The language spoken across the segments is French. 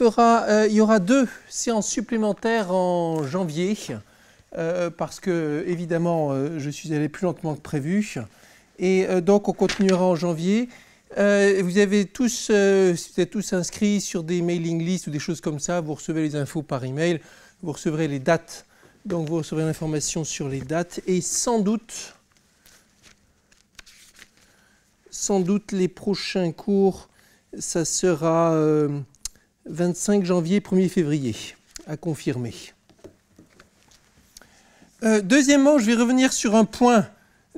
euh, il y aura deux séances supplémentaires en janvier, euh, parce que, évidemment, euh, je suis allé plus lentement que prévu. Et donc, on continuera en janvier. vous avez tous, si vous êtes tous inscrits sur des mailing lists ou des choses comme ça, vous recevez les infos par email, vous recevrez les dates, donc vous recevrez l'information sur les dates. Et sans doute, sans doute les prochains cours, ça sera 25 janvier, 1er février, à confirmer. Euh, deuxièmement, je vais revenir sur un point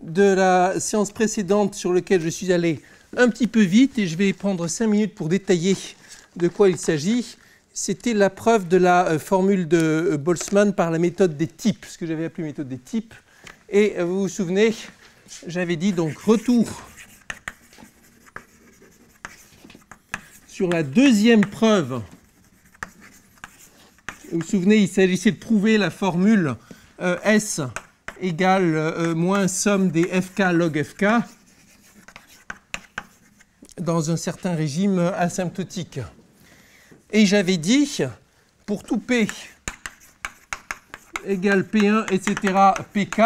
de la séance précédente sur lequel je suis allé un petit peu vite et je vais prendre 5 minutes pour détailler de quoi il s'agit. C'était la preuve de la euh, formule de euh, Boltzmann par la méthode des types, ce que j'avais appelé méthode des types. Et vous vous souvenez, j'avais dit donc retour sur la deuxième preuve, vous vous souvenez, il s'agissait de prouver la formule euh, S égale euh, moins somme des FK log FK dans un certain régime asymptotique. Et j'avais dit, pour tout P égale P1, etc., PK,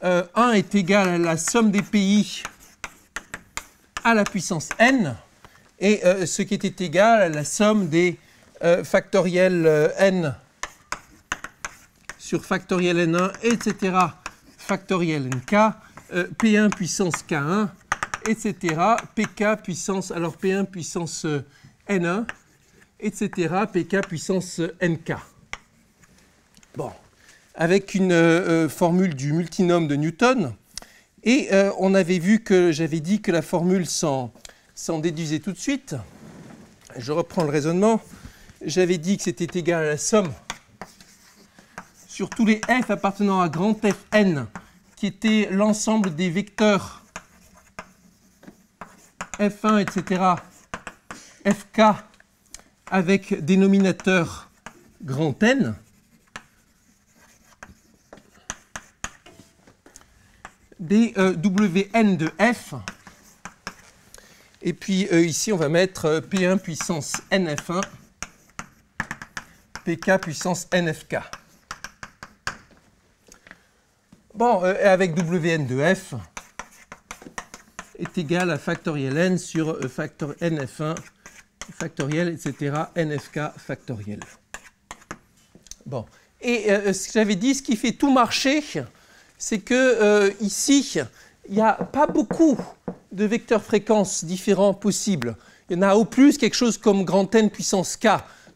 1 est égal à la somme des PI à la puissance n, et euh, ce qui était égal à la somme des euh, factoriels euh, n sur factoriel n1, etc., factoriel nk, p1 puissance k1, etc., pk puissance, alors p1 puissance n1, etc., pk puissance nk. Bon, avec une formule du multinome de Newton, et on avait vu que j'avais dit que la formule sans s'en déduisait tout de suite. Je reprends le raisonnement. J'avais dit que c'était égal à la somme sur tous les f appartenant à grand Fn, qui était l'ensemble des vecteurs f1, etc., fk, avec dénominateur grand N, des euh, wn de f et puis euh, ici, on va mettre euh, P1 puissance NF1, PK puissance NFK. Bon, euh, avec WN de F est égal à factoriel n sur facteur NF1 factoriel, etc., NFK factoriel. Bon. Et ce que j'avais dit, ce qui fait tout marcher, c'est que ici, il n'y a pas beaucoup de vecteurs fréquences différents possibles. Il y en a au plus quelque chose comme grand N puissance K,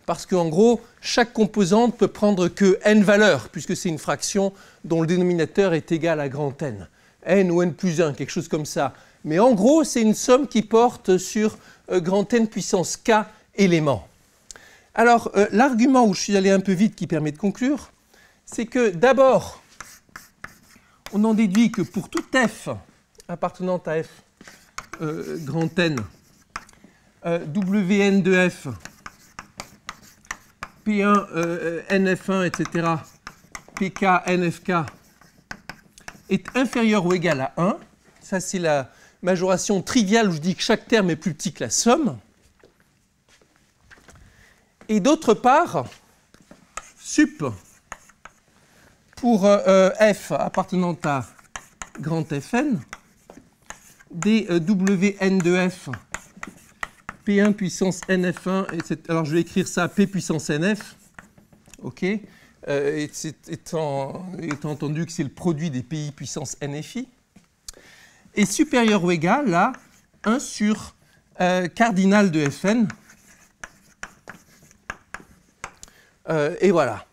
parce qu'en gros, chaque composante peut prendre que n valeurs, puisque c'est une fraction dont le dénominateur est égal à grand N. n ou n plus 1, quelque chose comme ça. Mais en gros, c'est une somme qui porte sur euh, grand N puissance K éléments. Alors, euh, l'argument où je suis allé un peu vite qui permet de conclure, c'est que d'abord, on en déduit que pour tout f appartenant à f euh, grand N, euh, Wn de f, P1, euh, NF1, etc., PK, NFK est inférieur ou égal à 1. Ça, c'est la majoration triviale où je dis que chaque terme est plus petit que la somme. Et d'autre part, sup pour f appartenant à grand Fn, dWn de f, P1 puissance NF1, alors je vais écrire ça P puissance NF, ok, euh, étant, entendu que c'est le produit des PI puissance NFI, est supérieur ou égal à 1 sur euh, cardinal de Fn, euh, et voilà,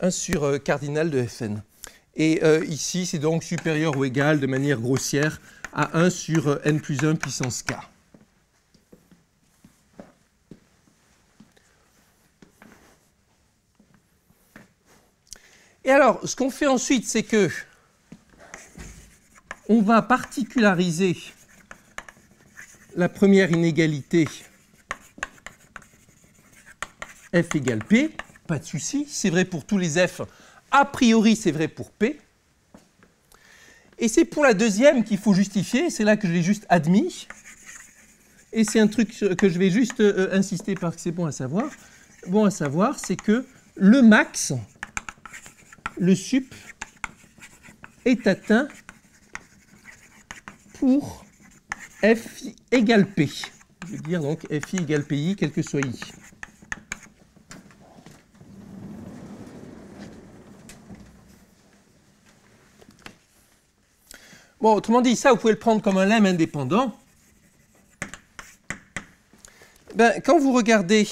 1 sur cardinal de Fn. Et ici, c'est donc supérieur ou égal de manière grossière à 1 sur n plus 1 puissance k. Et alors, ce qu'on fait ensuite, c'est que on va particulariser la première inégalité f égale p, pas de souci, c'est vrai pour tous les f, a priori c'est vrai pour p. Et c'est pour la deuxième qu'il faut justifier, c'est là que je l'ai juste admis. Et c'est un truc que je vais juste euh, insister parce que c'est bon à savoir. Bon à savoir, c'est que le max, le sup, est atteint pour f égale p. Je veux dire donc fi égale pi, quel que soit i. Bon, autrement dit, ça, vous pouvez le prendre comme un lemme indépendant. Ben, quand vous regardez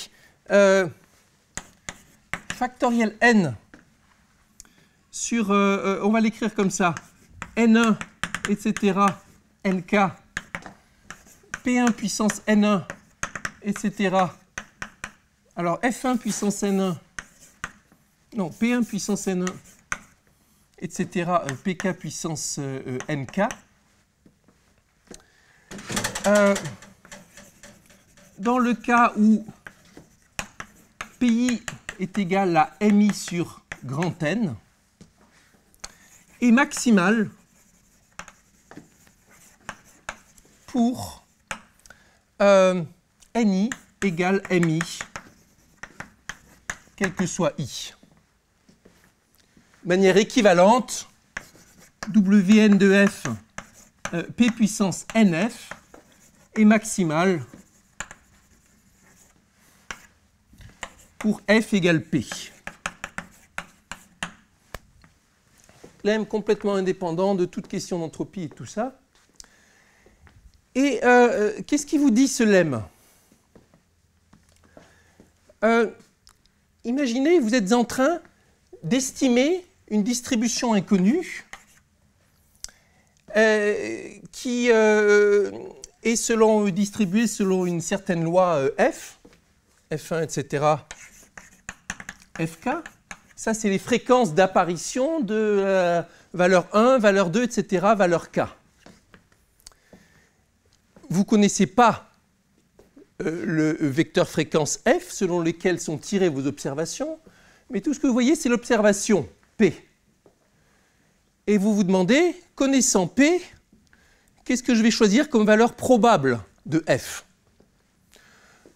euh, factoriel n sur, euh, euh, on va l'écrire comme ça, n1, etc., nk, p1 puissance n1, etc. Alors f1 puissance n1, non, p1 puissance n1, etc., euh, pk puissance euh, euh, nk. dans le cas où pi est égal à mi sur grand N, est maximal pour ni égale mi, quel que soit i manière équivalente, Wn de f, euh, P puissance Nf, est maximale pour f égale P. Lemme complètement indépendant de toute question d'entropie et tout ça. Et euh, euh, qu'est-ce qui vous dit ce lemme? Imaginez, vous êtes en train d'estimer une distribution inconnue euh, qui euh, est selon, distribuée selon une certaine loi euh, f, f1, etc., fk. Ça, c'est les fréquences d'apparition de valeur 1, valeur 2, etc., valeur k. Vous ne connaissez pas le vecteur fréquence f selon lequel sont tirées vos observations, mais tout ce que vous voyez, c'est l'observation P. Et vous vous demandez, connaissant P, qu'est-ce que je vais choisir comme valeur probable de F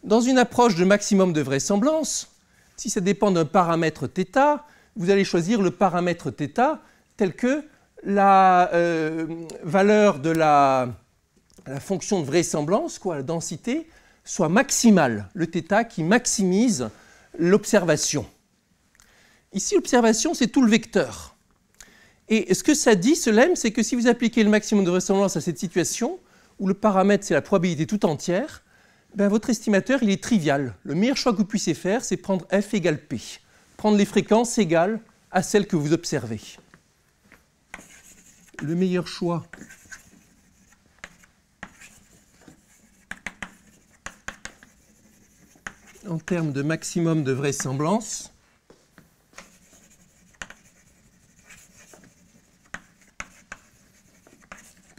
Dans une approche de maximum de vraisemblance, si ça dépend d'un paramètre θ, vous allez choisir le paramètre θ tel que la euh, valeur de la, la, fonction de vraisemblance, quoi, la densité, soit maximale, le θ qui maximise l'observation. Ici, l'observation, c'est tout le vecteur. Et ce que ça dit, ce lemme, c'est que si vous appliquez le maximum de vraisemblance à cette situation, où le paramètre, c'est la probabilité tout entière, ben votre estimateur, il est trivial. Le meilleur choix que vous puissiez faire, c'est prendre f égale p. Prendre les fréquences égales à celles que vous observez. Le meilleur choix en termes de maximum de vraisemblance,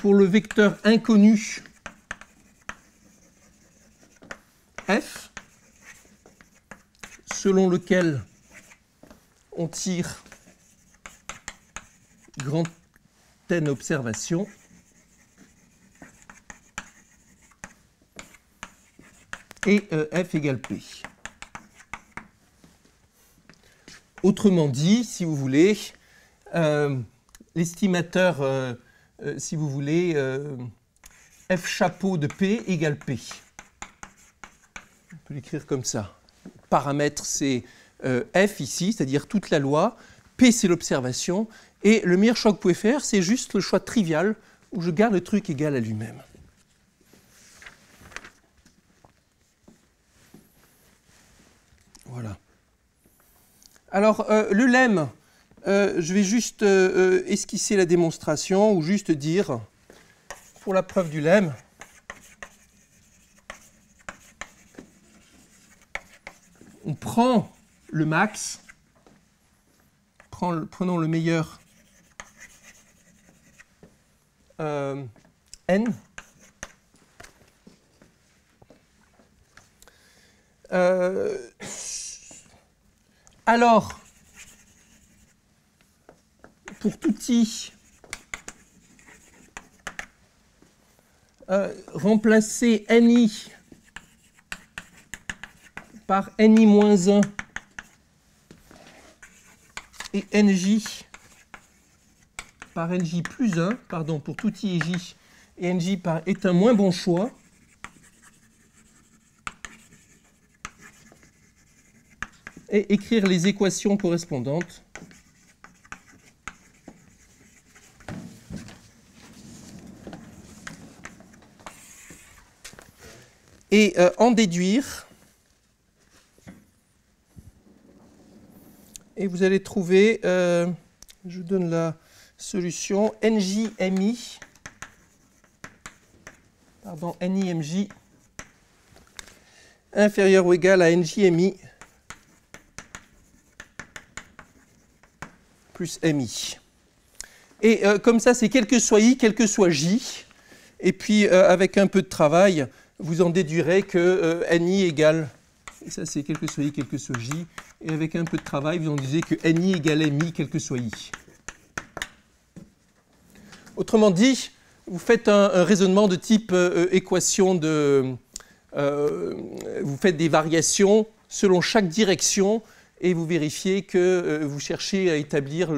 pour le vecteur inconnu f, selon lequel on tire grand N observation, et euh, f égale p. Autrement dit, si vous voulez, euh, l'estimateur euh, euh, si vous voulez, euh, f chapeau de P égale P. On peut l'écrire comme ça. Paramètre, c'est euh, f ici, c'est-à-dire toute la loi. P, c'est l'observation. Et le meilleur choix que vous pouvez faire, c'est juste le choix trivial où je garde le truc égal à lui-même. Voilà. Alors, le lemme, euh, je vais juste euh, euh, esquisser la démonstration ou juste dire, pour la preuve du lemme, on prend le max, prenons le meilleur n, alors, pour tout i, euh, remplacer ni par ni-1 et nj par nj plus 1, pardon, pour tout i et j, et nj par, est un moins bon choix, et écrire les équations correspondantes. Et euh, en déduire. Et vous allez trouver, euh, je vous donne la solution, NJMI, pardon, NIMJ, inférieur ou égal à NJMI plus MI. Et euh, comme ça, c'est quel que soit I, quel que soit J. Et puis, avec un peu de travail, vous en déduirez que euh, NI égale, et ça c'est quel que soit I, quel que soit J. Et avec un peu de travail, vous en disiez que NI égale MI, quel que soit I. Autrement dit, vous faites un, raisonnement de type équation de... vous faites des variations selon chaque direction et vous vérifiez que euh, vous cherchez à établir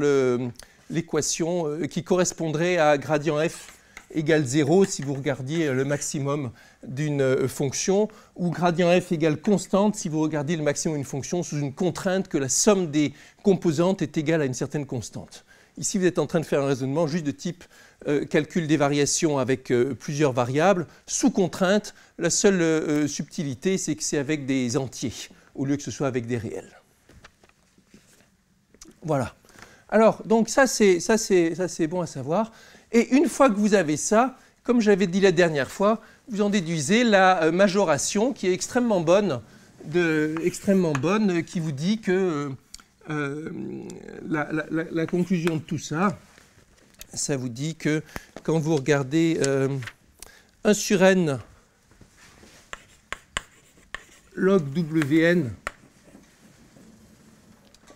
l'équation euh, qui correspondrait à gradient f égale 0 si vous regardiez le maximum d'une euh, fonction, ou gradient f égale constante si vous regardiez le maximum d'une fonction sous une contrainte que la somme des composantes est égale à une certaine constante. Ici, vous êtes en train de faire un raisonnement juste de type calcul des variations avec plusieurs variables. Sous contrainte, la seule subtilité, c'est que c'est avec des entiers au lieu que ce soit avec des réels. Voilà. Alors, donc ça, c'est bon à savoir. Et une fois que vous avez ça, comme j'avais dit la dernière fois, vous en déduisez la euh, majoration qui est extrêmement bonne, extrêmement bonne qui vous dit que euh, la, conclusion de tout ça, ça vous dit que quand vous regardez 1 euh, sur n log wn,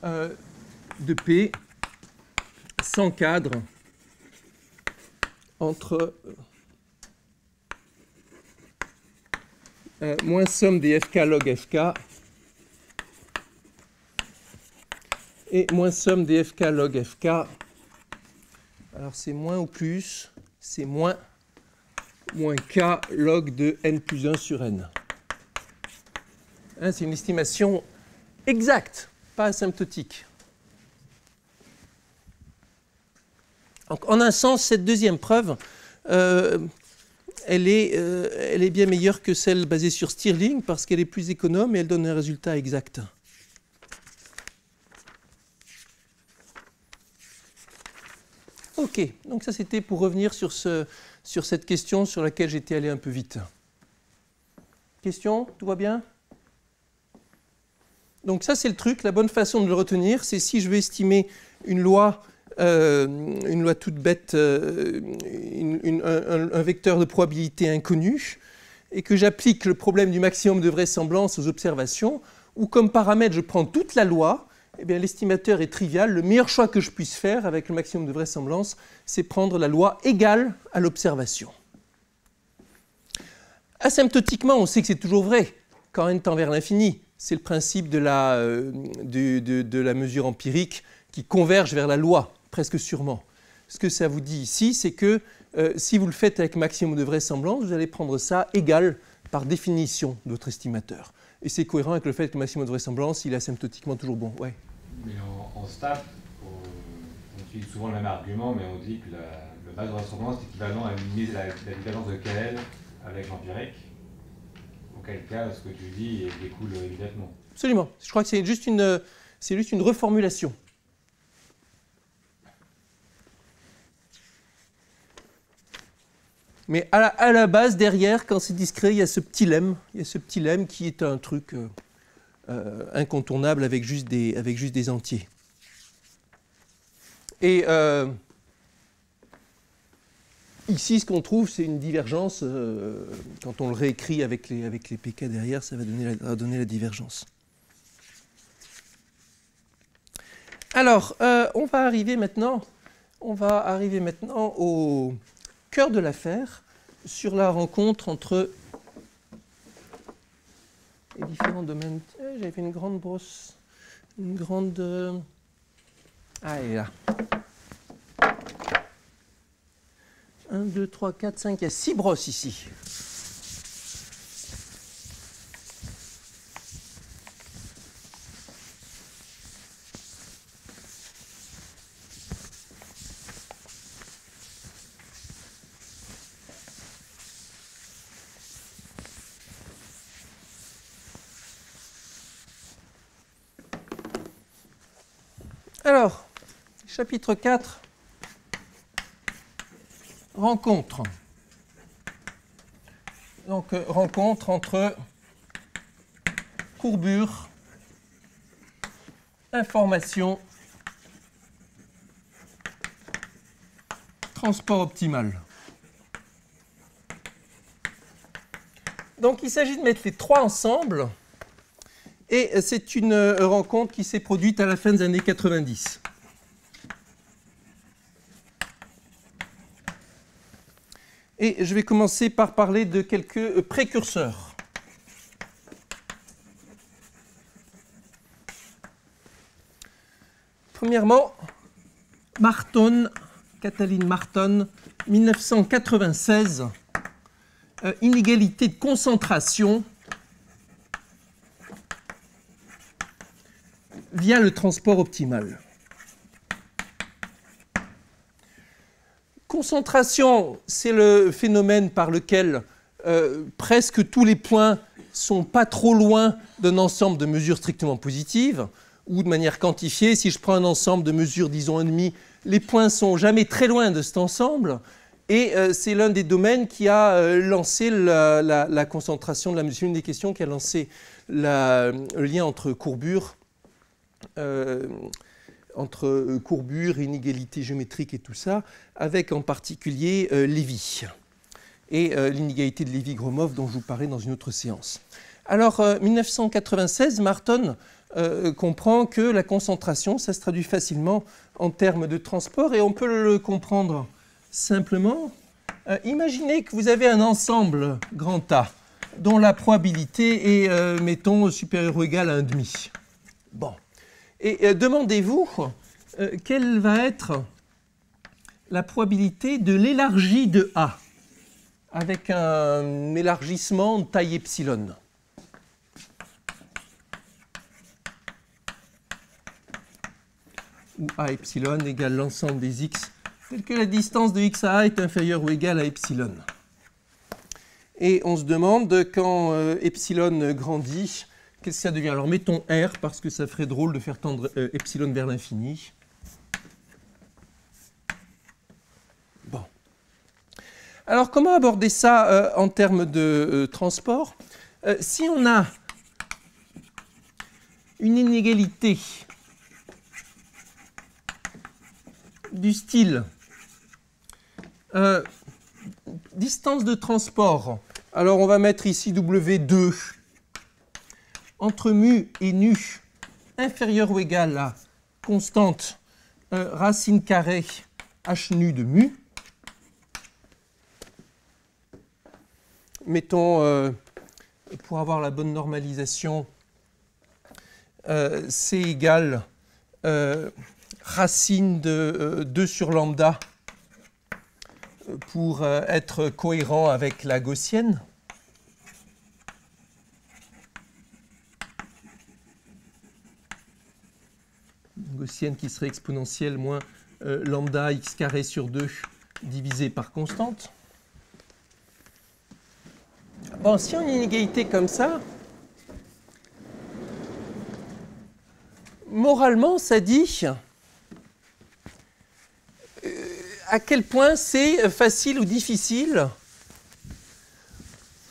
de P sans cadre entre euh, moins somme des FK log FK et moins somme des FK log FK. Alors c'est moins ou plus, c'est moins moins K log de n plus 1 sur n. Hein, c'est une estimation exacte, pas asymptotique. en un sens, cette deuxième preuve, euh, elle, est, euh, elle, est, bien meilleure que celle basée sur Stirling parce qu'elle est plus économe et elle donne un résultat exact. Ok, donc ça c'était pour revenir sur, sur cette question sur laquelle j'étais allé un peu vite. Question Tout va bien? Donc ça c'est le truc, la bonne façon de le retenir, c'est si je veux estimer une loi euh, une loi toute bête, euh, un, vecteur de probabilité inconnu, et que j'applique le problème du maximum de vraisemblance aux observations, ou comme paramètre je prends toute la loi, eh bien l'estimateur est trivial. Le meilleur choix que je puisse faire avec le maximum de vraisemblance, c'est prendre la loi égale à l'observation. Asymptotiquement, on sait que c'est toujours vrai quand n tend vers l'infini. C'est le principe euh, de la mesure empirique qui converge vers la loi presque sûrement. Ce que ça vous dit ici, c'est que euh, si vous le faites avec maximum de vraisemblance, vous allez prendre ça égal par définition de votre estimateur. Et c'est cohérent avec le fait que le maximum de vraisemblance, il est asymptotiquement toujours bon. Ouais. Mais en, STAP, on, utilise souvent le même argument, mais on dit que la, le base de vraisemblance est équivalent à une mise à la, différence de KL avec l'empirique. Auquel cas, ce que tu dis découle immédiatement. Absolument. Je crois que c'est juste une, c'est juste une reformulation. Mais à la, base, derrière, quand c'est discret, il y a ce petit lemme, il y a ce petit qui est un truc euh, euh, incontournable avec juste, des, avec juste des entiers. Et euh, ici, ce qu'on trouve, c'est une divergence. quand on le réécrit avec les, avec les PK derrière, ça va donner la, donner la divergence. Alors, on va arriver maintenant, on va arriver maintenant au, cœur de l'affaire sur la rencontre entre les différents domaines. J'avais fait une grande brosse, une grande. Euh, ah, elle est là. 1, 2, 3, 4, 5, il y a 6 brosses ici. Alors, chapitre 4, rencontre. Donc, euh, rencontre entre courbure, information, transport optimal. Donc, il s'agit de mettre les trois ensemble et c'est une euh, rencontre qui s'est produite à la fin des années 90. Et je vais commencer par parler de quelques euh, précurseurs. Premièrement, Marton, Cataline Marton, 1996, euh, inégalité de concentration via le transport optimal. Concentration, c'est le phénomène par lequel euh, presque tous les points sont pas trop loin d'un ensemble de mesures strictement positives ou de manière quantifiée. Si je prends un ensemble de mesures, disons, demi, les points sont jamais très loin de cet ensemble. Et euh, c'est l'un des domaines qui a euh, lancé la, concentration de la mesure, une des questions qui a lancé le lien entre courbure entre euh, courbure, inégalité géométrique et tout ça, avec en particulier euh, Lévy et l'inégalité de Lévy-Gromov dont je vous parlais dans une autre séance. Alors, 1996, Marton comprend que la concentration, ça se traduit facilement en termes de transport et on peut le comprendre simplement. imaginez que vous avez un ensemble grand A dont la probabilité est, mettons, supérieure ou égale à 1,5. Bon. Et euh, demandez-vous euh, quelle va être la probabilité de l'élargie de A avec un élargissement de taille epsilon? Où A epsilon égale l'ensemble des x, tel que la distance de x à A est inférieure ou égale à epsilon. Et on se demande quand euh, epsilon grandit, Qu'est-ce que ça devient? Alors mettons R parce que ça ferait drôle de faire tendre euh, epsilon vers l'infini. Bon. Alors comment aborder ça euh, en termes de euh, transport? Si on a une inégalité du style distance de transport, alors on va mettre ici W2 entre mu et nu inférieur ou égal à constante euh, racine carrée h nu de mu. Mettons, euh, pour avoir la bonne normalisation, euh, c égale racine de 2 sur lambda pour être cohérent avec la gaussienne. Gaussienne qui serait exponentielle moins euh, lambda x carré sur 2 divisé par constante. Bon, si on a une inégalité comme ça, moralement, ça dit euh, à quel point c'est facile ou difficile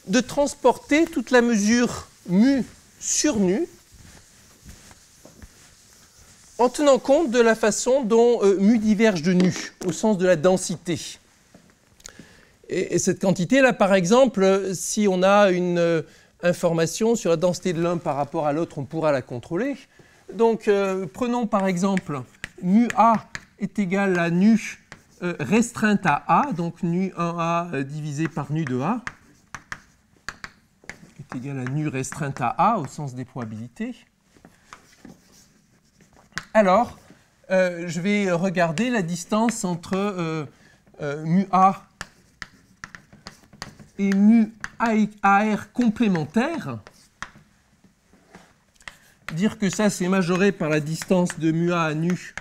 de transporter toute la mesure mu sur nu en tenant compte de la façon dont euh, mu diverge de nu, au sens de la densité. Et, cette quantité-là, par exemple, si on a une euh, information sur la densité de l'un par rapport à l'autre, on pourra la contrôler. Donc, euh, prenons par exemple mu A est égal à nu restreinte à A, donc nu 1A divisé par nu de A, est égal à nu restreinte à A au sens des probabilités. Alors, euh, je vais regarder la distance entre euh, euh, mu A et mu AR complémentaire. Dire que ça, c'est majoré par la distance de mu A à nu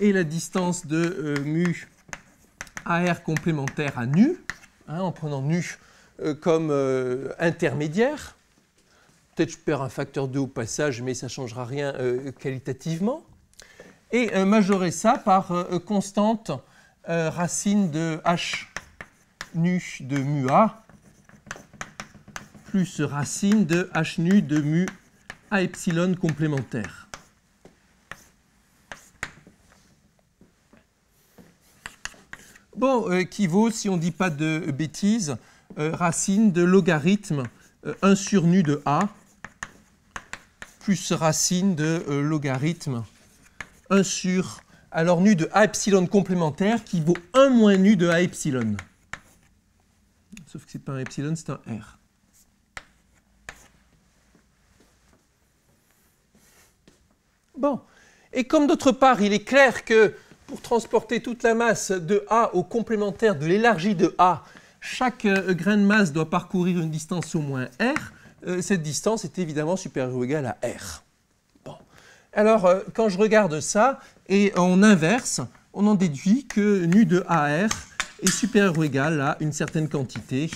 et la distance de mu AR complémentaire à nu, hein, en prenant nu comme intermédiaire. Peut-être je perds un facteur 2 au passage, mais ça ne changera rien qualitativement et euh, majorer ça par euh, constante euh, racine de h nu de mu a plus racine de h nu de mu a epsilon complémentaire. Bon, qui vaut, si on ne dit pas de bêtises, racine de logarithme 1 sur nu de a plus racine de logarithme 1 sur alors nu de A epsilon complémentaire qui vaut 1 moins nu de A epsilon. Sauf que ce n'est pas un epsilon, c'est un R. Bon. Et comme d'autre part, il est clair que pour transporter toute la masse de A au complémentaire de l'élargie de A, chaque euh, grain de masse doit parcourir une distance au moins R. Euh, cette distance est évidemment supérieure ou égale à R. Alors, euh, quand je regarde ça et on inverse, on en déduit que nu de AR est supérieur ou égal à une certaine quantité.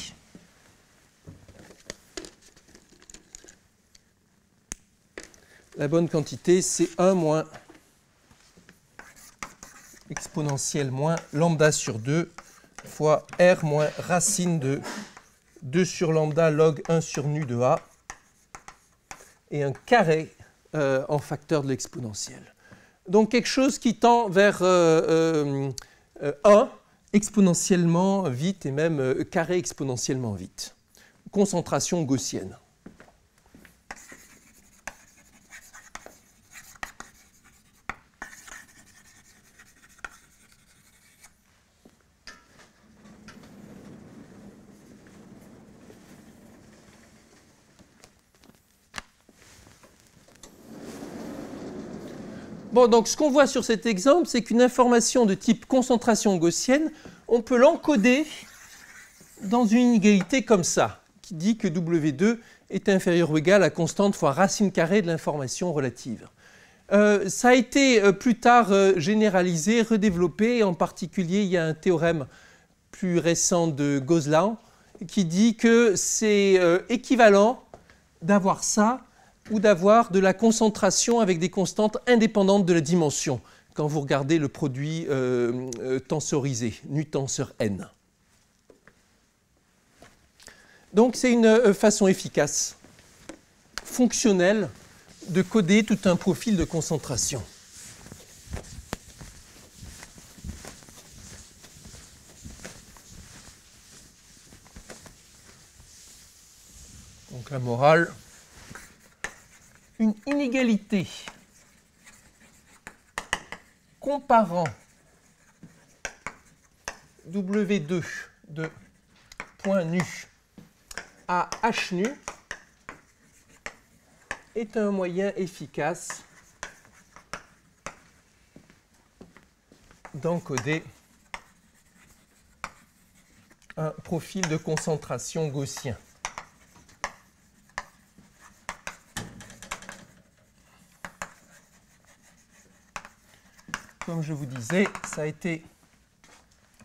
La bonne quantité, c'est 1 moins exponentielle moins lambda sur 2 fois R moins racine de 2 sur lambda log 1 sur nu de A et un carré euh, en facteur de l'exponentielle. Donc quelque chose qui tend vers 1 euh, euh, exponentiellement vite et même carré exponentiellement vite. Concentration gaussienne. Donc ce qu'on voit sur cet exemple, c'est qu'une information de type concentration gaussienne, on peut l'encoder dans une inégalité comme ça, qui dit que W2 est inférieur ou égal à constante fois racine carrée de l'information relative. Euh, ça a été euh, plus tard euh, généralisé, redéveloppé, en particulier il y a un théorème plus récent de Gozlan qui dit que c'est équivalent d'avoir ça ou d'avoir de la concentration avec des constantes indépendantes de la dimension quand vous regardez le produit euh, euh, tensorisé, nu tenseur n. Donc c'est une euh, façon efficace, fonctionnelle, de coder tout un profil de concentration. Donc la morale, une inégalité comparant W2 de point nu à H nu est un moyen efficace d'encoder un profil de concentration gaussien. Comme je vous disais, ça a été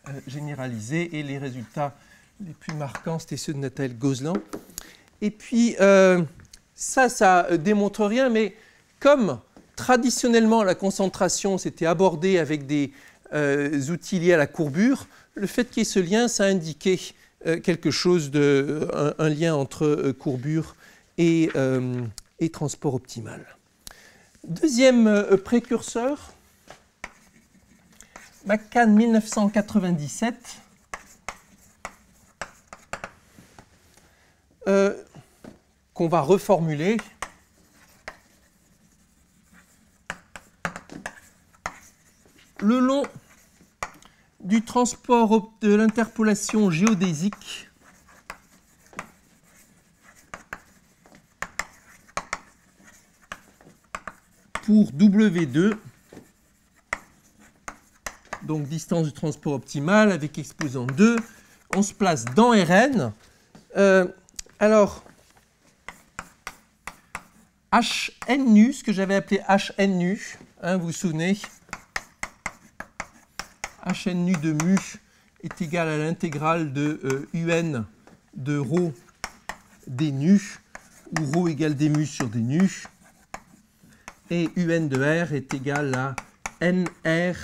euh, généralisé et les résultats les plus marquants, c'était ceux de Nathalie Gozlan. Et puis, euh, ça, ça démontre rien, mais comme traditionnellement la concentration s'était abordée avec des euh, outils liés à la courbure, le fait qu'il y ait ce lien, ça indiquait quelque chose de, un, lien entre courbure et, transport optimal. Deuxième précurseur, Macan 1997. Euh, qu'on va reformuler le long du transport de l'interpolation géodésique pour W2 donc distance du transport optimal avec exposant 2, on se place dans Rn. Euh, alors, Hn nu, ce que j'avais appelé Hn nu, hein, vous vous souvenez? Hn nu de mu est égal à l'intégrale de euh, un de ρ des nu, où ρ égale des sur des nu, et un de r est égal à nr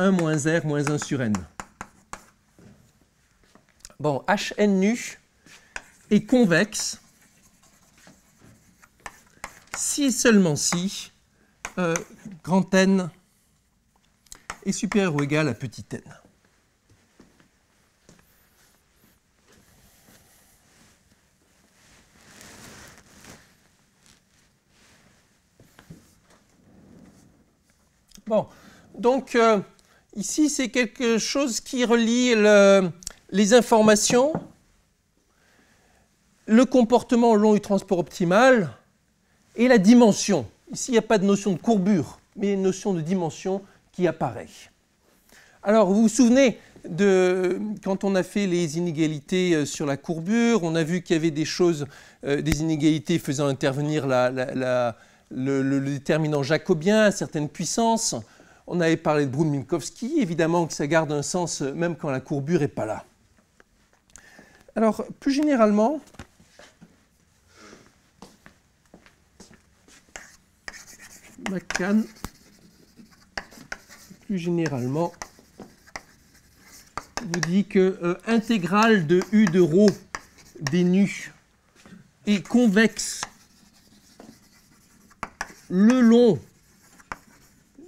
1 moins r moins 1 sur n. Bon, Hn nu est convexe si et seulement si euh, grand N est supérieur ou égal à petit n. Bon, donc euh, ici c'est quelque chose qui relie les informations, le comportement au long du transport optimal et la dimension. Ici il n'y a pas de notion de courbure, mais une notion de dimension qui apparaît. Alors vous vous souvenez de quand on a fait les inégalités euh, sur la courbure, on a vu qu'il y avait des choses, euh, des inégalités faisant intervenir le, le, déterminant jacobien à certaines puissances. On avait parlé de Brun-Minkowski, évidemment que ça garde un sens euh, même quand la courbure n'est pas là. Alors, plus généralement, McCann, plus généralement, vous dit que euh, intégrale de U de ρ des nus est convexe le long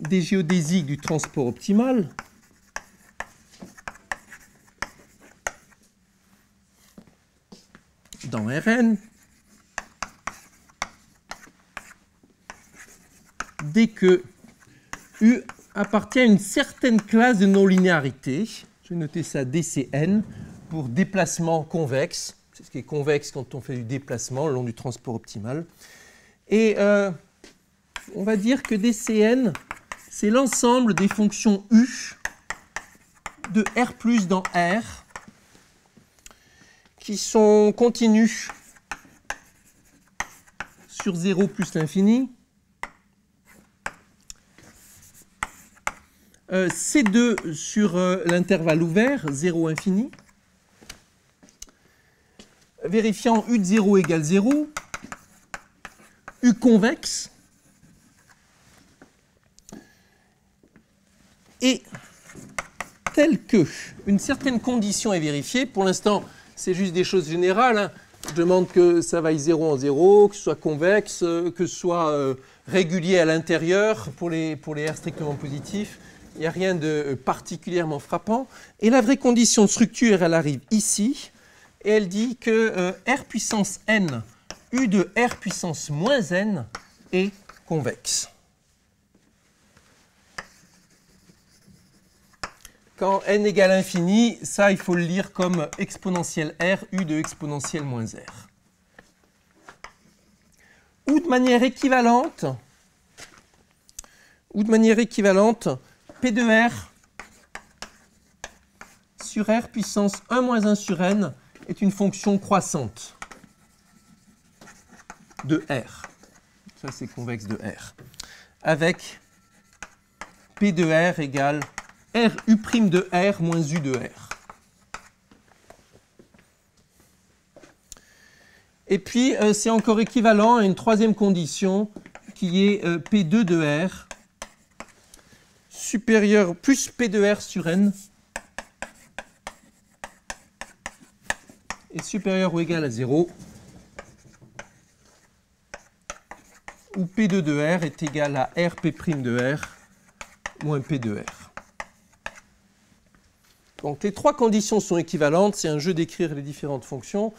des géodésiques du transport optimal, dans Rn, dès que U appartient à une certaine classe de non-linéarité, je vais noter ça DCN, pour déplacement convexe, c'est ce qui est convexe quand on fait du déplacement le long du transport optimal. Et euh, on va dire que DCN c'est l'ensemble des fonctions U de R plus dans R qui sont continues sur 0 plus l'infini. Euh, C2 sur euh, l'intervalle ouvert, 0 infini. Vérifiant U de 0 égale 0. U convexe et tel que une certaine condition est vérifiée, pour l'instant c'est juste des choses générales, hein. je demande que ça vaille 0 en 0, que ce soit convexe, que ce soit euh, régulier à l'intérieur pour les, pour les R strictement positifs, il n'y a rien de particulièrement frappant. Et la vraie condition de structure, elle arrive ici, et elle dit que euh, R puissance n, U de R puissance moins n est convexe. Quand n égale infini, ça, il faut le lire comme exponentielle r, u de exponentielle moins r. Ou de manière équivalente, ou de manière équivalente, p de r sur r puissance 1 moins 1 sur n est une fonction croissante de r. Ça, c'est convexe de r. Avec p de r égale R U' de R moins U de R. Et puis, euh, c'est encore équivalent à une troisième condition qui est euh, P2 de R supérieur plus P de R sur N est supérieur ou égal à 0 où P2 de R est égal à RP' de R moins P de R. Donc les trois conditions sont équivalentes, c'est un jeu d'écrire les différentes fonctions.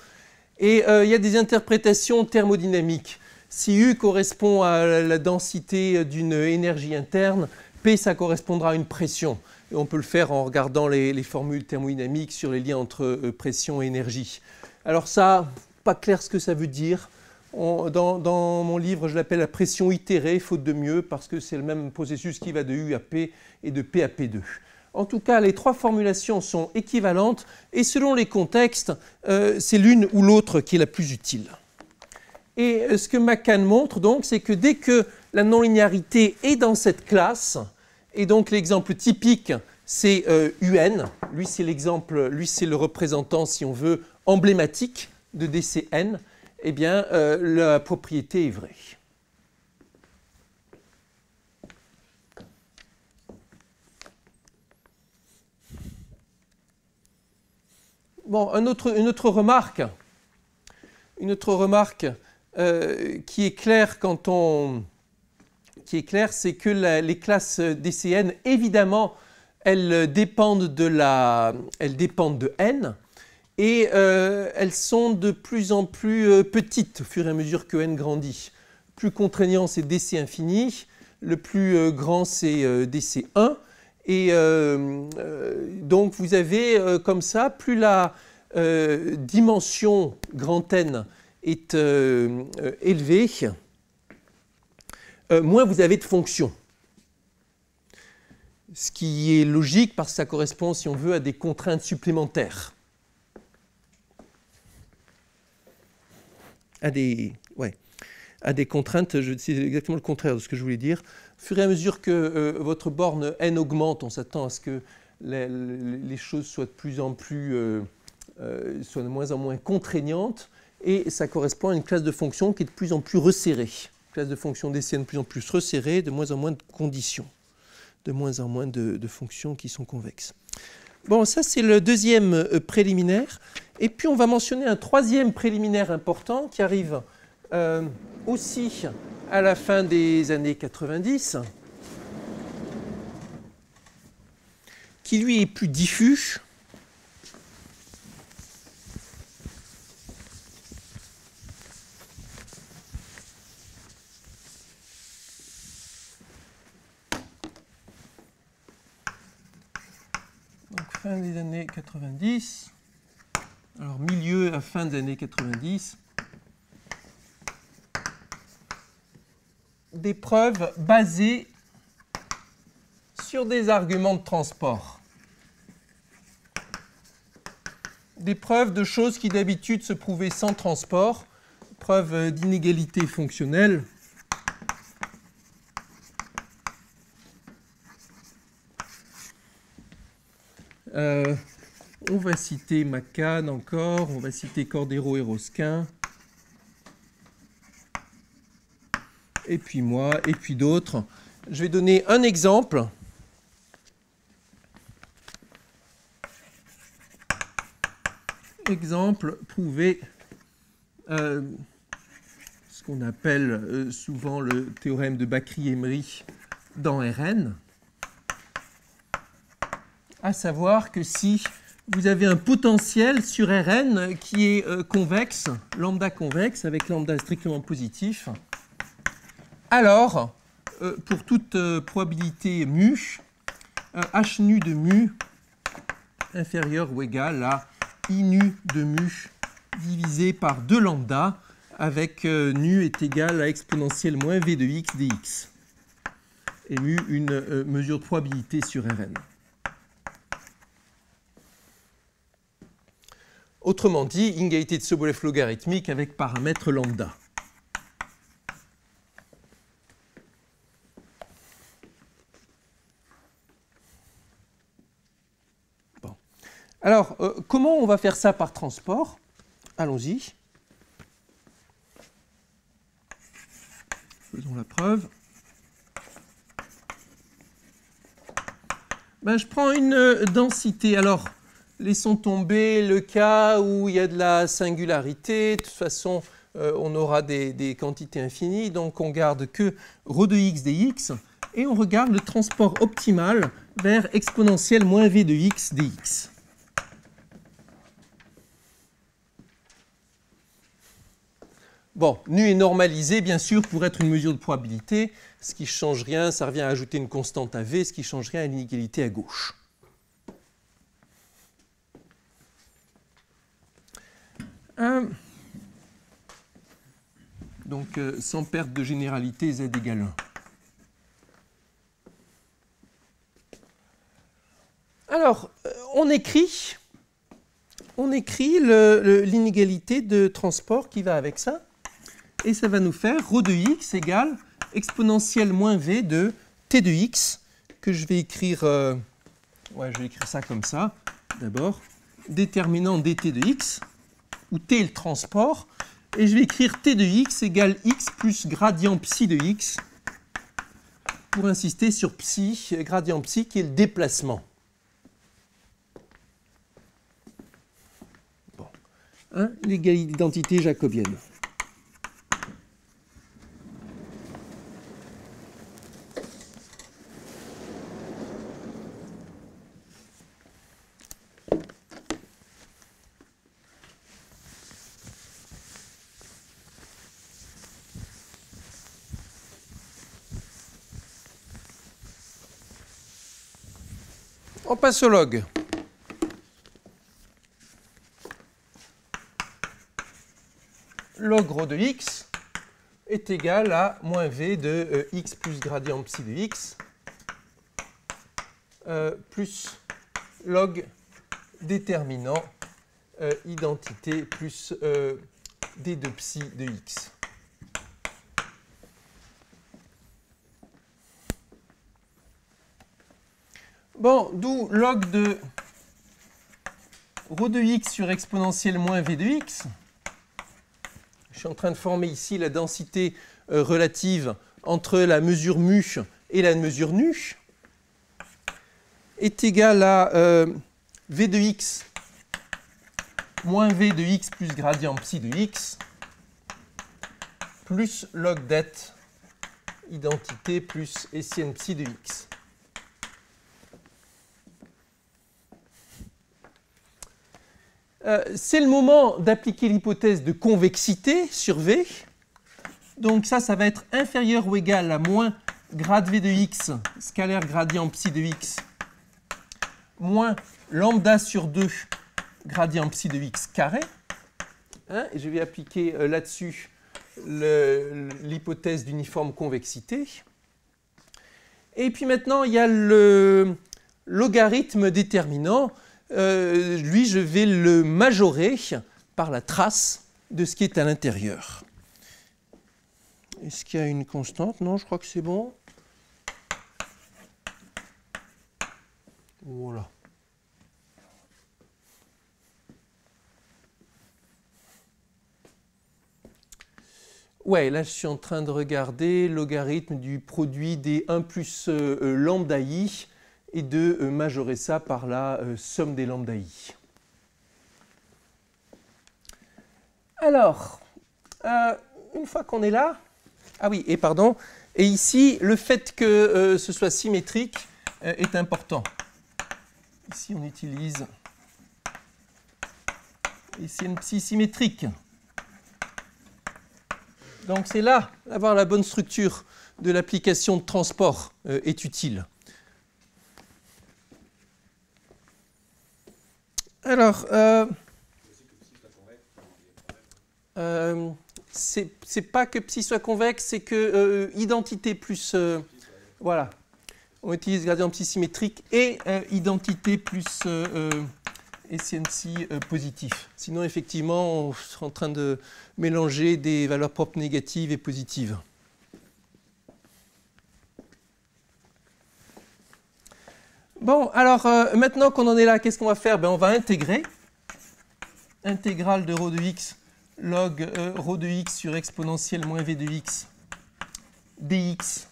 Et euh, il y a des interprétations thermodynamiques. Si U correspond à la densité d'une énergie interne, P ça correspondra à une pression. Et on peut le faire en regardant les, formules thermodynamiques sur les liens entre euh, pression et énergie. Alors ça, pas clair ce que ça veut dire. dans, mon livre, je l'appelle la pression itérée, faute de mieux, parce que c'est le même processus qui va de U à P et de P à P2. En tout cas, les trois formulations sont équivalentes et selon les contextes, euh, c'est l'une ou l'autre qui est la plus utile. Et euh, ce que McCann montre donc, c'est que dès que la non-linéarité est dans cette classe, et donc l'exemple typique, c'est UN, euh, lui c'est l'exemple, lui c'est le représentant, si on veut, emblématique de DCN, eh bien la propriété est vraie. Une autre remarque, euh, qui est claire quand on, est claire, c'est que les classes DCN, évidemment, elles dépendent de n, et euh, elles sont de plus en plus euh, petites au fur et à mesure que n grandit. Plus contraignant, c'est DC infini, le plus grand, c'est DC1, et euh, euh, donc vous avez euh, comme ça, plus la dimension grand N est élevée, moins vous avez de fonctions. Ce qui est logique parce que ça correspond, si on veut, à des contraintes supplémentaires. À des, ouais, à des contraintes, c'est exactement le contraire de ce que je voulais dire, fur et à mesure que euh, votre borne n augmente, on s'attend à ce que les, choses soient de plus en plus, euh, euh, soient de moins en moins contraignantes, et ça correspond à une classe de fonctions qui est de plus en plus resserrée. Une classe de fonctions d'essai de plus en plus resserrée, de moins en moins de conditions, de moins en moins de fonctions qui sont convexes. Bon, ça c'est le deuxième préliminaire. Et puis on va mentionner un troisième préliminaire important qui arrive aussi à la fin des années 90, qui lui est plus diffus. Fin des années 90, alors milieu à fin des années 90, des preuves basées sur des arguments de transport. Des preuves de choses qui d'habitude se prouvaient sans transport, preuves d'inégalité fonctionnelle. Euh, on va citer Macan encore, on va citer Cordero et Rosquin. Et puis moi, et puis d'autres. Je vais donner un exemple. Exemple prouvé, euh, ce qu'on appelle euh, souvent le théorème de Bakry-Emery dans Rn, à savoir que si vous avez un potentiel sur Rn qui est euh, convexe, lambda convexe avec lambda strictement positif, alors, euh, pour toute euh, probabilité mu, h nu de mu inférieur ou égal à i de mu divisé par 2 lambda avec euh, nu est égal à exponentielle moins v de x dx. Et mu, une mesure de probabilité sur Rn. Autrement dit, inégalité de Sobolev logarithmique avec paramètre lambda. Alors, euh, comment on va faire ça par transport? Allons-y. Faisons la preuve. Ben, je prends une euh, densité. Alors, laissons tomber le cas où il y a de la singularité. De toute façon, euh, on aura des, quantités infinies. Donc, on garde que ρ de x dx. Et on regarde le transport optimal vers exponentielle moins v de x dx. Bon, nu est normalisé, bien sûr, pour être une mesure de probabilité. Ce qui ne change rien, ça revient à ajouter une constante à V, ce qui ne change rien à l'inégalité à gauche. Donc euh, sans perte de généralité, z égale 1. Alors, euh, on écrit, on écrit l'inégalité de transport qui va avec ça. Et ça va nous faire ρ de x égale exponentielle moins v de t de x, que je vais écrire, euh, ouais, je vais écrire ça comme ça, d'abord, déterminant dt de x, où t est le transport, et je vais écrire t de x égale x plus gradient psi de x, pour insister sur psi, gradient psi qui est le déplacement. Bon. Hein, L'identité jacobienne. Log rho de x est égal à moins v de euh, x plus gradient psi de x euh, plus log déterminant euh, identité plus d de psi de x. Bon, d'où log de ρ de x sur exponentielle moins v de x. Je suis en train de former ici la densité euh, relative entre la mesure mu et la mesure nu est égal à euh, v de x moins v de x plus gradient psi de x plus log det identité plus Sn psi de x. Euh, c'est le moment d'appliquer l'hypothèse de convexité sur V. Donc ça, ça va être inférieur ou égal à moins grade V de x, scalaire gradient psi de x, moins lambda sur 2 gradient psi de x carré. Hein, je vais appliquer euh, là-dessus l'hypothèse d'uniforme convexité. Et puis maintenant, il y a le logarithme déterminant euh, lui, je vais le majorer par la trace de ce qui est à l'intérieur. Est-ce qu'il y a une constante? Non, je crois que c'est bon. Voilà. Ouais, là je suis en train de regarder logarithme du produit des 1 plus euh, euh, lambda i et de euh, majorer ça par la euh, somme des lambda i. Alors, euh, une fois qu'on est là, ah oui, et pardon, et ici, le fait que ce soit symétrique est important. Ici, on utilise ici symétrique. Donc c'est là, avoir la bonne structure de l'application de transport est utile. Alors, euh, euh, c'est pas que psi soit convexe, c'est que euh, identité plus. Euh, voilà. On utilise gradient psi symétrique et identité plus SNC positif. Sinon, effectivement, on sera en train de mélanger des valeurs propres négatives et positives. Bon, alors euh, maintenant qu'on en est là, qu'est-ce qu'on va faire? Ben, On va intégrer intégrale de rho de x log euh, rho de x sur exponentielle moins v de x dx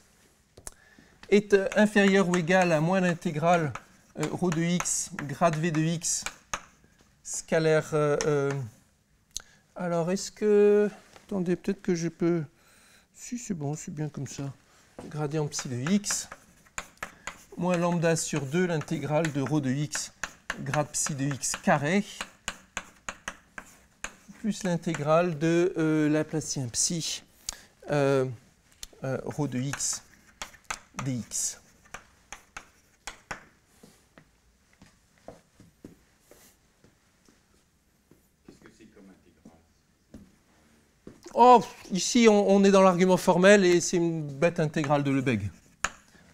est euh, inférieur ou égal à moins l'intégrale rho de x grade v de x scalaire. alors est-ce que... Attendez, peut-être que je peux... Si c'est bon, c'est bien comme ça. Gradient psi de x moins lambda sur 2 l'intégrale de ρ de x grade psi de x carré plus l'intégrale de euh, Laplacien psi euh, euh, ρ de x dx. Oh, ici, on, est dans l'argument formel et c'est une bête intégrale de Lebesgue.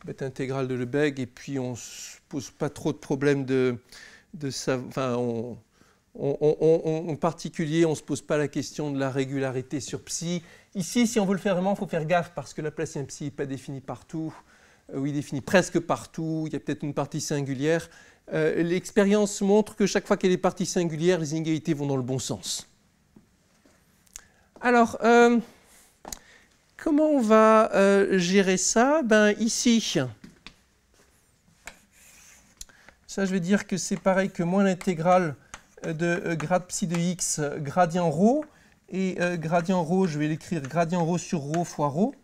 Bête intégrale de Lebesgue, et puis on ne se pose pas trop de problèmes de, de enfin, en particulier, on ne se pose pas la question de la régularité sur psi. Ici, si on veut le faire vraiment, il faut faire gaffe parce que la place psi n'est pas définie partout, euh, oui, définie presque partout, il y a peut-être une partie singulière. Euh, l'expérience montre que chaque fois qu'il y a des parties singulières, les inégalités vont dans le bon sens. Alors, euh, Comment on va euh, gérer ça? Ben, ici, ça je vais dire que c'est pareil que moins l'intégrale euh, de euh, grade psi de x gradient rho, et gradient rho, je vais l'écrire gradient rho sur rho fois rho.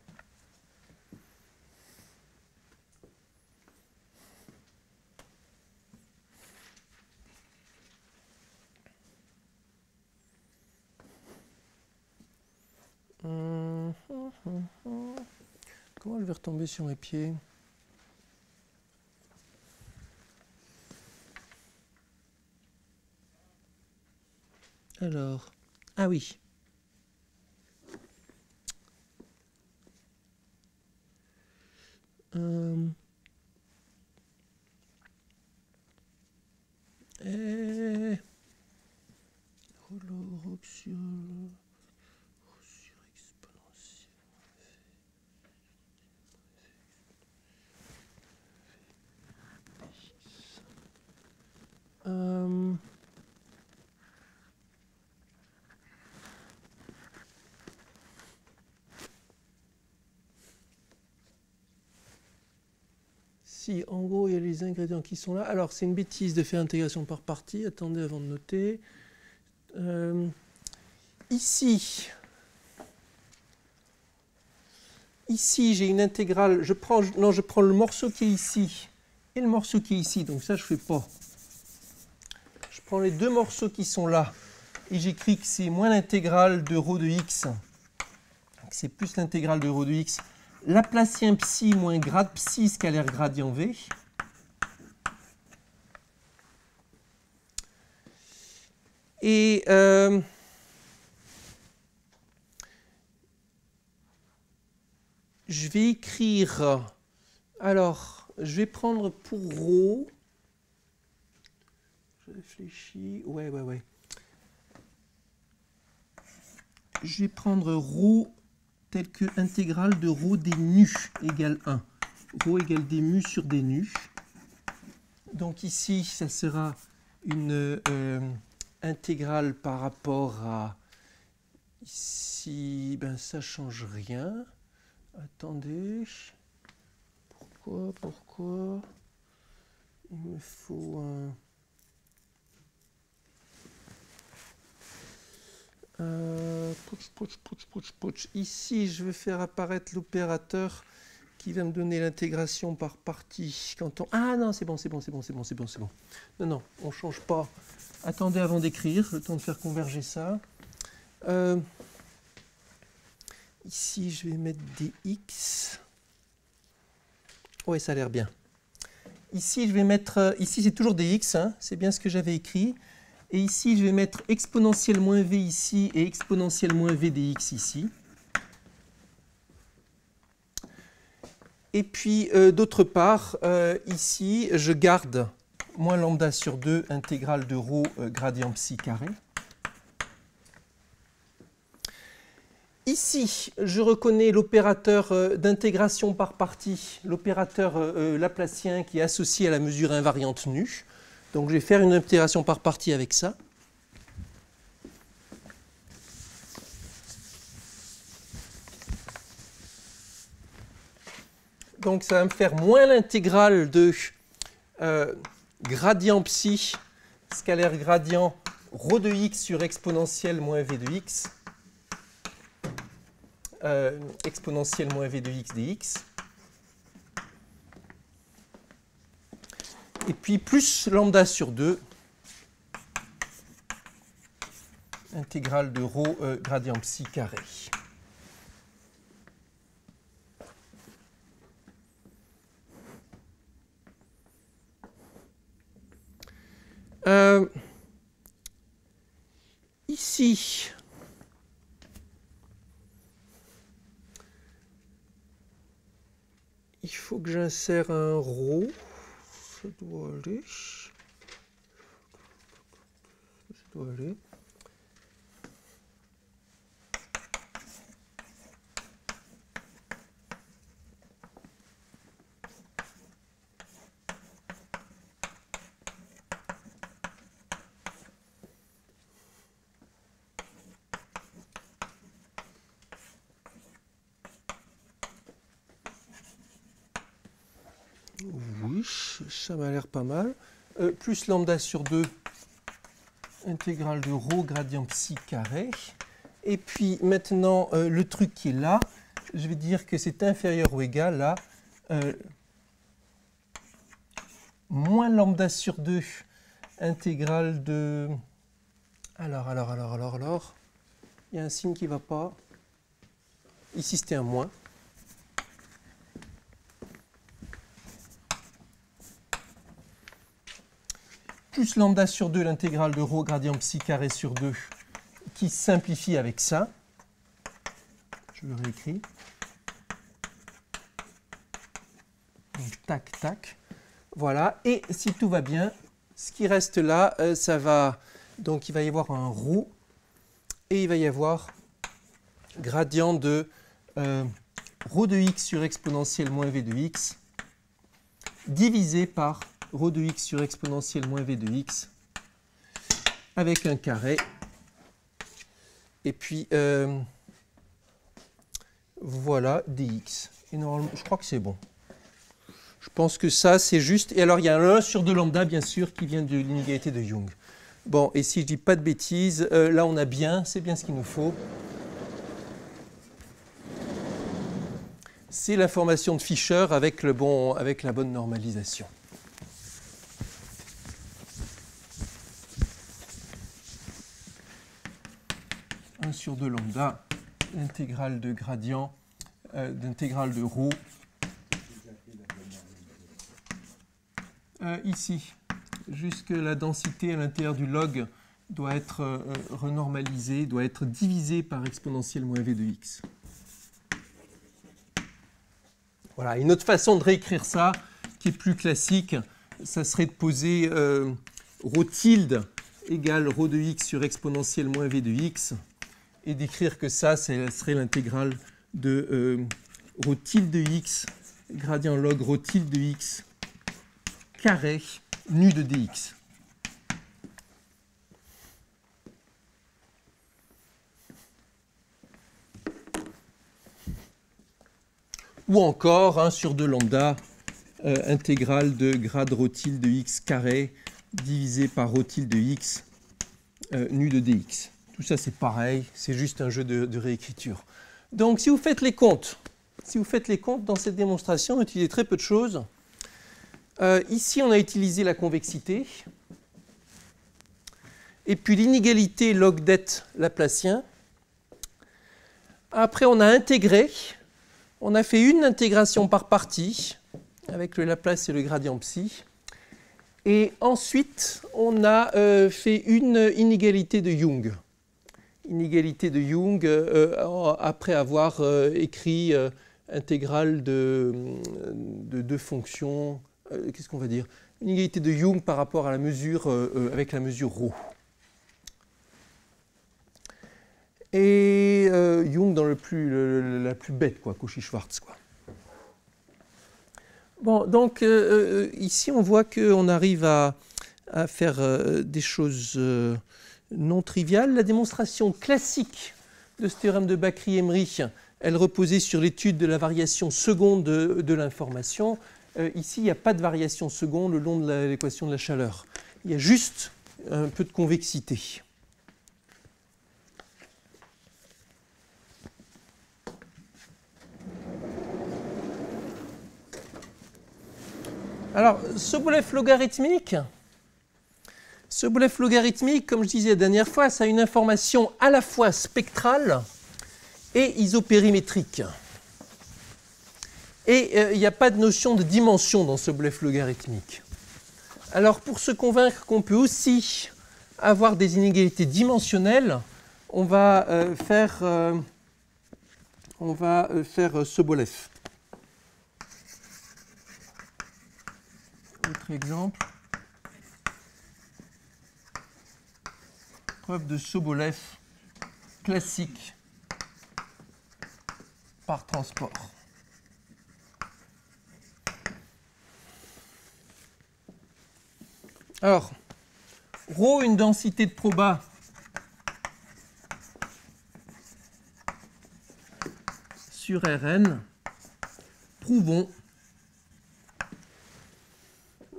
Hum. Comment je vais retomber sur mes pieds? Alors, ah oui. Euh, et... Euh, si en gros il y a les ingrédients qui sont là, alors c'est une bêtise de faire intégration par partie, attendez avant de noter. Euh, ici, ici j'ai une intégrale, je prends, non, je prends le morceau qui est ici et le morceau qui est ici, donc ça je ne fais pas prends les deux morceaux qui sont là et j'écris que c'est moins l'intégrale de ρ de x, c'est plus l'intégrale de ρ de x, Laplacien psi moins grade psi scalaire gradient v. Et euh, je vais écrire, alors je vais prendre pour ρ réfléchis. Ouais, ouais, ouais. Je vais prendre rho tel que intégrale de rho des nus égale 1. Rho égale des mu sur des nus. Donc ici, ça sera une euh, intégrale par rapport à... Ici, ben, ça change rien. Attendez. Pourquoi Pourquoi? Il me faut un... Euh, Ici, je vais faire apparaître l'opérateur qui va me donner l'intégration par partie. Quand on... Ah non, c'est bon, c'est bon, c'est bon, c'est bon, c'est bon, c'est bon. Non, non, on ne change pas. Attendez avant d'écrire, le temps de faire converger ça. Euh, ici, je vais mettre des x. Oui, ça a l'air bien. Ici, je vais mettre... Euh, ici, c'est toujours des x, hein, c'est bien ce que j'avais écrit. Et ici, je vais mettre exponentielle moins v ici et exponentielle moins v dx ici. Et puis, euh, d'autre part, euh, ici, je garde moins lambda sur 2 intégrale de rho euh, gradient psi carré. Ici, je reconnais l'opérateur d'intégration par partie, l'opérateur laplacien qui est associé à la mesure invariante nue. Donc je vais faire une intégration par partie avec ça. Donc ça va me faire moins l'intégrale de euh, gradient psi, scalaire gradient ρ de x sur exponentielle moins v de x, euh, exponentielle moins v de x dx. et puis plus lambda sur 2 intégrale de rho euh, gradient psi carré. Euh, ici, il faut que j'insère un rho. Ça doit aller. Ça doit aller. Oui, ça m'a l'air pas mal. Euh, plus lambda sur 2, intégrale de rho gradient psi carré. Et puis maintenant, euh, le truc qui est là, je vais dire que c'est inférieur ou égal à euh, moins lambda sur 2, intégrale de... Alors, alors, alors, alors, alors, il y a un signe qui ne va pas. Ici, c'était un moins. Plus lambda sur 2, l'intégrale de rho gradient psi carré sur 2, qui simplifie avec ça. Je le réécris. Tac, tac. Voilà. Et si tout va bien, ce qui reste là, euh, ça va. Donc, il va y avoir un rho et il va y avoir gradient de euh, rho de x sur exponentielle moins v de x divisé par rho de x sur exponentielle moins v de x avec un carré. Et puis, euh, voilà dx. Et normalement, je crois que c'est bon. Je pense que ça, c'est juste. Et alors, il y a un 1 sur 2 lambda, bien sûr, qui vient de l'inégalité de Young. Bon, et si je dis pas de bêtises, euh, là, on a bien, c'est bien ce qu'il nous faut. C'est l'information de Fischer avec, le bon, avec la bonne normalisation. Sur 2 lambda, l'intégrale de gradient, euh, d'intégrale de rho. Euh, ici, jusque la densité à l'intérieur du log doit être euh, renormalisée, doit être divisée par exponentielle moins v de x. Voilà, une autre façon de réécrire ça, qui est plus classique, ça serait de poser rho tilde égale rho de x sur exponentielle moins v de x et d'écrire que ça, ce serait l'intégrale de euh, de x, gradient log rho de x, carré, nu de dx. Ou encore 1 sur 2 lambda, euh, intégrale de grade rho de x carré divisé par rho tilde de x, euh, nu de dx. Tout ça, c'est pareil, c'est juste un jeu de, réécriture. Donc, si vous faites les comptes, si vous faites les comptes dans cette démonstration, on a utilisé très peu de choses. Euh, ici, on a utilisé la convexité. Et puis l'inégalité log det laplacien. Après, on a intégré. On a fait une intégration par partie avec le Laplace et le gradient psi. Et ensuite, on a euh, fait une inégalité de Young inégalité de Young euh, euh, après avoir euh, écrit intégrale de deux fonctions. Qu'est-ce qu'on va dire? Inégalité de Young par rapport à la mesure avec la mesure ρ. Et Young dans la plus bête, quoi, Cauchy-Schwarz. Quoi. Bon, donc ici on voit qu'on arrive à faire des choses non trivial. La démonstration classique de ce théorème de Bakry-Emery, elle reposait sur l'étude de la variation seconde de, l'information. Euh, ici, il n'y a pas de variation seconde le long de l'équation de la chaleur. Il y a juste un peu de convexité. Alors, Sobolev logarithmique, ce blef logarithmique, comme je disais la dernière fois, ça a une information à la fois spectrale et isopérimétrique. Et euh, il n'y a pas de notion de dimension dans ce blef logarithmique. Alors pour se convaincre qu'on peut aussi avoir des inégalités dimensionnelles, on va euh, faire, euh, on va, faire Sobolev. autre exemple. Preuve de Sobolev classique par transport. Alors, ρ, une densité de proba sur Rn, prouvons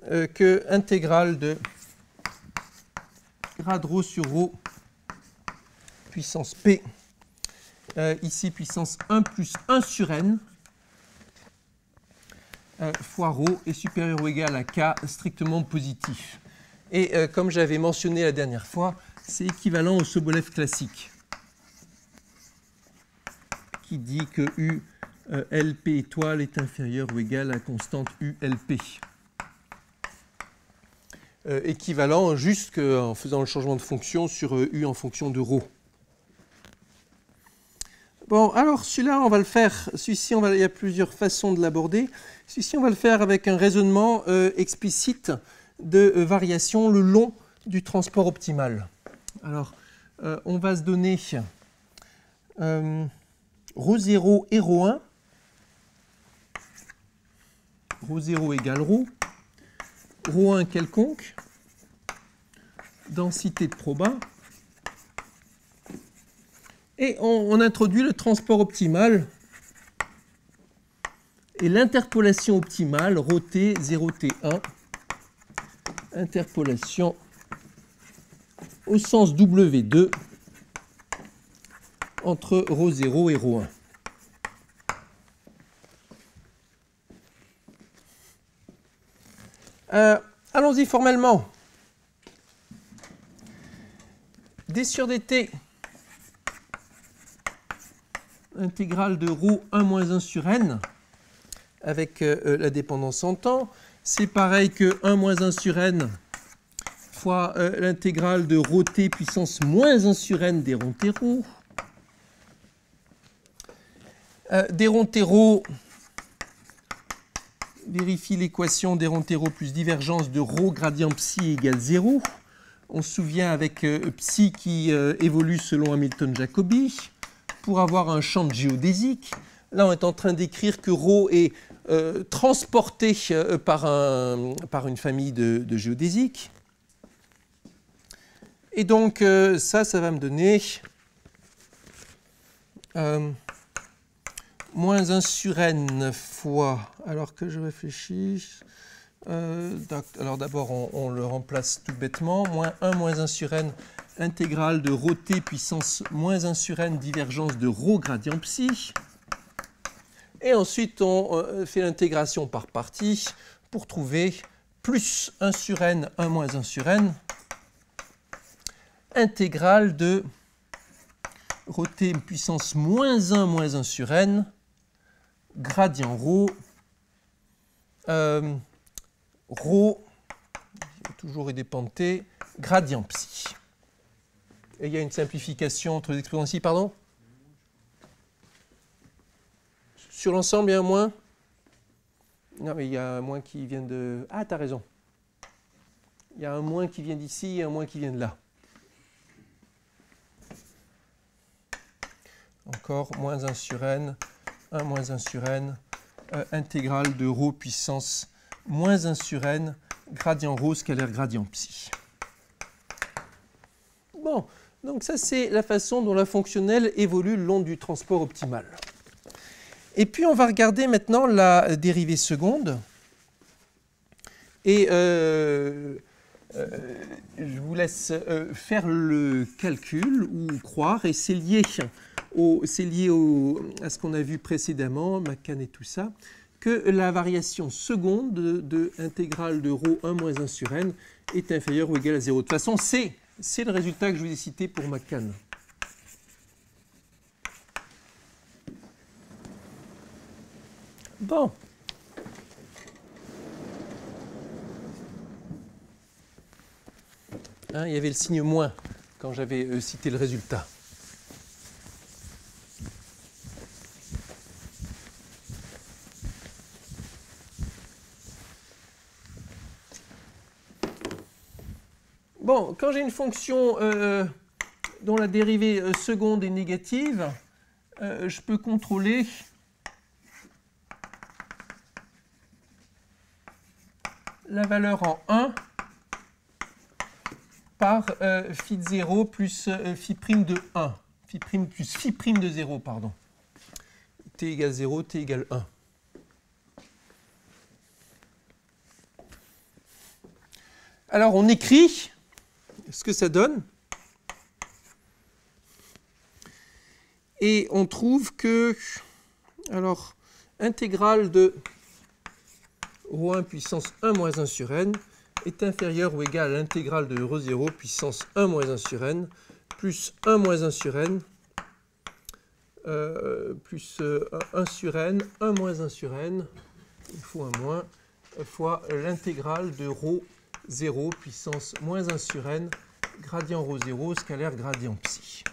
euh, que intégrale de grade ρ sur ρ puissance P, euh, ici puissance 1 plus 1 sur n, euh, fois ρ est supérieur ou égal à k strictement positif. Et euh, comme j'avais mentionné la dernière fois, c'est équivalent au Sobolev classique, qui dit que U LP étoile est inférieur ou égal à constante ULP. équivalent juste en faisant le changement de fonction sur U en fonction de ρ. Bon, alors celui-là, on va le faire. Celui-ci, il y a plusieurs façons de l'aborder. Celui-ci, on va le faire avec un raisonnement euh, explicite de euh, variation le long du transport optimal. Alors, euh, on va se donner ρ0 et ρ1. ρ0 égale ρ. ρ1 quelconque. Densité de proba. Et on, introduit le transport optimal et l'interpolation optimale, ρt 0t1, interpolation au sens W2 entre ρ0 et ρ1. Euh, allons-y formellement. d sur dt intégrale de ρ 1 moins 1 sur n avec euh, euh, la dépendance en temps. C'est pareil que 1 moins 1 sur n fois l'intégrale de ρ t puissance moins 1 sur n des rontéros. des rontéros, vérifie l'équation des rontéros plus divergence de ρ gradient psi égale 0. On se souvient avec psi qui évolue selon Hamilton-Jacobi pour avoir un champ géodésique. Là, on est en train d'écrire que ρ est euh, transporté euh, par, un, par, une famille de, géodésiques. Et donc, euh, ça, ça va me donner moins 1 sur n fois, alors que je réfléchis, euh, alors d'abord on, le remplace tout bêtement, moins 1 moins 1 sur n, intégrale de rho t puissance moins 1 sur n divergence de rho gradient psi. Et ensuite on euh, fait l'intégration par partie pour trouver plus 1 sur n, 1 moins 1 sur n, intégrale de rho t puissance moins 1 moins 1 sur n gradient ρ, euh, ρ, toujours idépenté, gradient psi. Et il y a une simplification entre les exposants pardon Sur l'ensemble, il y a un moins Non, mais il y a un moins qui vient de... Ah, tu as raison. Il y a un moins qui vient d'ici et un moins qui vient de là. Encore, moins 1 sur n, 1 moins 1 sur n, euh, intégrale de ρ puissance moins 1 sur n, gradient ρ scalaire gradient psi. Bon, donc ça, c'est la façon dont la fonctionnelle évolue le long du transport optimal. Et puis, on va regarder maintenant la dérivée seconde. Et euh, euh, je vous laisse faire le calcul ou croire, et c'est lié, lié à ce qu'on a vu précédemment, Macan et tout ça, que la variation seconde de, de intégrale de ρ 1 moins 1 sur n est inférieure ou égale à 0. De toute façon, c'est c'est le résultat que je vous ai cité pour McCann. Bon. Hein, il y avait le signe moins quand j'avais euh, cité le résultat. Bon, quand j'ai une fonction euh, dont la dérivée euh, seconde est négative, euh, je peux contrôler la valeur en 1 par phi de 0 plus phi prime de 1. Phi prime plus phi prime de 0, pardon. t égale 0, t égale 1. Alors on écrit ce que ça donne. Et on trouve que, alors, intégrale de ρ1 puissance 1 moins 1 sur n est inférieure ou égale à l'intégrale de ρ 0 puissance 1 moins 1 sur n plus 1 moins 1 sur n euh, plus 1 euh, sur n, 1 moins 1 sur n, il faut un moins, fois l'intégrale de ρ 0 puissance moins 1 sur n, gradient ρ 0, scalaire gradient psi.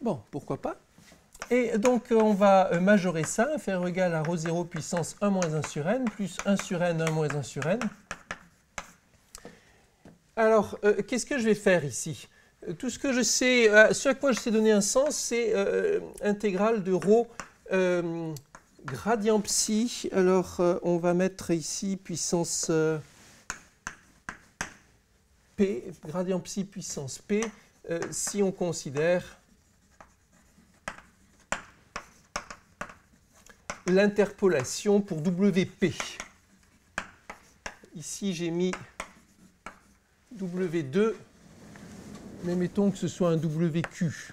Bon, pourquoi pas Et donc, on va majorer ça, faire égal à ρ 0 puissance 1 moins 1 sur n, plus 1 sur n, 1 moins 1 sur n. Alors, euh, qu'est-ce que je vais faire ici? Tout ce que je sais, euh, à quoi je sais donner un sens, c'est euh, intégrale de rho euh, gradient psi. Alors, on va mettre ici puissance p, gradient psi puissance p, si on considère l'interpolation pour WP. Ici, j'ai mis W2 mais mettons que ce soit un WQ.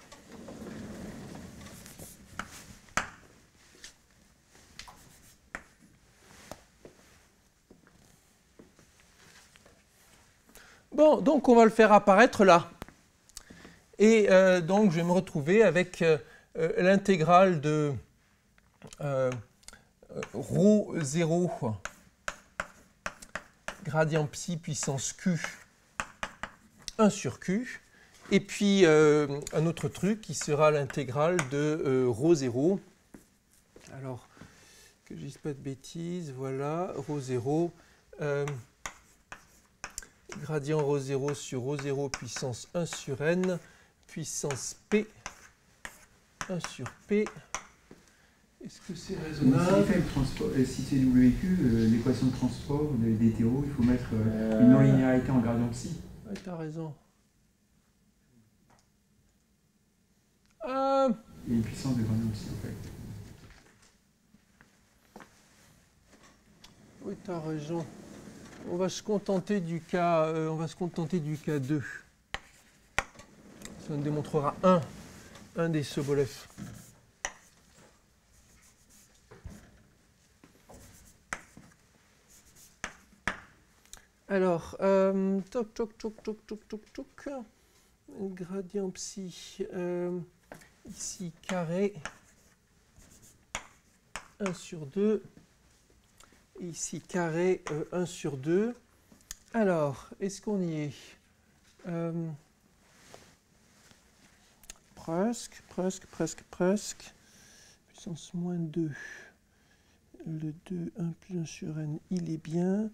Bon, donc on va le faire apparaître là. Et euh, donc je vais me retrouver avec euh, euh, l'intégrale de ρ 0 gradient psi puissance q 1 sur q et puis euh, un autre truc qui sera l'intégrale de euh, ρ 0. Alors, que je dise pas de bêtises, voilà, ρ 0. Euh, gradient ρ 0 sur ρ 0 puissance 1 sur n, puissance p, 1 sur p. Est-ce que c'est raisonnable Si c'est WQ, l'équation de transport des TO, il faut mettre une non-linéarité en gradient psi. Ouais, tu as raison. Euh... Il y a une puissance de gradient aussi, en fait. Oui, tu as raison. On va se contenter du cas, euh, on va se contenter du cas 2. Ça nous démontrera un, un des Sobolev. Alors, euh, toc, toc, toc, toc, toc, toc, toc. Gradient. Euh, ici carré 1 sur 2, ici carré 1 euh, sur 2. Alors, est-ce qu'on y est? Euh, Presque, presque, presque, presque. Puissance moins 2. Le 2, 1 plus 1 sur n, il est bien.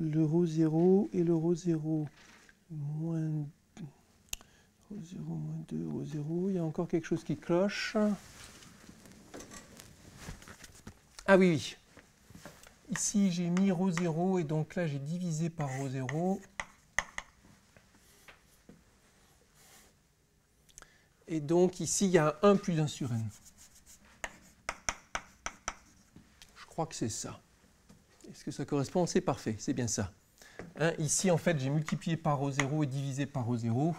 Le rho 0 et le rho 0 moins 2 0, moins 2, au 0. Il y a encore quelque chose qui cloche. Ah oui, oui. Ici, j'ai mis ρ 0 et donc là, j'ai divisé par ρ 0. Et donc ici, il y a 1 plus 1 sur n. Je crois que c'est ça. Est-ce que ça correspond C'est parfait, c'est bien ça. Hein, ici, en fait, j'ai multiplié par ρ 0 et divisé par ρ 0.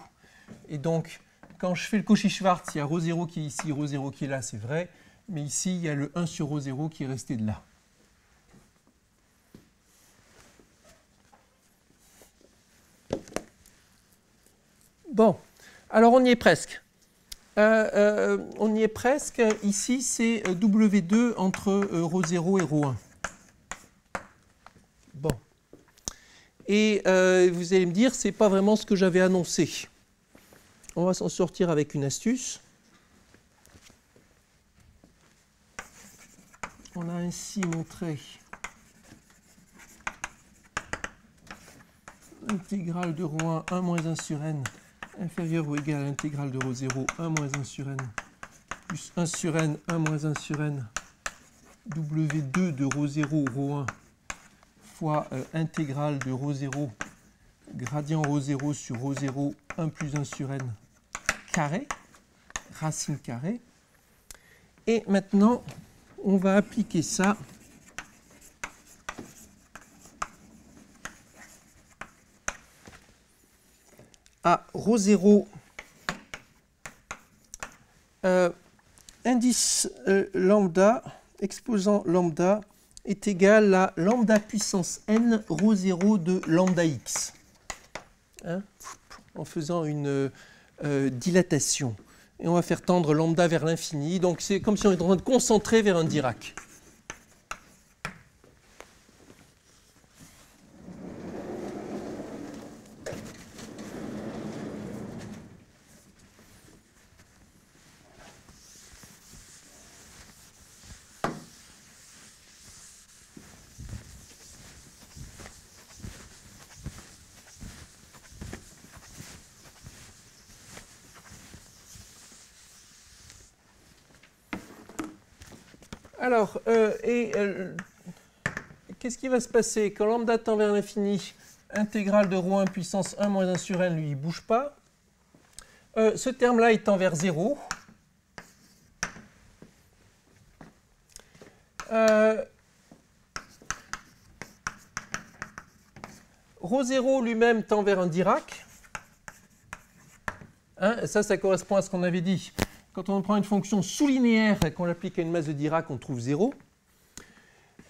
Et donc, quand je fais le Cauchy-Schwarz, il y a ρ0 qui est ici, ρ0 qui est là, c'est vrai. Mais ici, il y a le 1 sur ρ0 qui est resté de là. Bon, alors on y est presque. Euh, euh, on y est presque. Ici, c'est W2 entre ρ0 et ρ1. Bon. Et euh, vous allez me dire, ce n'est pas vraiment ce que j'avais annoncé On va s'en sortir avec une astuce. On a ainsi montré l'intégrale de rho 1, 1 moins 1 sur n, inférieure ou égale à l'intégrale de rho 0, 1 moins 1 sur n, plus 1 sur n, 1 moins 1 sur n, W2 de rho 0, rho 1, fois euh, intégrale de rho 0, gradient rho 0 sur rho 0, 1 plus 1 sur n, carré, racine carrée. Et maintenant, on va appliquer ça à ρ0 euh, indice euh, lambda, exposant lambda est égal à lambda puissance n ρ0 de lambda x. Hein, en faisant une euh, dilatation. Et on va faire tendre lambda vers l'infini. Donc c'est comme si on était en train de concentrer vers un Dirac. Alors, euh, et euh, qu'est-ce qui va se passer quand lambda tend vers l'infini Intégrale de ρ1 puissance 1 moins 1 sur n, lui, il ne bouge pas. Euh, ce terme-là, il tend vers 0. Rho0 lui-même tend vers un Dirac. Hein, ça, ça correspond à ce qu'on avait dit. Quand on prend une fonction sous-linéaire et qu'on l'applique à une masse de Dirac, on trouve 0.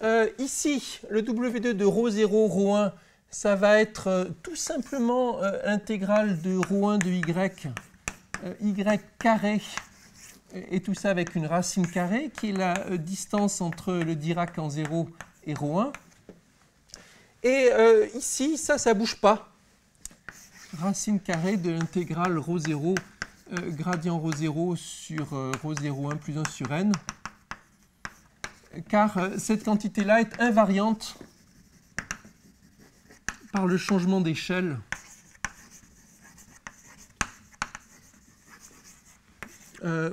Euh, ici, le W2 de ρ0, ρ1, ça va être euh, tout simplement euh, l'intégrale de ρ1 de y, y carré, et tout ça avec une racine carrée, qui est la distance entre le Dirac en 0 et ρ1. Et ici, ça, ça ne bouge pas. Racine carrée de l'intégrale ρ0 euh, gradient ρ0 sur euh, ρ01 plus 1 sur n, car euh, cette quantité-là est invariante par le changement d'échelle euh,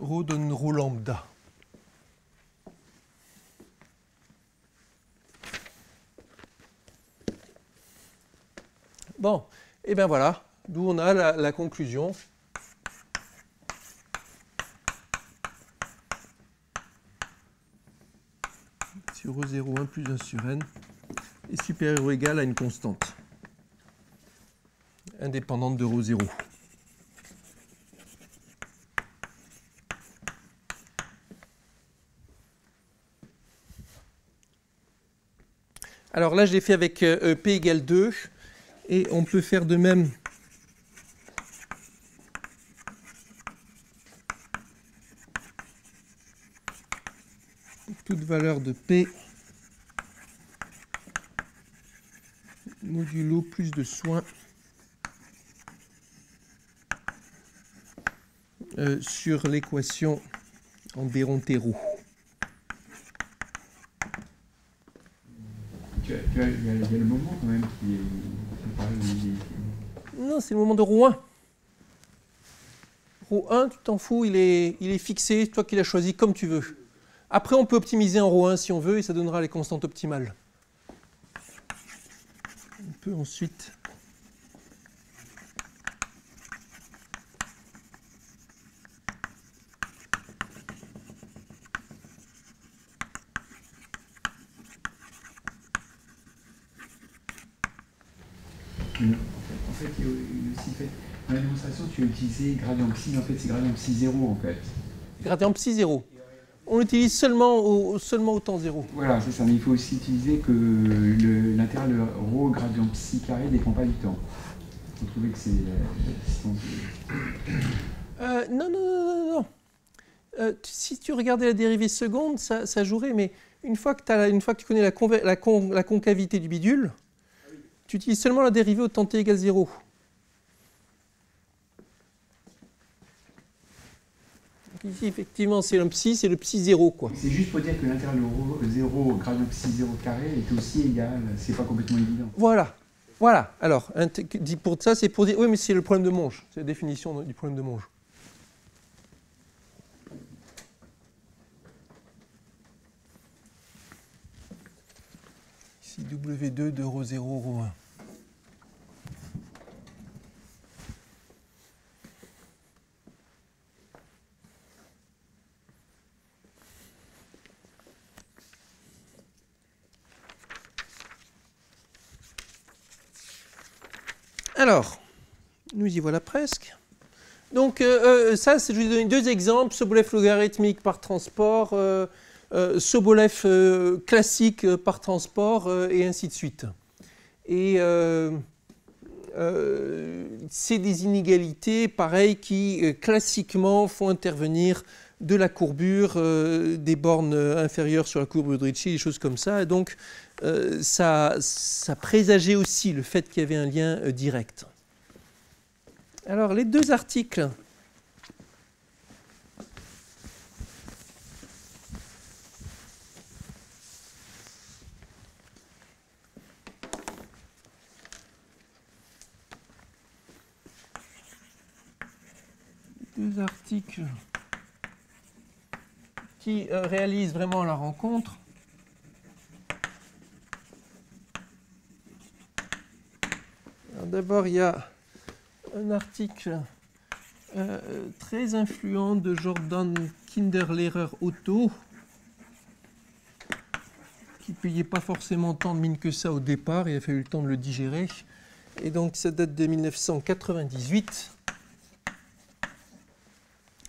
ρ donne ρ lambda. Bon, et bien voilà. D'où on a la, conclusion. Sur E0, 1 plus 1 sur n est supérieur ou égal à une constante indépendante de ρ 0. Alors là, je l'ai fait avec euh, P égale 2, et on peut faire de même toute valeur de P modulo plus de soins euh, sur l'équation en Béron-Théroux. Il y, a le moment quand même qui est... Non, c'est le moment de roue 1. Roue 1, tu t'en fous, il est, il est fixé, toi qui l'as choisi comme tu veux. Après, on peut optimiser en ρ1 si on veut et ça donnera les constantes optimales. On peut ensuite En fait, il y a aussi fait, dans la démonstration, tu as utilisé gradient psi, en fait, c'est gradient psi 0 en fait. Gradient psi 0 on l'utilise seulement au, seulement au temps zéro. Voilà, c'est ça. Mais il faut aussi utiliser que l'intérieur de ρ gradient psi carré ne dépend pas du temps. Vous trouvez que c'est euh, non, non, non, non, euh, si tu regardais la dérivée seconde, ça, jouerait, mais une fois que, as, une fois que tu connais la, la, la, concavité du bidule, tu utilises seulement la dérivée au temps t égale 0. Effectivement, c'est un psi, c'est le psi 0, quoi. C'est juste pour dire que l'intérieur de 0 gradient psi 0 carré est aussi égal, c'est pas complètement évident. Voilà. Voilà. Alors, pour ça, c'est pour dire. Oui, mais c'est le problème de Monge. C'est la définition du problème de Monge. Ici, W2 de ρ 0, Alors, nous y voilà presque. Donc, euh, euh, ça, je vous donner deux exemples Sobolev logarithmique par transport, euh, Sobolev classique par transport, et ainsi de suite. Et c'est des inégalités, pareil, qui classiquement font intervenir de la courbure, des bornes inférieures sur la courbe de Ricci, des choses comme ça. Donc, euh, ça, présageait aussi le fait qu'il y avait un lien euh, direct. Alors, les deux articles. Deux articles qui euh, réalisent vraiment la rencontre. D'abord, il y a un article euh, très influent de Jordan Kinderlehrer Otto, qui ne payait pas forcément tant de mine que ça au départ, il a fallu le temps de le digérer. Et donc ça date de 1998.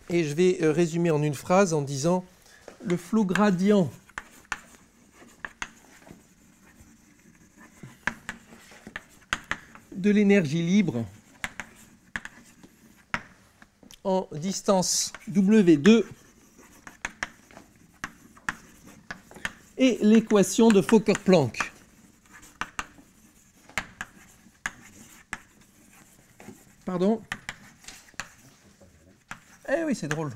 Et je vais euh, résumer en une phrase en disant le flot gradient de l'énergie libre en distance W2 et l'équation de Fokker-Planck. Pardon Eh oui, c'est drôle.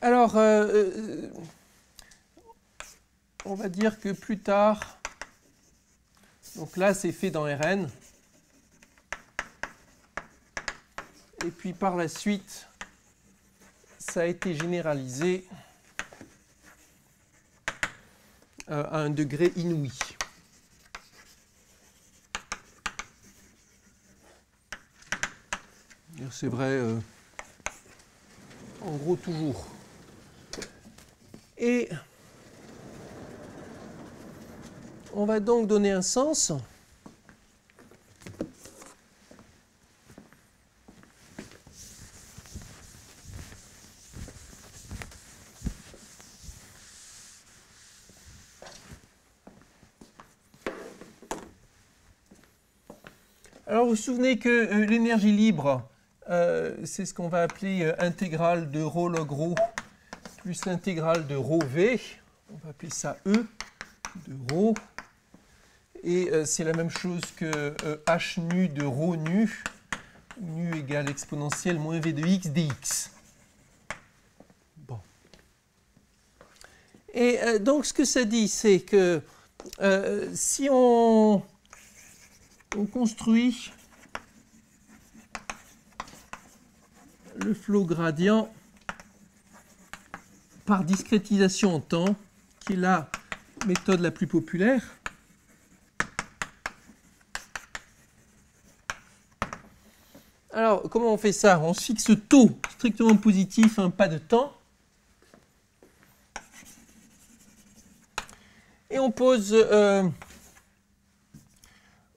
Alors, euh, euh, on va dire que plus tard, donc là c'est fait dans Rn, et puis par la suite, ça a été généralisé euh, à un degré inouï. C'est vrai, euh, en gros toujours. Et on va donc donner un sens. Alors vous vous souvenez que euh, l'énergie libre, euh, c'est ce qu'on va appeler euh, intégrale de ρ log ρ plus l'intégrale de ρ v. On va appeler ça E de ρ et euh, c'est la même chose que euh, h nu de ρ nu, nu égale exponentielle moins v de x dx. Bon. Et euh, donc ce que ça dit, c'est que si on, on construit le flot gradient par discrétisation en temps, qui est la méthode la plus populaire, Alors, comment on fait ça On se fixe taux strictement positif, un pas de temps. Et on pose euh,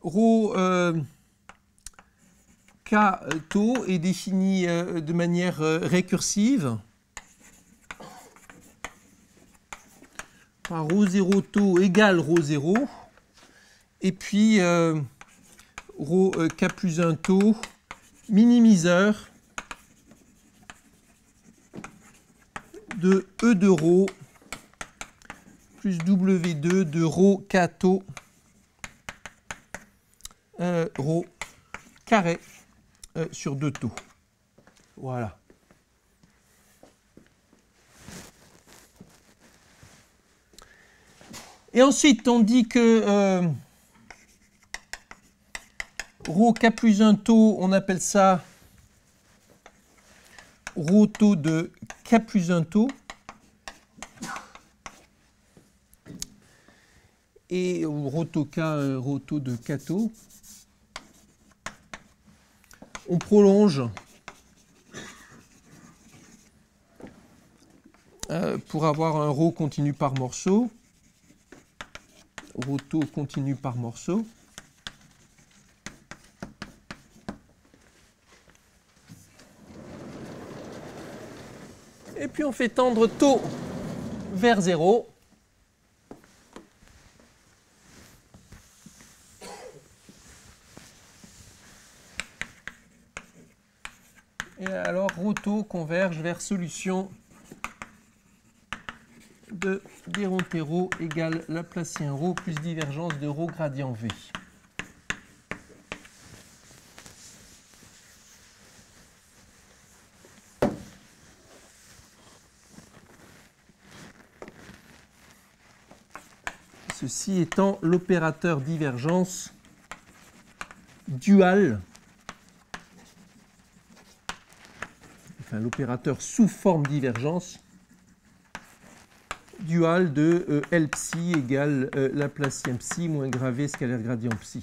ρ euh, k taux et défini euh, de manière récursive par ρ0 taux égale ρ0 et puis ρ k plus 1 taux minimiseur de E de ρ plus W2 de ρ cato euh, ρ carré euh, sur deux taux. Voilà. Et ensuite, on dit que euh, rho k plus 1 taux, on appelle ça rho taux de k plus 1 taux. Et rho taux k, euh, rho de k taux. On prolonge euh, pour avoir un rho continu par morceau. Rho taux continu par morceau. Puis on fait tendre taux vers 0. Et alors taux converge vers solution de Dérontero égale Laplacien ρ plus divergence de ρ gradient V. Ceci étant l'opérateur divergence dual, enfin l'opérateur sous forme divergence dual de euh, L psi égale euh, Laplacien psi moins gravé scalaire gradient psi.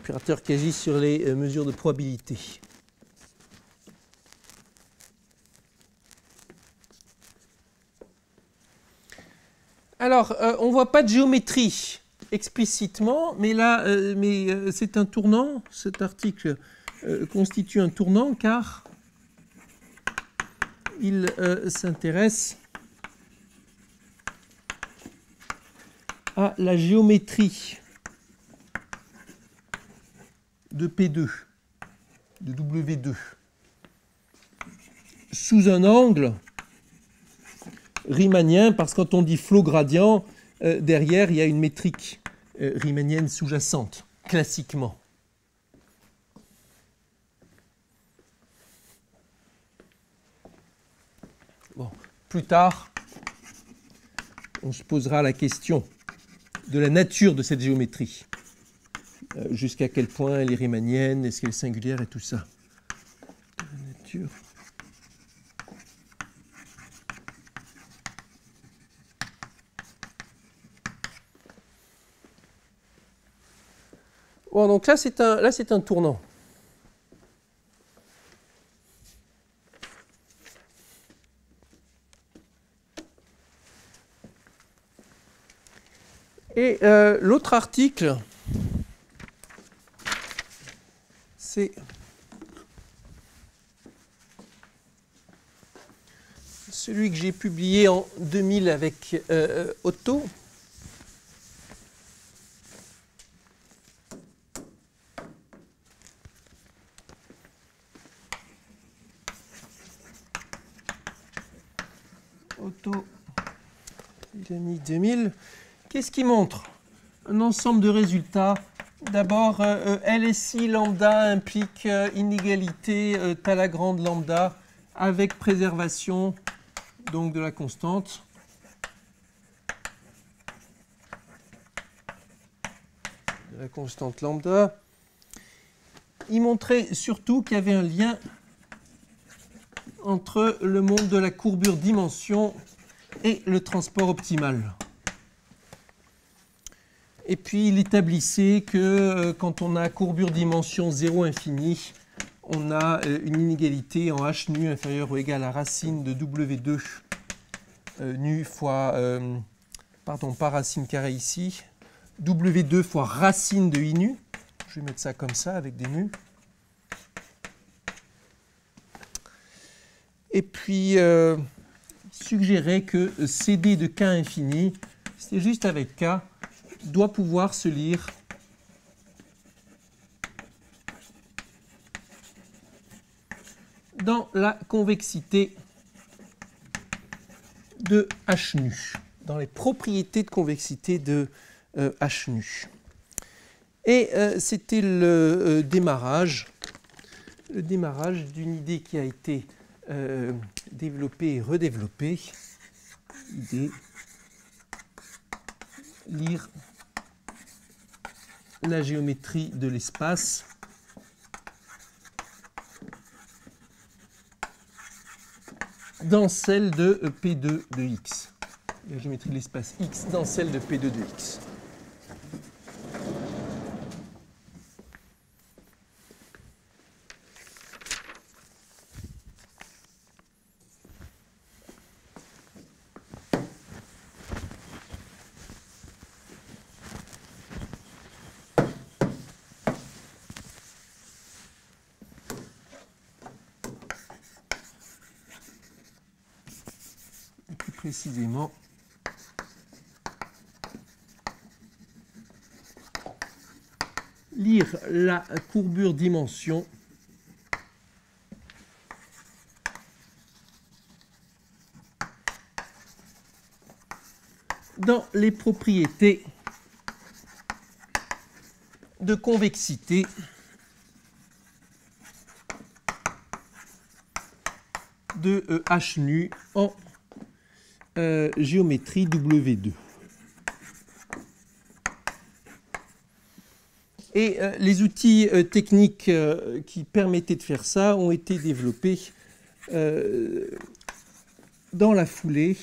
Opérateur qui agit sur les euh, mesures de probabilité. Euh, on ne voit pas de géométrie explicitement, mais là, euh, euh, c'est un tournant. Cet article constitue un tournant car il s'intéresse à la géométrie de P2, de W2, sous un angle riemanien, parce que quand on dit flot gradient, euh, derrière, il y a une métrique euh, riemannienne sous-jacente, classiquement. Plus tard, on se posera la question de la nature de cette géométrie. Euh, jusqu'à quel point elle est riemannienne, est-ce qu'elle est singulière et tout ça. Donc là, c'est un, là, un tournant. Et euh, l'autre article, c'est celui que j'ai publié en 2000 avec euh. Otto, il a mis 2000. Qu'est-ce qui montre Un ensemble de résultats? D'abord, euh, LSI lambda implique euh, inégalité euh, Talagrande lambda avec préservation donc de la constante. De la constante lambda. Il montrait surtout qu'il y avait un lien entre le monde de la courbure dimension et le transport optimal. Et puis il établissait que euh, quand on a courbure dimension 0 infini, on a euh, une inégalité en h nu inférieur ou égal à racine de W2 euh, nu fois, pardon, pas racine carré ici, W2 fois racine de I nu. Je vais mettre ça comme ça avec des nus. et puis euh, suggérer que CD de K infini, c'est juste avec K, doit pouvoir se lire dans la convexité de H nu, dans les propriétés de convexité de H nu. Et c'était le démarrage, le démarrage d'une idée qui a été développée et redéveloppée. Idée lire la géométrie de l'espace dans celle de P2 de x. La géométrie de l'espace x dans celle de P2 de x. lire la courbure dimension. Dans les propriétés de convexité. De H nu en euh, géométrie W2. Et euh, les outils euh, techniques qui permettaient de faire ça ont été développés dans la foulée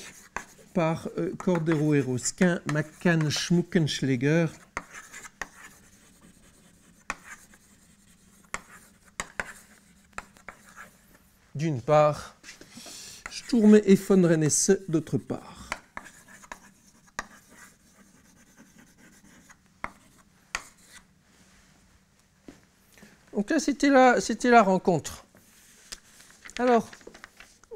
par Cordero et McCann, Schmuckenschläger. D'une part, Sturm et von Renesse d'autre part. Donc là, c'était la, la rencontre. Alors,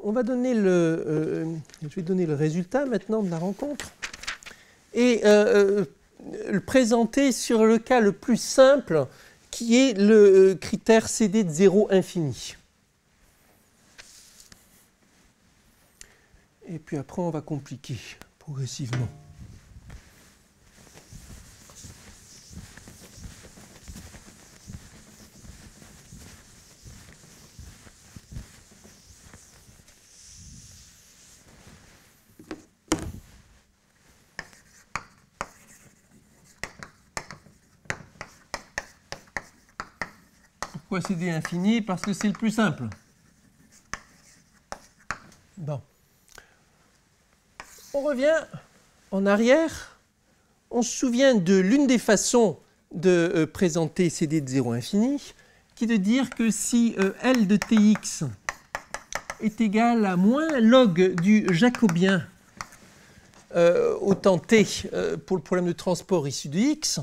on va donner le, euh, je vais donner le résultat maintenant de la rencontre et euh, euh, le présenter sur le cas le plus simple qui est le critère CD de 0 infini. Et puis après, on va compliquer progressivement. Pourquoi c'est des infini Parce que c'est le plus simple. Bon. On revient en arrière. On se souvient de l'une des façons de euh, présenter CD de 0 infini, qui est de dire que si euh, L de Tx est égal à moins log du jacobien euh, au temps t pour le problème de transport issu de x,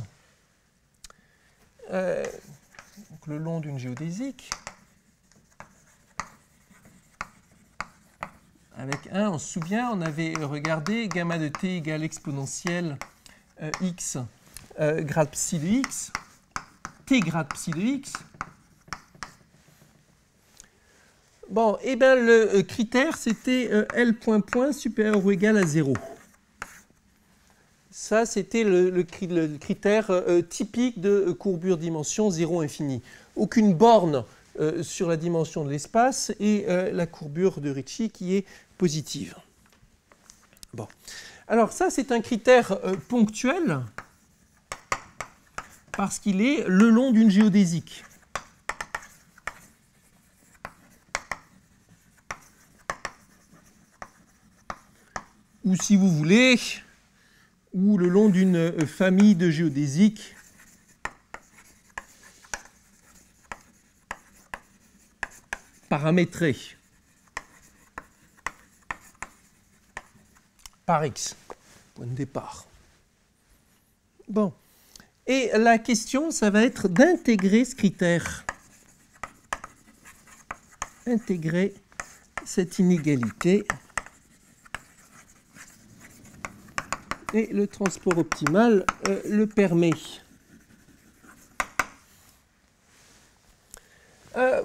le long d'une géodésique, avec 1, on se souvient, on avait regardé gamma de t égale exponentielle euh, x euh, grade psi de x, t grade psi de x. Bon, et eh bien le euh, critère, c'était L point point supérieur ou égal à 0. Ça, c'était le, le, critère typique de courbure dimension 0 infini. Aucune borne sur la dimension de l'espace et la courbure de Ricci qui est positive. Bon. Alors ça, c'est un critère euh, ponctuel parce qu'il est le long d'une géodésique. Ou si vous voulez, ou le long d'une euh, famille de géodésiques paramétrées. par x, point de départ. Bon. Et la question, ça va être d'intégrer ce critère. Intégrer cette inégalité. Et le transport optimal euh, le permet. Euh,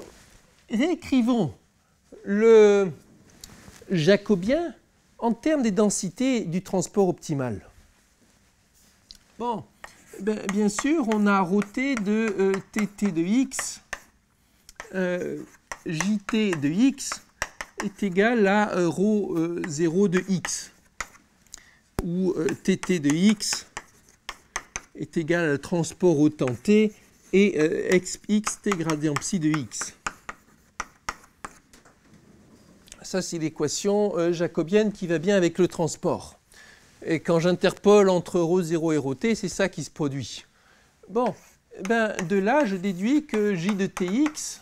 réécrivons le jacobien en termes des densités du transport optimal. Bon, ben, bien sûr, on a roté de euh, tt de x, euh, jt de x est égal à euh, rho 0 de x, où tt de x est égal à transport au temps t et x t gradient psi de x. Ça, c'est l'équation jacobienne qui va bien avec le transport. Et quand j'interpole entre ρ0 et ρt, c'est ça qui se produit. Bon, ben, de là, je déduis que j de tx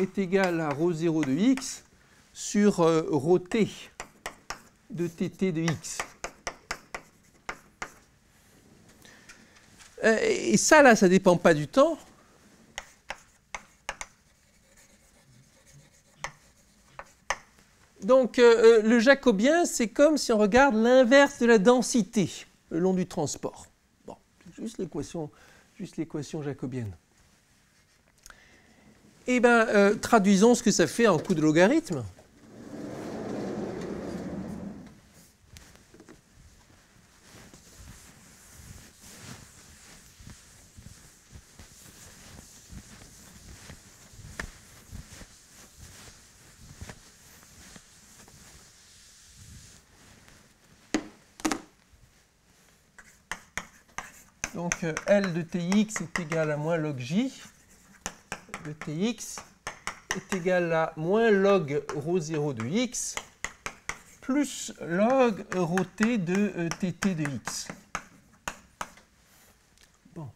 est égal à ρ0 de x sur euh, ρt de tt de x. Euh, et ça, là, ça ne dépend pas du temps. Donc euh, euh, le jacobien, c'est comme si on regarde l'inverse de la densité le long du transport. Bon, juste l'équation, juste l'équation jacobienne. Eh bien, euh, traduisons ce que ça fait en coup de logarithme. Donc L de Tx est égal à moins log J de Tx est égal à moins log ρ0 de x plus log ρt de tt de x. Bon.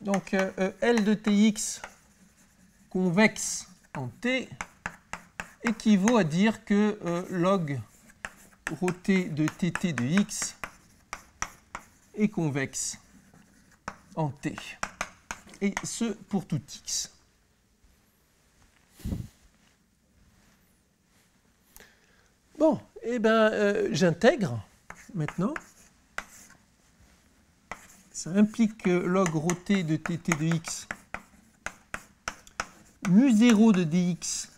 Donc euh, L de Tx convexe en T équivaut à dire que euh, log ρt de tt de x est convexe en T. Et ce pour tout x. Bon, eh bien euh, j'intègre maintenant. Ça implique que log ρt de tt de x mu0 de dx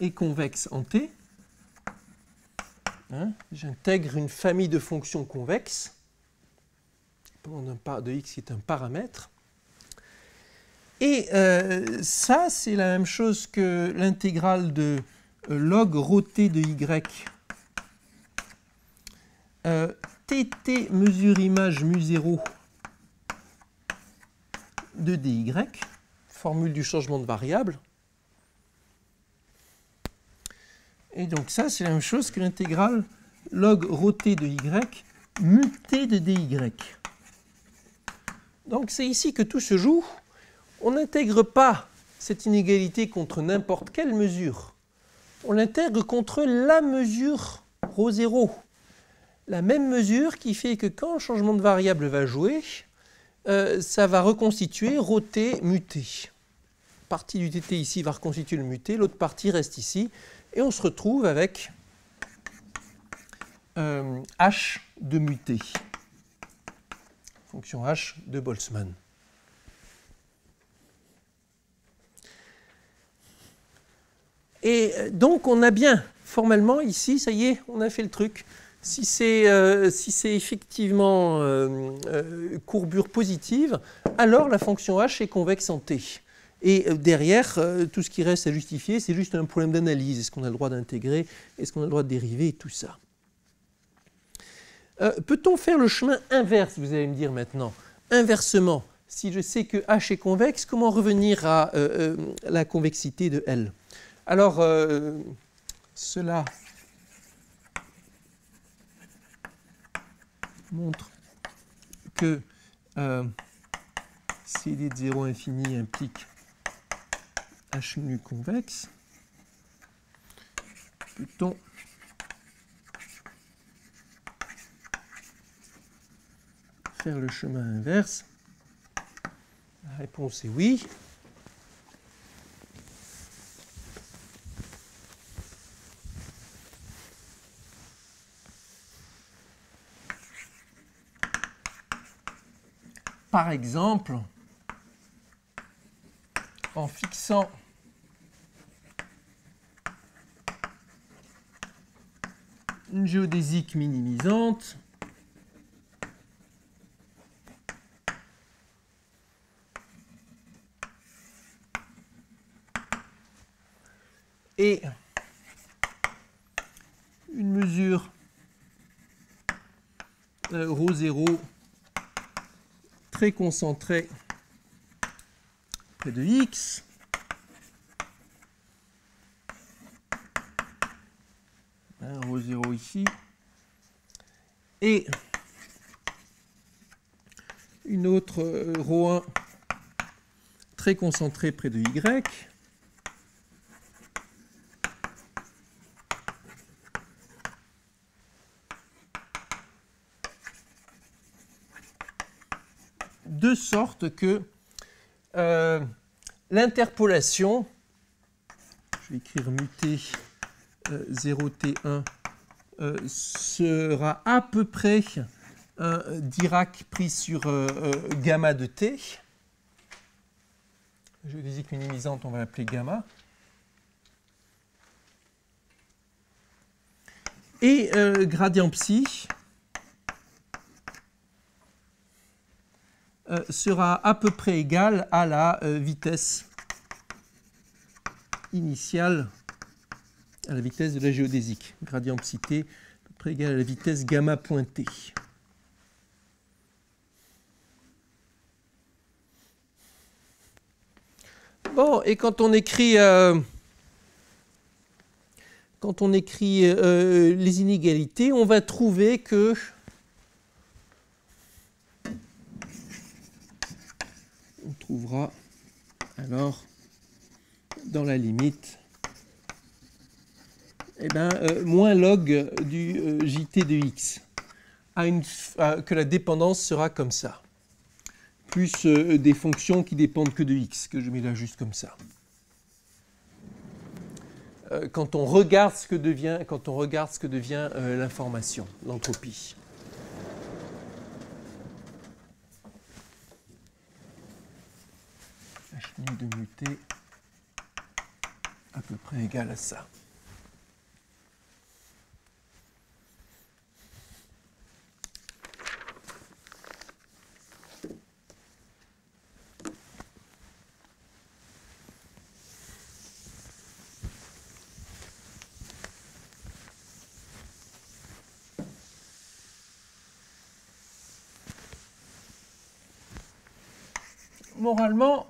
est convexe en T. Hein, j'intègre une famille de fonctions convexes. de x qui est un paramètre. Et euh, ça, c'est la même chose que l'intégrale de euh, log ρt de y. Euh, tt mesure image mu0 de dy formule du changement de variable. Et donc ça, c'est la même chose que l'intégrale log roté de y muté de dy. Donc c'est ici que tout se joue. On n'intègre pas cette inégalité contre n'importe quelle mesure. On l'intègre contre la mesure rho 0. La même mesure qui fait que quand le changement de variable va jouer, euh, ça va reconstituer roté muté partie du tt ici va reconstituer le muté, l'autre partie reste ici, et on se retrouve avec euh, h de muté, fonction h de Boltzmann. Et euh, donc on a bien formellement ici, ça y est, on a fait le truc. Si c'est euh, effectivement courbure positive, alors la fonction h est convexe en t. Et euh, derrière, euh, tout ce qui reste à justifier, c'est juste un problème d'analyse. Est-ce qu'on a le droit d'intégrer? Est-ce qu'on a le droit de dériver? Tout ça. Euh, peut-on faire le chemin inverse, vous allez me dire maintenant? Inversement, si je sais que H est convexe, comment revenir à la convexité de L? Alors, cela montre que CD de 0 infini implique H nu convexe, peut-on faire le chemin inverse La réponse est oui. Par exemple, en fixant une géodésique minimisante. Et une mesure euh, ρ 0 très concentrée près de x. rho 0 ici. Et une autre euh, rho 1 très concentrée près de y. de sorte que euh, l'interpolation, je vais écrire muté 0t1, euh, sera à peu près un Dirac pris sur euh, gamma de t. Géodésique minimisante, on va l'appeler gamma. Et gradient psi, Euh, sera à peu près égal à la euh, vitesse initiale, à la vitesse de la géodésique. Gradient psi t, à près égal à la vitesse gamma pointée. Bon, et quand on écrit, euh, quand on écrit les inégalités, on va trouver que trouvera alors dans la limite eh ben, euh, moins log du euh, jt de x, que la dépendance sera comme ça, plus euh, des fonctions qui dépendent que de x, que je mets là juste comme ça. quand on regarde ce que devient, quand on regarde ce que devient l'information, l'entropie. de muter à peu près égal à ça. Moralement,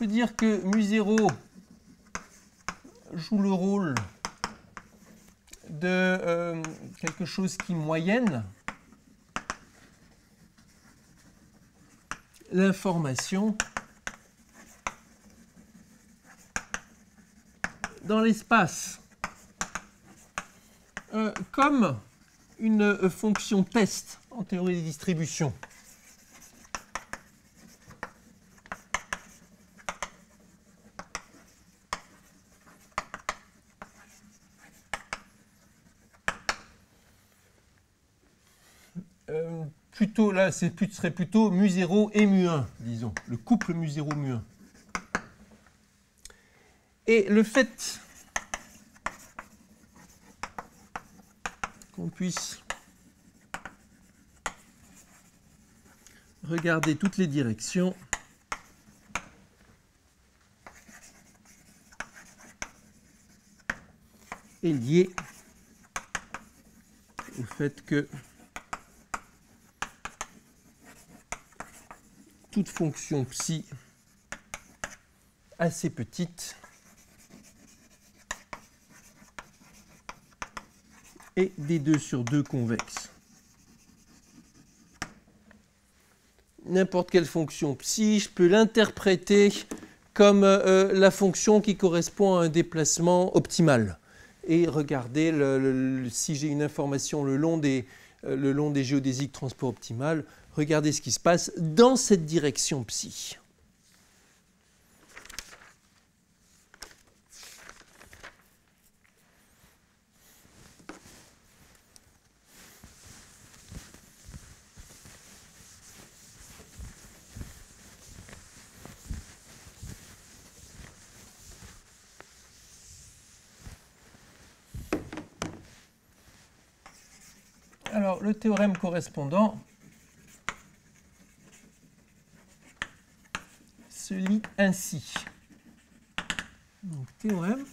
dire que mu0 joue le rôle de euh, quelque chose qui moyenne l'information dans l'espace. Euh, comme une fonction test en théorie des distributions. plutôt, là, ce serait plutôt mu0 et mu1, disons, le couple mu0, mu1. Et le fait qu'on puisse regarder toutes les directions, est lié au fait que toute fonction psi assez petite et des 2 sur 2 convexes. N'importe quelle fonction psi, je peux l'interpréter comme euh, la fonction qui correspond à un déplacement optimal. Et regardez, si j'ai une information le long des, euh, le géodésiques transport optimal, regardez ce qui se passe dans cette direction psi. Alors, le théorème correspondant se lit ainsi. Donc, théorème.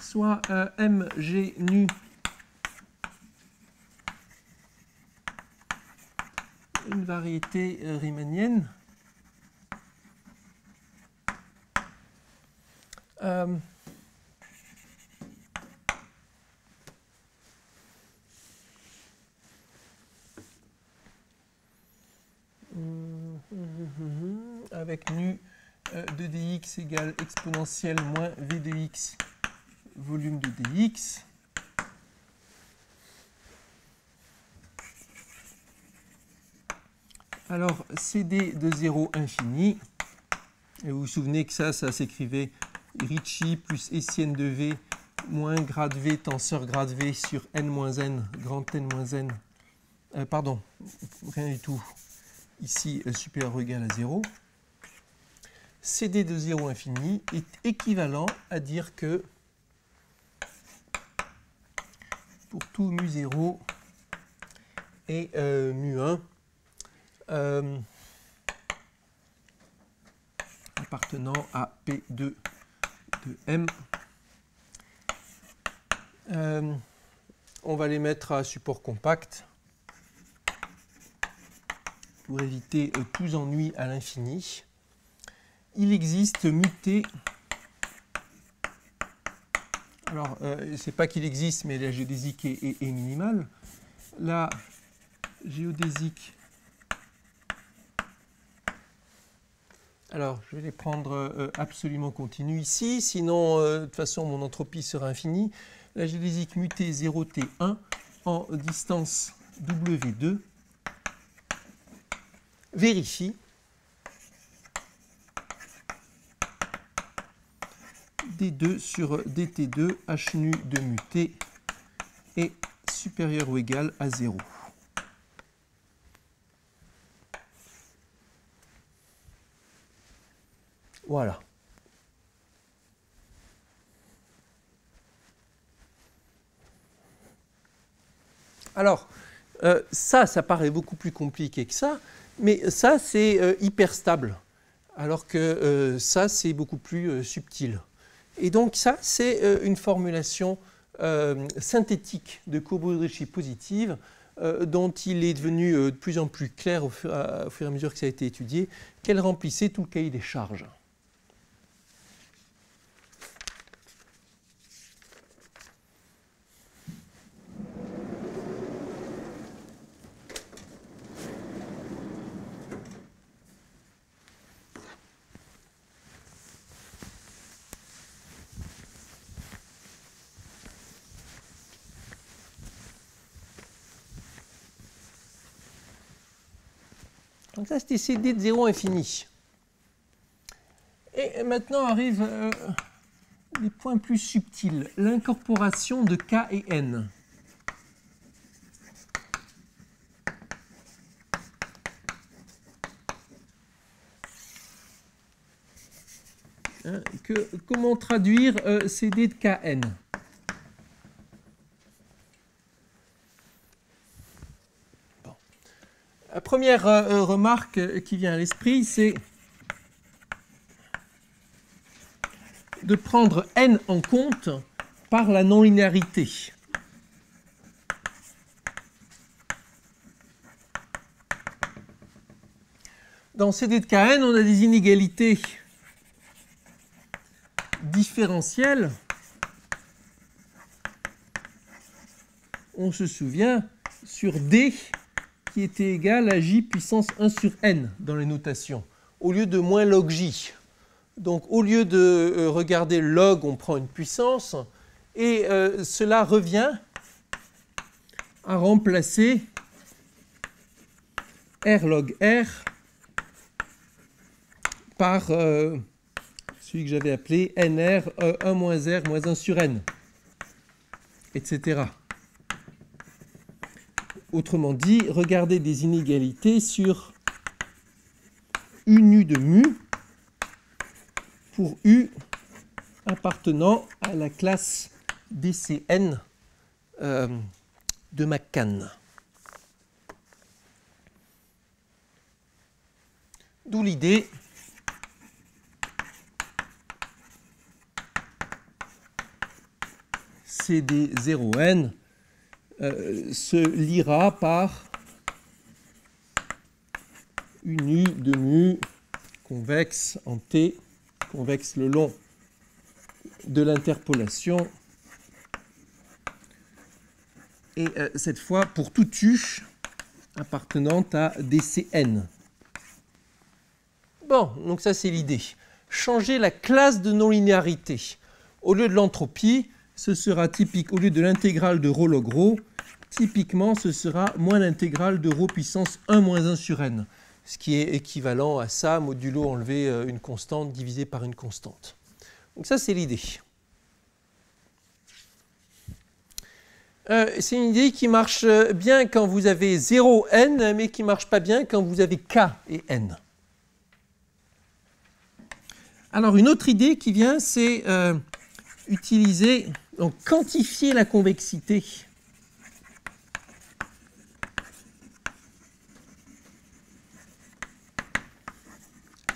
Soit euh, mg nu une variété riemannienne. Euh, avec nu euh, de dx exponentielle moins v de x volume de dx. Alors, CD de 0 infini, et vous vous souvenez que ça, ça s'écrivait Ricci plus Essienne de V moins grade V tenseur grade V sur n moins n, grand n moins n, euh, pardon, rien du tout, ici supérieur ou égal à 0. CD de 0 infini est équivalent à dire que pour tout mu 0 et euh, mu 1, euh, appartenant à P2 de M. Euh, on va les mettre à support compact pour éviter tous ennuis à l'infini. Il existe muté. Alors, euh, c'est pas qu'il existe, mais la géodésique est, minimale. La géodésique Alors, je vais les prendre euh, absolument continus ici, sinon, euh, de toute façon, mon entropie sera infinie. La géodésique mutée 0T1 en distance W2 vérifie D2 sur DT2 H nu de muté est supérieur ou égal à 0. Voilà. Alors, euh, ça, ça paraît beaucoup plus compliqué que ça, mais ça, c'est euh, hyper stable, alors que euh, ça, c'est beaucoup plus subtil. Et donc, ça, c'est euh, une formulation euh, synthétique de courbe positive euh, dont il est devenu de plus en plus clair au fur et à mesure que ça a été étudié, qu'elle remplissait tout le cahier des charges. CD de 0 infini. Et maintenant arrivent euh, les points plus subtils. L'incorporation de K et N. Hein, comment traduire euh, CD de Kn première euh, remarque qui vient à l'esprit, c'est de prendre n en compte par la non-linéarité. Dans CD de Kn, on a des inégalités différentielles. On se souvient sur D qui était égal à j puissance 1 sur n dans les notations, au lieu de moins log j. Donc au lieu de euh, regarder log, on prend une puissance, et euh, cela revient à remplacer r log r par euh, celui que j'avais appelé nr 1 moins r moins 1 sur n, etc. Autrement dit, regardez des inégalités sur U nu de mu pour U appartenant à la classe dCn euh, de McCann. D'où l'idée CD0n euh, se lira par une U de mu convexe en T, convexe le long de l'interpolation. Et euh, cette fois pour tout U appartenant à DCN. Bon, donc ça c'est l'idée. Changer la classe de non-linéarité. Au lieu de l'entropie, ce sera typique, au lieu de l'intégrale de ρ log typiquement ce sera moins l'intégrale de ρ puissance 1 moins 1 sur n, ce qui est équivalent à ça, modulo enlever euh, une constante divisée par une constante. Donc ça c'est l'idée. Euh, c'est une idée qui marche bien quand vous avez 0 n, mais qui ne marche pas bien quand vous avez k et n. Alors une autre idée qui vient, c'est euh, utiliser, donc quantifier la convexité.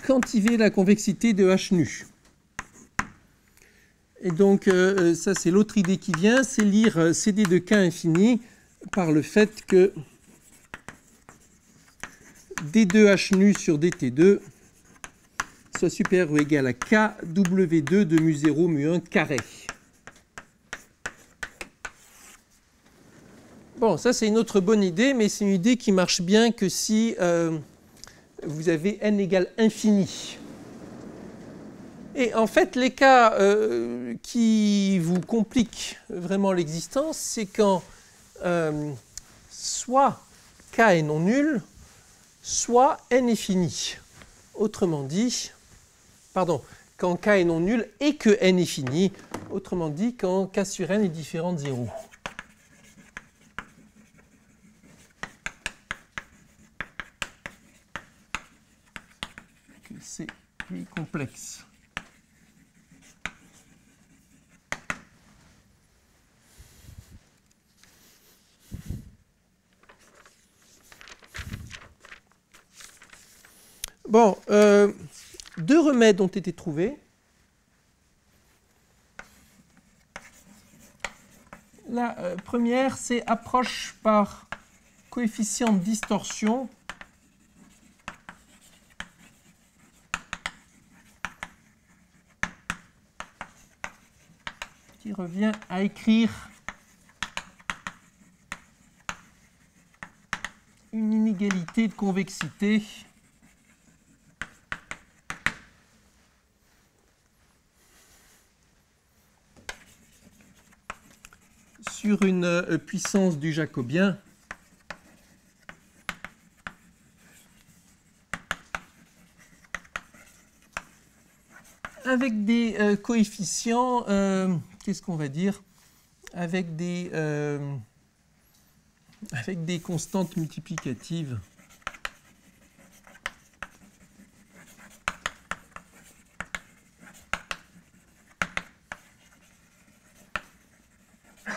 Quantifier la convexité de H nu. Et donc, euh, ça, c'est l'autre idée qui vient, c'est lire euh, CD de K infini par le fait que D2H nu sur DT2 soit supérieur ou égal à KW2 de mu0 mu1 carré. Bon, ça c'est une autre bonne idée, mais c'est une idée qui marche bien que si euh, vous avez n égale infini. Et en fait, les cas euh, qui vous compliquent vraiment l'existence, c'est quand euh, soit k est non nul, soit n est fini. Autrement dit, pardon, quand k est non nul et que n est fini, autrement dit, quand k sur n est différent de 0. C'est plus complexe. Bon, euh, deux remèdes ont été trouvés. La euh, première, c'est approche par coefficient de distorsion. Revient à écrire. Une inégalité de convexité. Sur une euh, puissance du jacobien. Avec des euh, coefficients, euh, qu'est-ce qu'on va dire avec des, avec des constantes multiplicatives.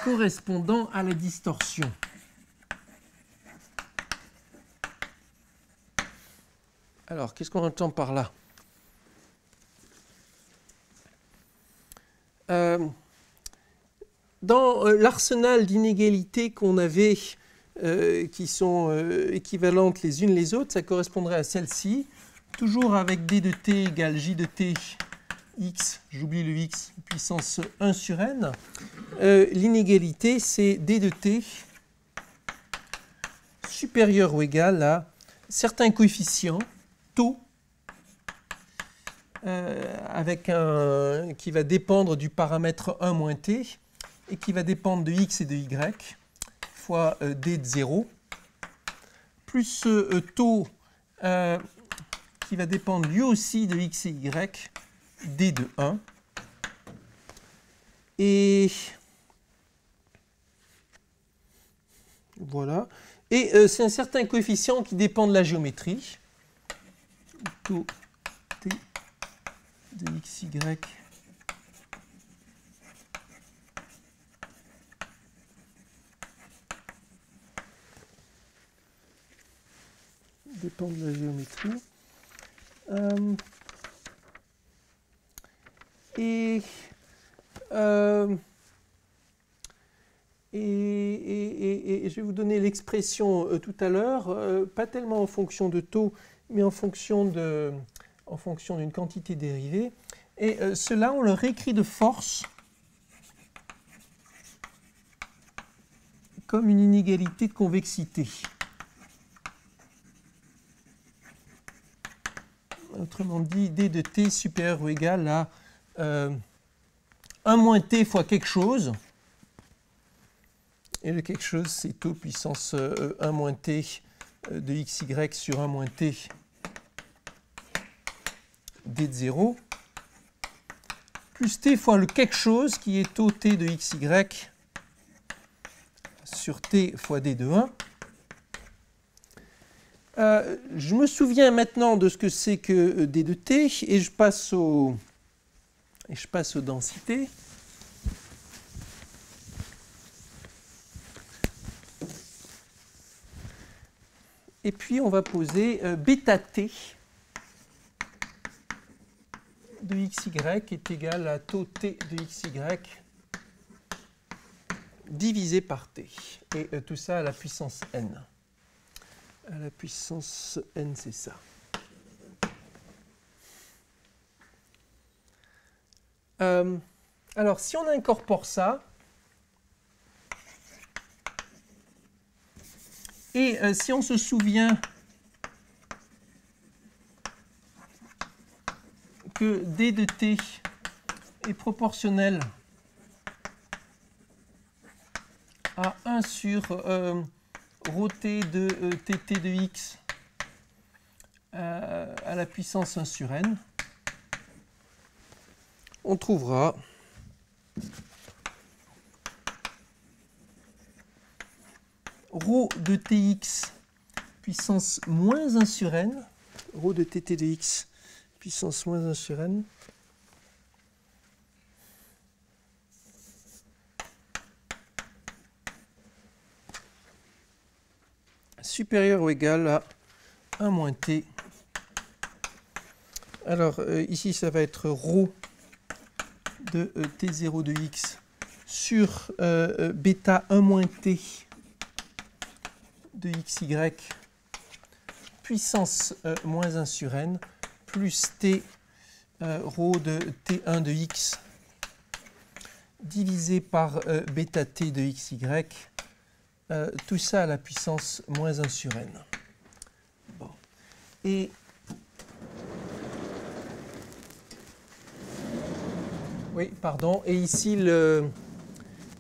correspondant à la distorsion. Alors, qu'est-ce qu'on entend par là euh, Dans euh, l'arsenal d'inégalités qu'on avait, euh, qui sont équivalentes les unes les autres, ça correspondrait à celle-ci, toujours avec d de t égale j de t x, j'oublie le x, puissance 1 sur n, euh, l'inégalité c'est d de t supérieur ou égal à certains coefficients, taux, euh, avec un, qui va dépendre du paramètre 1 moins t, et qui va dépendre de x et de y, fois euh, d de 0, plus ce taux qui va dépendre lui aussi de x et y, d de 1. Et voilà. Et euh, c'est un certain coefficient qui dépend de la géométrie. Taux t de xy dépend de la géométrie. Euh, et, euh, et, et, je vais vous donner l'expression euh, tout à l'heure, pas tellement en fonction de taux, mais en fonction de, en fonction d'une quantité dérivée. Et cela, on le réécrit de force comme une inégalité de convexité. Autrement dit, d de t supérieur ou égal à 1 moins t fois quelque chose. Et le quelque chose, c'est taux puissance 1 moins t de xy sur 1 moins t d de 0 plus t fois le quelque chose qui est taux t de xy sur t fois d de 1. Euh, je me souviens maintenant de ce que c'est que d de t et je passe, aux densités. Et puis on va poser euh, bêta t de xy est égal à taux t de xy divisé par t. Et euh, tout ça à la puissance n. À la puissance n, c'est ça. Euh, alors, si on incorpore ça, et euh, si on se souvient que d de t est proportionnel à 1 sur euh, rho t de euh, tt de x euh, à la puissance 1 sur n, on trouvera rho de tx puissance moins 1 sur n, rho de tt de x puissance moins 1 sur n, supérieur ou égal à 1 moins t. Alors euh, ici ça va être ρ de euh, t0 de x sur euh, bêta 1 moins t de xy puissance moins 1 sur n plus t ρ de t1 de x divisé par bêta t de xy euh, tout ça à la puissance moins 1 sur n. Bon. Et oui, pardon. Et ici le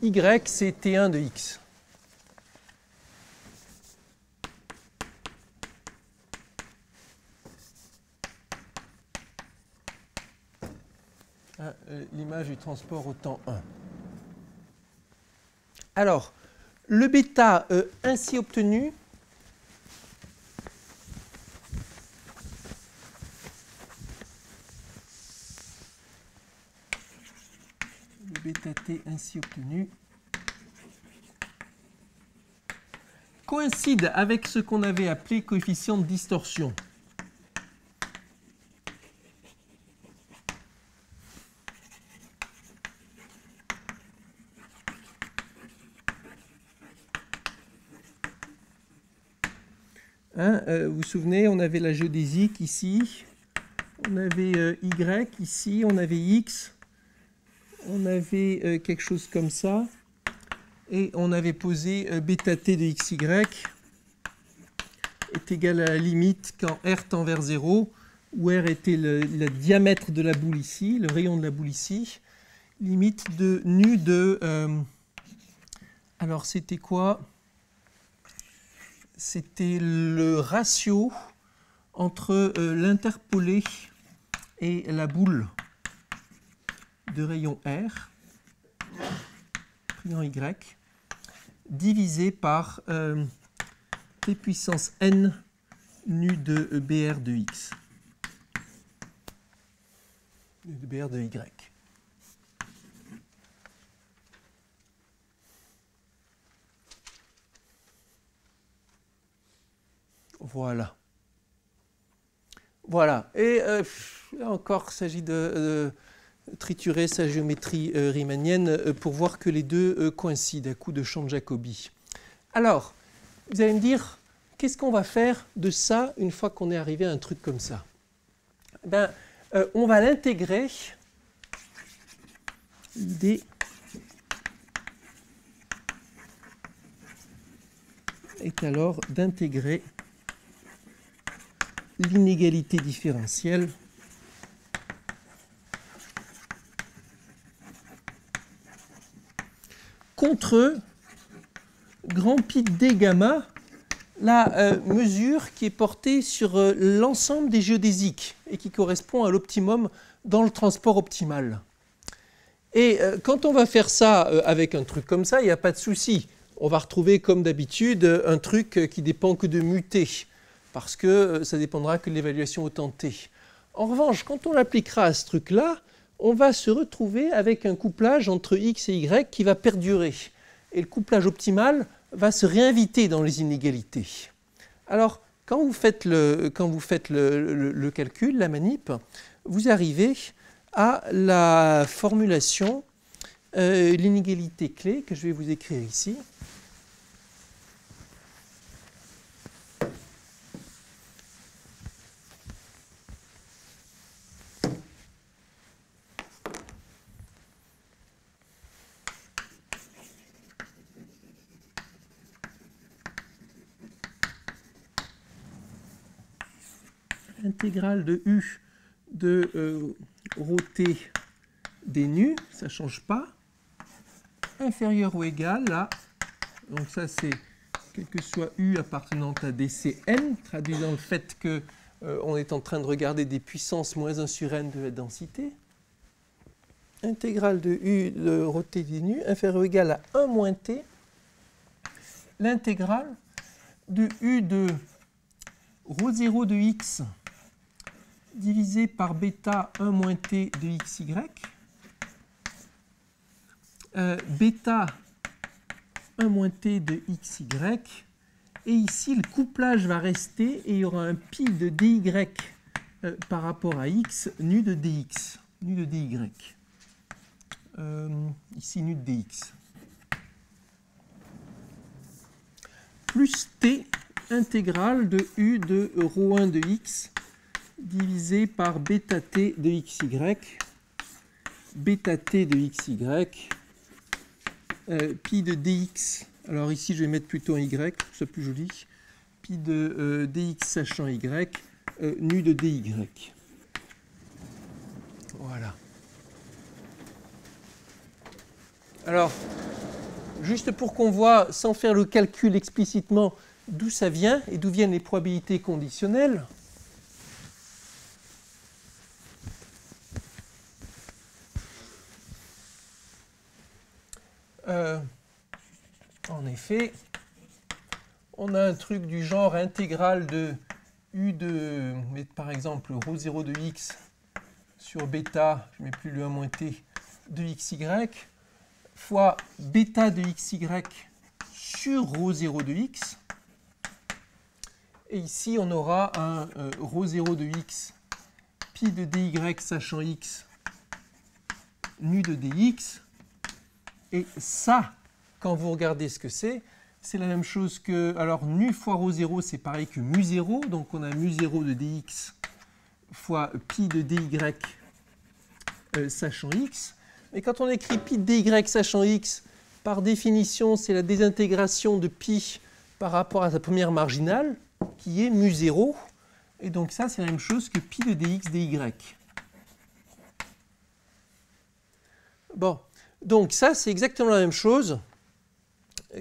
y c'est t1 de x. Ah, euh, l'image du transport au temps 1. Alors, le bêta euh, ainsi obtenu le bêta t ainsi obtenu coïncide avec ce qu'on avait appelé coefficient de distorsion. Hein, euh, vous vous souvenez, on avait la géodésique ici, on avait euh, Y ici, on avait X, on avait euh, quelque chose comme ça, et on avait posé bêta t de xy est égal à la limite quand R tend vers 0, où R était le, diamètre de la boule ici, le rayon de la boule ici, limite de nu de... alors c'était quoi? C'était le ratio entre euh, l'interpolé et la boule de rayon R, rayon Y, divisé par euh, t puissance n nu de BR de X, de BR de Y. Voilà. Voilà. Et euh, encore, il s'agit de, triturer sa géométrie euh, riemannienne euh, pour voir que les deux coïncident à coup de champ de Jacobi. Alors, vous allez me dire, qu'est-ce qu'on va faire de ça une fois qu'on est arrivé à un truc comme ça? Ben, On va l'intégrer. L'idée est alors d'intégrer l'inégalité différentielle contre grand pi d gamma, la euh, mesure qui est portée sur euh, l'ensemble des géodésiques et qui correspond à l'optimum dans le transport optimal. Et euh, quand on va faire ça avec un truc comme ça, il n'y a pas de souci. On va retrouver comme d'habitude un truc qui dépend que de muter parce que euh, ça dépendra que de l'évaluation au temps t. En revanche, quand on l'appliquera à ce truc-là, on va se retrouver avec un couplage entre x et y qui va perdurer. Et le couplage optimal va se réinviter dans les inégalités. Alors, quand vous faites le, quand vous faites le, calcul, la manip, vous arrivez à la formulation, euh, l'inégalité clé que je vais vous écrire ici. Intégrale de U de euh, rho t des nus, ça ne change pas, inférieur ou égal à, donc ça c'est quel que soit U appartenant à dcn, traduisant le fait qu'on euh, est en train de regarder des puissances moins 1 sur n de la densité, intégrale de U de rho t des nus, inférieur ou égal à 1 moins t, l'intégrale de U de rho 0 de x divisé par bêta 1 moins t de xy. Euh, bêta 1 moins t de xy. Et ici, le couplage va rester et il y aura un pi de dy euh, par rapport à x, nu de dx, nu de dy. Euh, ici, nu de dx. Plus t intégrale de u de rho 1 de x divisé par bêta t de xy, bêta t de xy, euh, pi de dx, alors ici je vais mettre plutôt un y, c'est plus joli, pi de euh, dx sachant y, euh, nu de dy. Voilà. Alors, juste pour qu'on voit, sans faire le calcul explicitement, d'où ça vient et d'où viennent les probabilités conditionnelles, Euh, en effet, on a un truc du genre intégral de u de, par exemple, rho 0 de x sur bêta, je ne mets plus le 1 moins t, de xy, fois bêta de xy sur rho 0 de x. Et ici, on aura un euh, rho 0 de x, pi de dy sachant x, nu de dx, et ça, quand vous regardez ce que c'est, c'est la même chose que, alors nu fois rho 0, c'est pareil que mu 0, donc on a mu 0 de dx fois pi de dy euh, sachant x. Mais quand on écrit pi de dy sachant x, par définition, c'est la désintégration de pi par rapport à sa première marginale, qui est mu 0. Et donc ça, c'est la même chose que pi de dx dy. Bon, donc ça, c'est exactement la même chose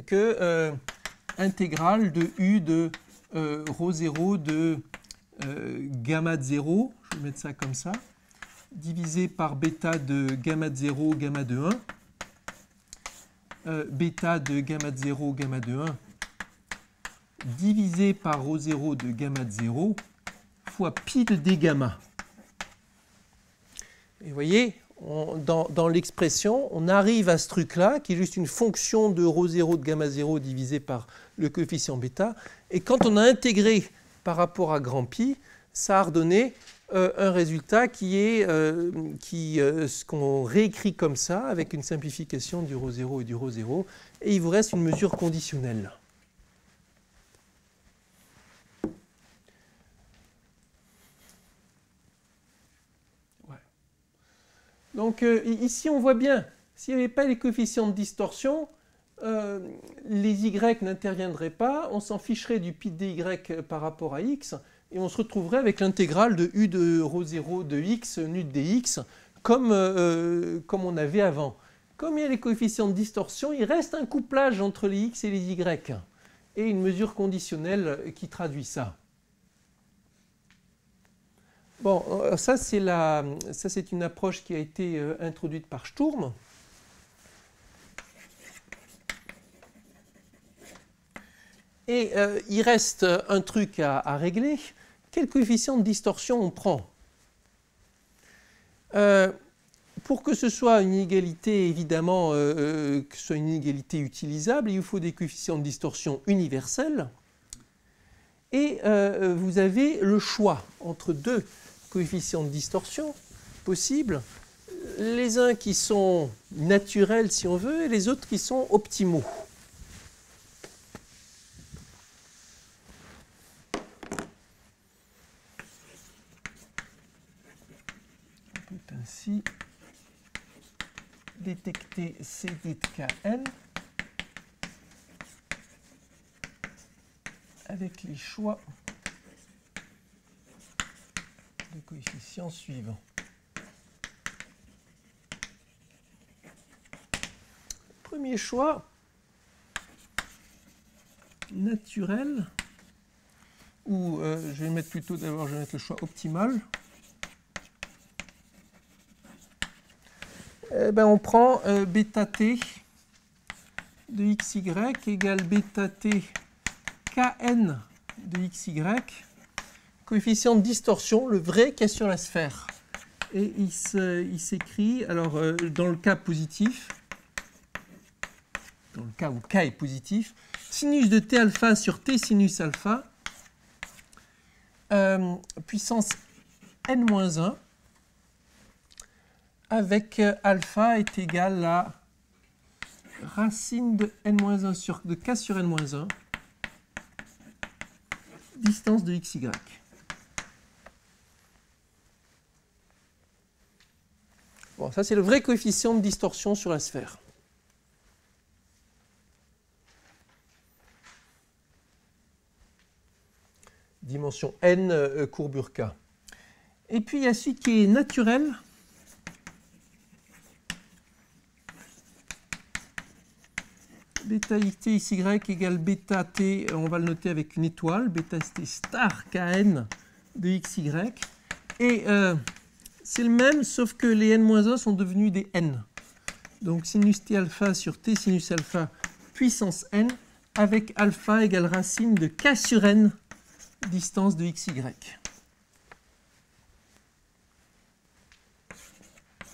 que euh, intégrale de u de euh, rho 0 de euh, gamma de 0, je vais mettre ça comme ça, divisé par bêta de gamma de 0, gamma de 1, bêta de gamma de 0, gamma de 1, divisé par rho 0 de gamma de 0, fois pi de d gamma. Et vous voyez, dans, l'expression, on arrive à ce truc-là, qui est juste une fonction de rho 0 de gamma 0 divisé par le coefficient bêta. Et quand on a intégré par rapport à grand pi, ça a redonné euh, un résultat qui est euh, qui, euh, ce qu'on réécrit comme ça, avec une simplification du ρ 0 et du ρ 0, et il vous reste une mesure conditionnelle. Donc ici, on voit bien, s'il n'y avait pas les coefficients de distorsion, les y n'interviendraient pas, on s'en ficherait du pi dy par rapport à x, et on se retrouverait avec l'intégrale de u de ρ 0 de x nu de dx comme, euh, comme on avait avant. Comme il y a les coefficients de distorsion, il reste un couplage entre les x et les y et une mesure conditionnelle qui traduit ça. Bon, euh, ça c'est une approche qui a été euh, introduite par Sturm. Et il reste un truc à régler, quel coefficient de distorsion on prend? Euh, Pour que ce soit une inégalité, évidemment, euh, euh, que ce soit une inégalité utilisable, il vous faut des coefficients de distorsion universels. Et vous avez le choix entre deux coefficients de distorsion possibles, les uns qui sont naturels si on veut, et les autres qui sont optimaux. ainsi détecter C dit KN avec les choix de coefficients suivants. Premier choix, naturel, ou euh, je vais mettre plutôt d'abord, je vais mettre le choix optimal. Eh ben, on prend euh, bêta t de xy égale bêta t kn de xy, coefficient de distorsion, le vrai qui sur la sphère. Et il s'écrit, alors euh, dans le cas positif, dans le cas où k est positif, sinus de t alpha sur t sinus alpha, euh, puissance n-1, avec euh, alpha est égal à racine de n-1 sur de k sur n-1 distance de xy. Bon, ça c'est le vrai coefficient de distorsion sur la sphère. Dimension n, euh, courbure k. Et puis il y a celui qui est naturel, bêta t xy égale bêta t, on va le noter avec une étoile, bêta t star kn de xy. Et euh, c'est le même, sauf que les n-1 sont devenus des n. Donc sinus t alpha sur t sinus alpha puissance n, avec alpha égale racine de k sur n, distance de xy.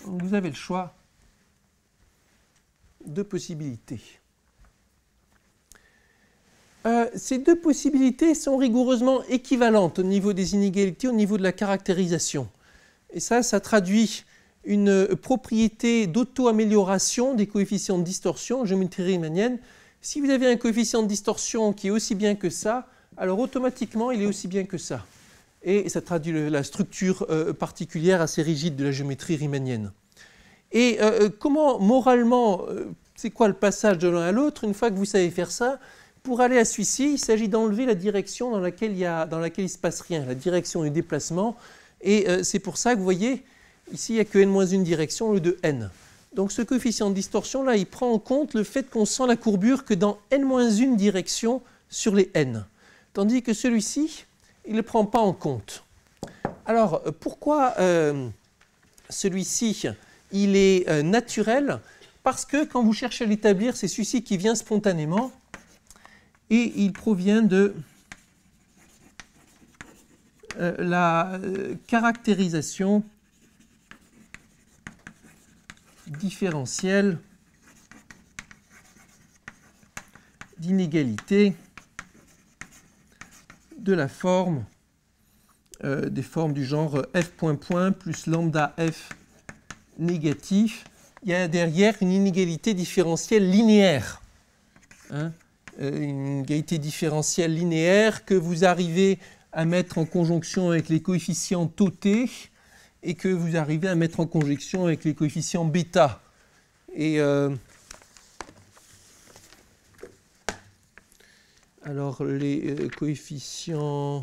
vous avez le choix de possibilités. Euh, ces deux possibilités sont rigoureusement équivalentes au niveau des inégalités, au niveau de la caractérisation. Et ça, ça traduit une propriété d'auto-amélioration des coefficients de distorsion géométrie riemannienne. Si vous avez un coefficient de distorsion qui est aussi bien que ça, alors automatiquement il est aussi bien que ça. Et ça traduit la structure euh, particulière assez rigide de la géométrie riemannienne. Et euh, comment moralement, c'est quoi le passage de l'un à l'autre? Une fois que vous savez faire ça, pour aller à celui-ci, il s'agit d'enlever la direction dans laquelle il ne se passe rien, la direction du déplacement. Et euh, c'est pour ça que vous voyez, ici, il n'y a que n-1 direction au lieu de n. Donc ce coefficient de distorsion, là, il prend en compte le fait qu'on sent la courbure que dans n-1 direction sur les n. Tandis que celui-ci, il ne le prend pas en compte. Alors, pourquoi euh, celui-ci, il est euh, naturel? Parce que quand vous cherchez à l'établir, c'est celui-ci qui vient spontanément et il provient de euh, la euh, caractérisation différentielle d'inégalité de la forme euh, des formes du genre f plus lambda f négatif, il y a derrière une inégalité différentielle linéaire. Hein, une inégalité différentielle linéaire que vous arrivez à mettre en conjonction avec les coefficients tau t et que vous arrivez à mettre en conjonction avec les coefficients bêta. Et euh, alors les euh, coefficients,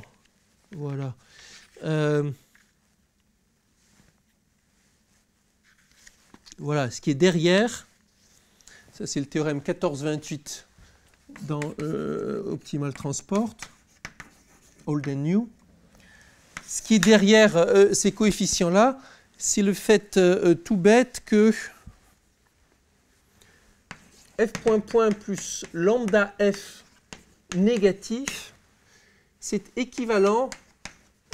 voilà. Euh, voilà, ce qui est derrière, ça c'est le théorème 1428 dans Optimal Transport, Old and New. Ce qui est derrière ces coefficients-là, c'est le fait tout bête que f plus lambda f négatif, c'est équivalent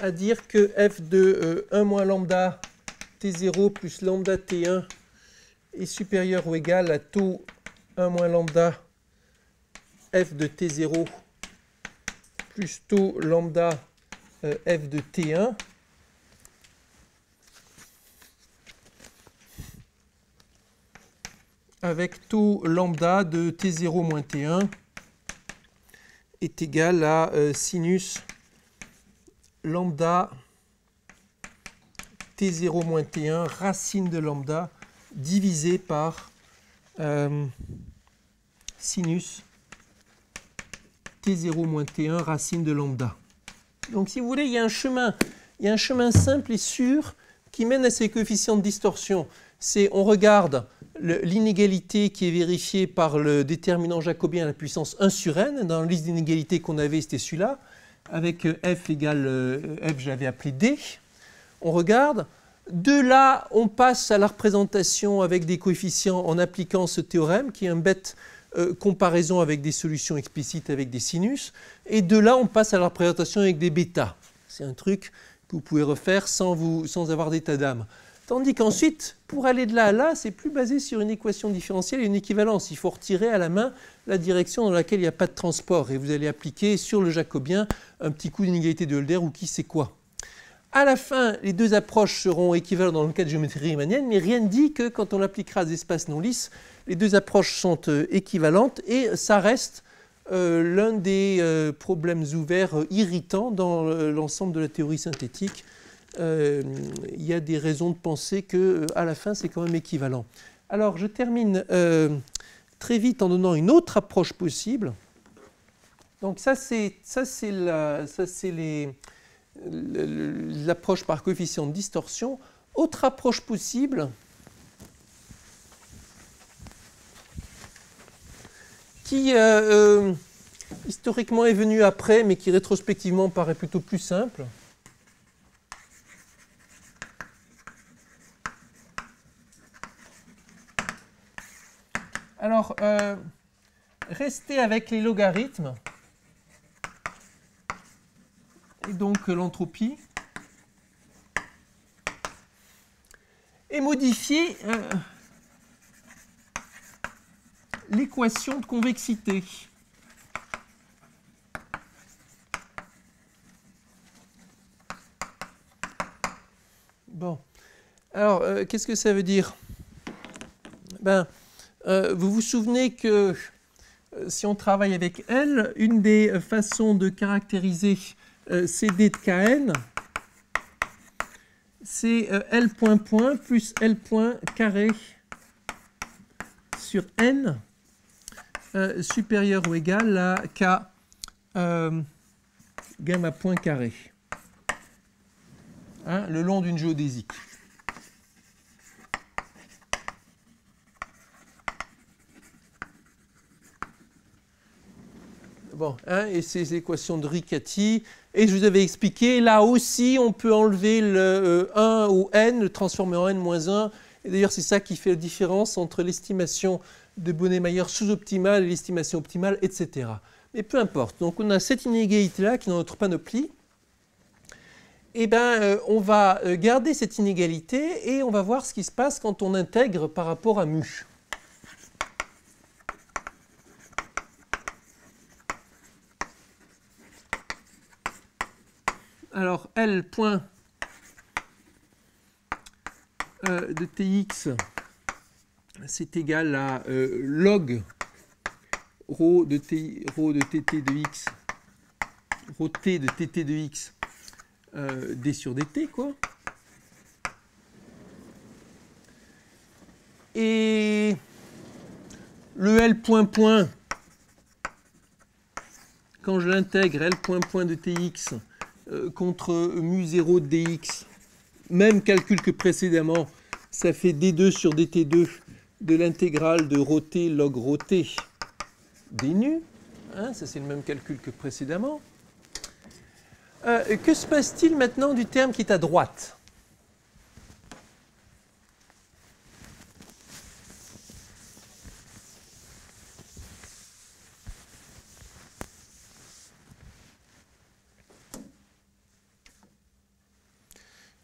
à dire que f de 1 euh, moins lambda t0 plus lambda t1 est supérieur ou égal à taux 1 moins lambda f de t0 plus taux lambda euh, f de t1 avec taux lambda de t0 moins t1 est égal à euh, sinus lambda t0 moins t1 racine de lambda divisé par euh, sinus t0 moins t1 racine de lambda. Donc si vous voulez, il y a un chemin, il y a un chemin simple et sûr qui mène à ces coefficients de distorsion. C'est on regarde l'inégalité qui est vérifiée par le déterminant jacobien à la puissance 1 sur n. Dans la liste d'inégalités qu'on avait, c'était celui-là, avec euh, f égale euh, f, j'avais appelé d. On regarde. De là, on passe à la représentation avec des coefficients en appliquant ce théorème, qui est un bête euh, comparaison avec des solutions explicites avec des sinus. Et de là, on passe à la représentation avec des bêtas. C'est un truc que vous pouvez refaire sans, vous, sans avoir d'état d'âme. Tandis qu'ensuite, pour aller de là à là, c'est plus basé sur une équation différentielle et une équivalence. Il faut retirer à la main la direction dans laquelle il n'y a pas de transport et vous allez appliquer sur le jacobien un petit coup d'inégalité de Hölder ou qui sait quoi. À la fin, les deux approches seront équivalentes dans le cas de géométrie riemannienne, mais rien ne dit que quand on appliquera des espaces non lisses, les deux approches sont euh, équivalentes et ça reste euh, l'un des euh, problèmes ouverts irritants dans l'ensemble de la théorie synthétique il y a des raisons de penser que à la fin, c'est quand même équivalent. Alors, je termine très vite en donnant une autre approche possible. Donc, ça, c'est l'approche par coefficient de distorsion. Autre approche possible, qui historiquement est venue après, mais qui rétrospectivement paraît plutôt plus simple. Alors, euh, restez avec les logarithmes et donc l'entropie. Et modifier euh, l'équation de convexité. Bon. Alors, euh, qu'est-ce que ça veut dire? Ben, euh, vous vous souvenez que euh, si on travaille avec L, une des façons de caractériser CD de Kn, c'est L point point plus L point carré sur N supérieur ou égal à K gamma point carré, hein, le long d'une géodésique. Bon, hein, et ces équations de Riccati. Et je vous avais expliqué, là aussi, on peut enlever le 1 euh, ou n, le transformer en n moins 1. Et d'ailleurs, c'est ça qui fait la différence entre l'estimation de Bonnet-Mayer sous-optimale et l'estimation optimale, etc. Mais peu importe. Donc, on a cette inégalité-là qui est dans notre panoplie. Eh bien, euh, on va euh, garder cette inégalité et on va voir ce qui se passe quand on intègre par rapport à mu. Alors, L point euh, de Tx, c'est égal à euh, log rho de, t, rho de tt de x, rho t de tt de x, euh, d sur dt, quoi. Et le L point point, quand je l'intègre, L point point de Tx euh, contre mu 0 de dx, même calcul que précédemment, ça fait d2 sur dt2 de l'intégrale de rho t log rho t d nu. Hein, ça c'est le même calcul que précédemment. Euh, que se passe-t-il maintenant du terme qui est à droite?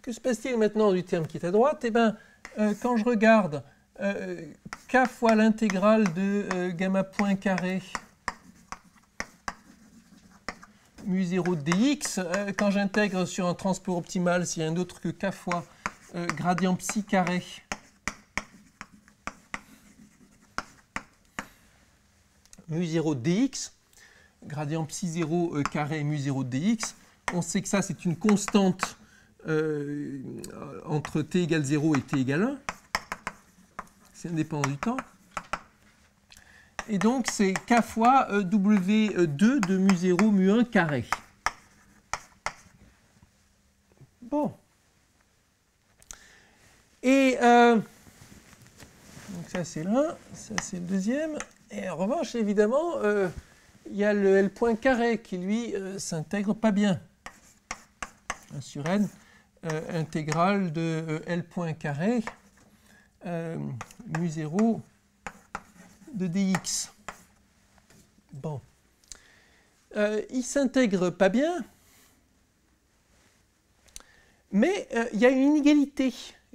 Que se passe-t-il maintenant du terme qui est à droite? Eh bien, euh, quand je regarde euh, k fois l'intégrale de euh, gamma point carré mu 0 dx, quand j'intègre sur un transport optimal, s'il y a un autre que k fois gradient psi carré. Mu 0 dx, gradient psi 0 carré mu 0 dx, on sait que ça c'est une constante euh, entre t égale 0 et t égale 1. C'est indépendant du temps. Et donc, c'est k fois euh, W2 de mu 0 mu 1 carré. Bon. Et euh, donc ça, c'est l'un, ça, c'est le deuxième. Et en revanche, évidemment, il y a le L point carré qui, lui, s'intègre pas bien. 1 sur n euh, intégrale de euh, L point carré euh, mu 0 de dx. Bon. il s'intègre pas bien, mais il y a une inégalité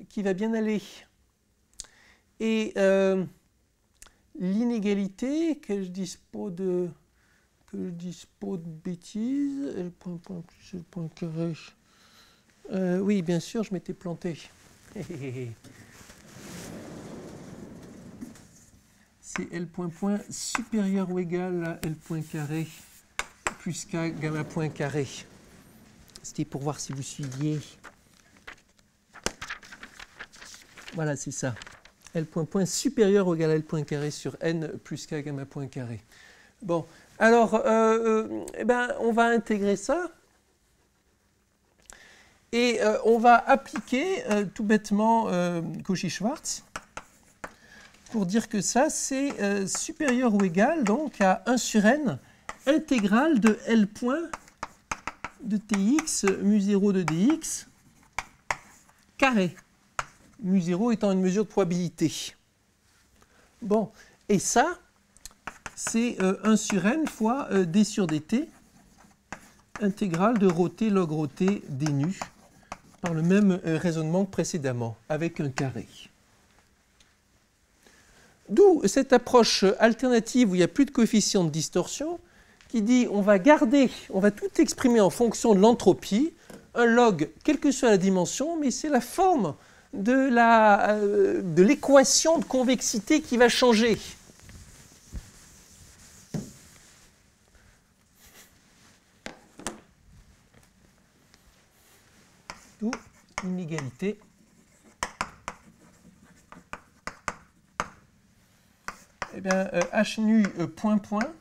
qui va bien aller. Et l'inégalité, que je dise pas de que je dise pas de bêtises, point, carré euh, oui, bien sûr, je m'étais planté. L point point supérieur ou égal à L point carré plus K gamma point carré. C'était pour voir si vous suiviez. Voilà, c'est ça. L point point supérieur ou égal à L point carré sur N plus K gamma point carré. Bon, alors, euh, euh, eh ben, on va intégrer ça. Et euh, on va appliquer tout bêtement Cauchy-Schwarz pour dire que ça, c'est supérieur ou égal donc à 1 sur n intégrale de L point de Tx mu 0 de dx carré. Mu 0 étant une mesure de probabilité. Bon, et ça, c'est 1 sur n fois d sur dt intégrale de rho log rho d nu par le même euh, raisonnement que précédemment, avec un carré. D'où cette approche alternative où il n'y a plus de coefficient de distorsion, qui dit on va garder, on va tout exprimer en fonction de l'entropie, un log, quelle que soit la dimension, mais c'est la forme de euh, l'équation de, de convexité qui va changer. inégalité eh bien, h nu euh, point point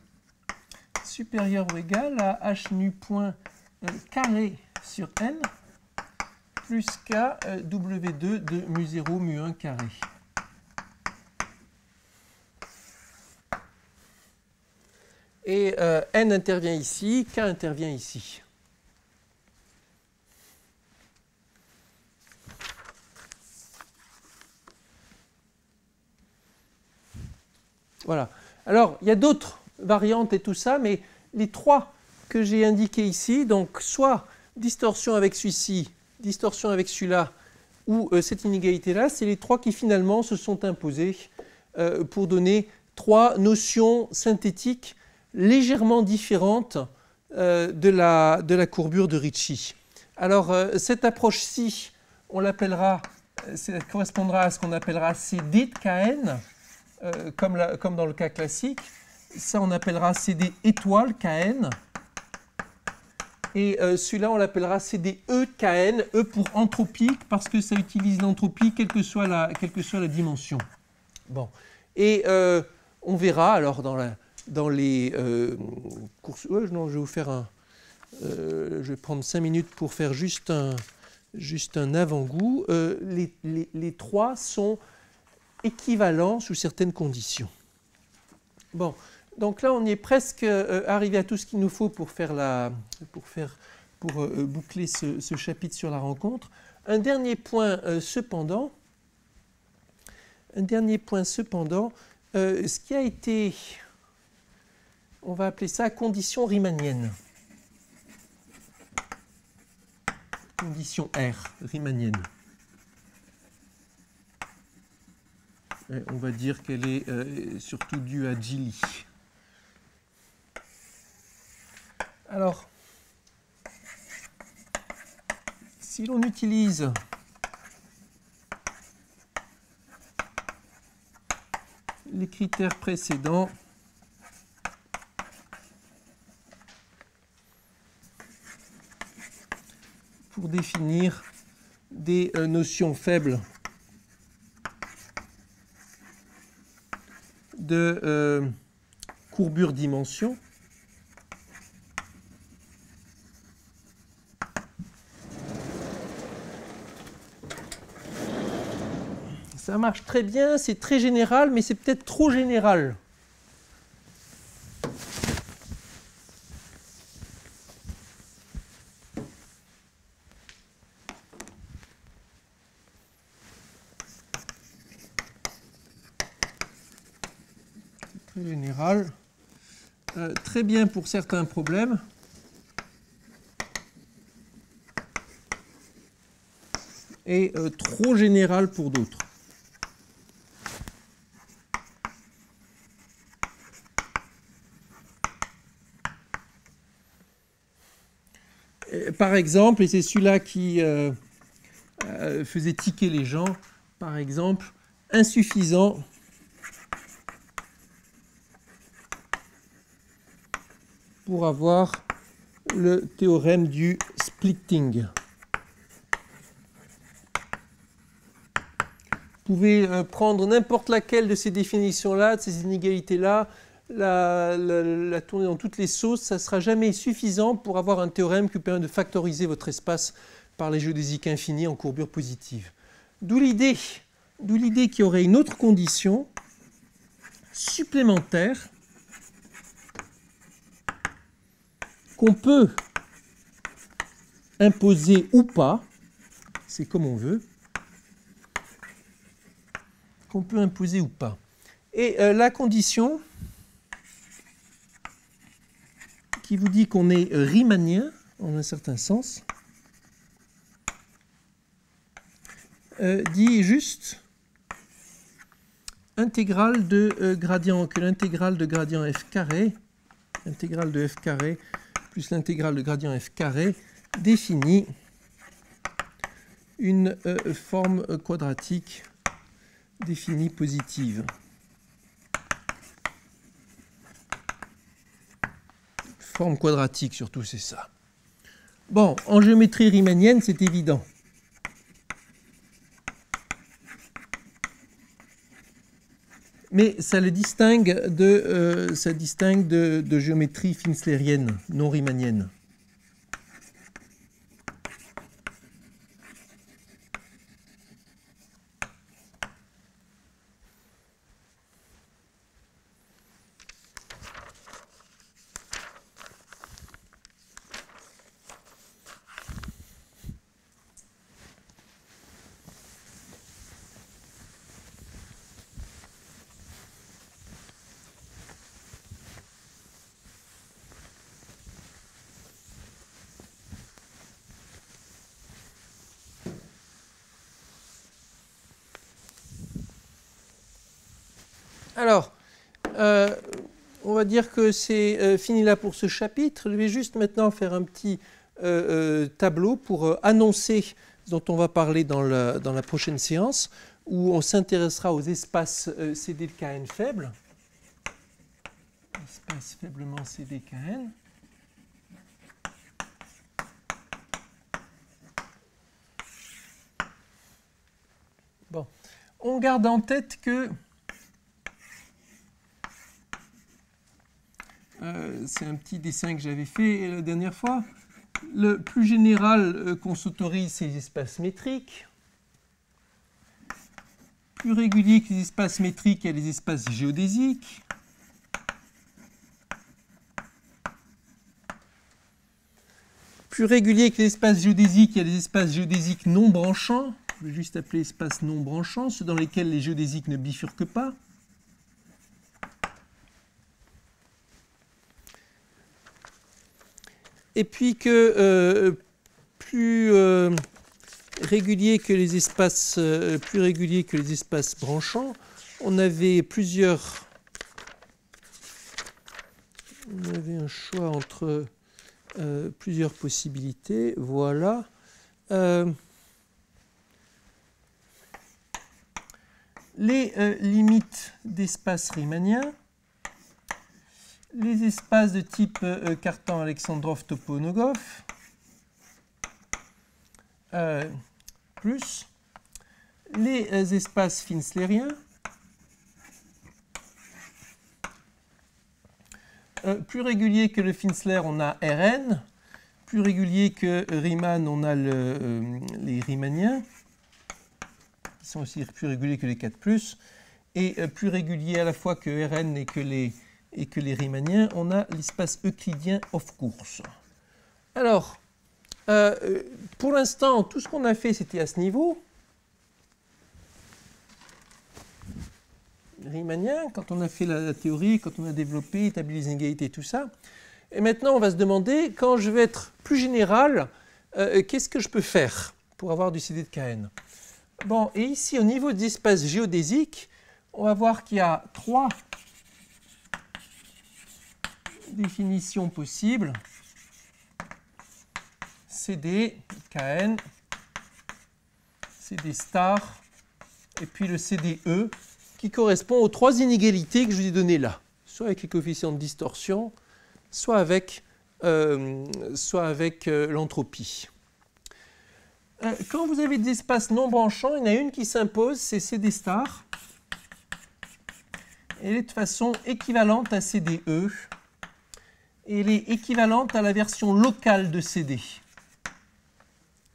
supérieur ou égal à h nu point euh, carré sur n plus k euh, w2 de mu 0 mu 1 carré. Et n intervient ici, k intervient ici. Voilà. Alors, il y a d'autres variantes et tout ça, mais les trois que j'ai indiqués ici, donc soit distorsion avec celui-ci, distorsion avec celui-là, ou euh, cette inégalité-là, c'est les trois qui finalement se sont imposés euh, pour donner trois notions synthétiques légèrement différentes euh, de, la, courbure de Ricci. Alors, cette approche-ci, on l'appellera, correspondra à ce qu'on appellera CD de Kn, euh, comme, dans le cas classique. Ça, on appellera CD étoile Kn. Et euh, celui-là, on l'appellera CDE Kn, E pour entropique, parce que ça utilise l'entropie, quelle, que soit la- dimension. Bon. Et euh, on verra, alors, dans, les courses. non, je vais vous faire un. je vais prendre 5 minutes pour faire juste un, avant-goût. Les trois sont équivalents sous certaines conditions. Bon, donc là, on est presque euh, arrivé à tout ce qu'il nous faut pour faire la, pour faire, pour euh, boucler ce, chapitre sur la rencontre. Un dernier point, euh, cependant, un dernier point, cependant, euh, ce qui a été, on va appeler ça condition riemannienne. Condition R, riemannienne. On va dire qu'elle est euh, surtout due à Gilly. Alors, si l'on utilise les critères précédents, pour définir des euh, notions faibles de euh, courbure dimension. Ça marche très bien, c'est très général, mais c'est peut-être trop général. Très Euh, très bien pour certains problèmes. Et euh, trop général pour d'autres. Euh, Par exemple, et c'est celui-là qui faisait tiquer les gens, par exemple, insuffisant pour avoir le théorème du splitting. Vous pouvez euh, prendre n'importe laquelle de ces définitions-là, de ces inégalités-là, la, tourner dans toutes les sauces, ça ne sera jamais suffisant pour avoir un théorème qui permet de factoriser votre espace par les géodésiques infinis en courbure positive. D'où l'idée qu'il y aurait une autre condition supplémentaire qu'on peut imposer ou pas, c'est comme on veut, qu'on peut imposer ou pas. Et euh, la condition qui vous dit qu'on est riemanien, en un certain sens, euh, dit juste intégrale de euh, gradient, que l'intégrale de gradient f carré, intégrale de f carré plus l'intégrale de gradient f carré définit une euh, forme quadratique définie positive. Forme quadratique surtout, c'est ça. Bon, en géométrie riemannienne, c'est évident. Mais ça le distingue de, euh, ça distingue géométrie finslerienne, non riemannienne. Alors, euh, on va dire que c'est euh, fini là pour ce chapitre. Je vais juste maintenant faire un petit, tableau pour annoncer ce dont on va parler dans, dans la prochaine séance, où on s'intéressera aux espaces CD de Kn faibles. Espace faiblement CDKN. Bon, on garde en tête que euh, c'est un petit dessin que j'avais fait la dernière fois. Le plus général euh, qu'on s'autorise, c'est les espaces métriques. Plus régulier que les espaces métriques, il y a les espaces géodésiques. Plus régulier que les espaces géodésiques, il y a les espaces géodésiques non branchants. Je vais juste appeler espaces non branchants, ceux dans lesquels les géodésiques ne bifurquent pas. Et puis que euh, plus euh, régulier que les espaces euh, plus réguliers que les espaces branchants, on avait plusieurs on avait un choix entre plusieurs possibilités. Voilà les limites d'espace riemanniens, les espaces de type euh, Cartan Alexandrov Toponogov, euh, plus les espaces finsleriens, plus régulier que le Finsler, on a Rn, plus régulier que Riemann, on a les Riemanniens sont aussi plus réguliers que les 4+, et euh, plus réguliers à la fois que Rn et que les, et que les Riemanniens, on a l'espace euclidien off course. Alors, euh, pour l'instant, tout ce qu'on a fait, c'était à ce niveau. Riemanniens, quand on a fait la, théorie, quand on a développé, établi les inégalités, tout ça. Et maintenant, on va se demander, quand je vais être plus général, euh, qu'est-ce que je peux faire pour avoir du CD de Kn Bon, et ici, au niveau des espaces géodésiques, on va voir qu'il y a trois définitions possibles. CD, KN, CD star, et puis le CDE, qui correspond aux trois inégalités que je vous ai données là, soit avec les coefficients de distorsion, soit avec, euh, euh, l'entropie. Euh, quand vous avez des espaces non branchants, il y en a une qui s'impose, c'est CD star. Elle est de façon équivalente à CDE. Elle est équivalente à la version locale de CD.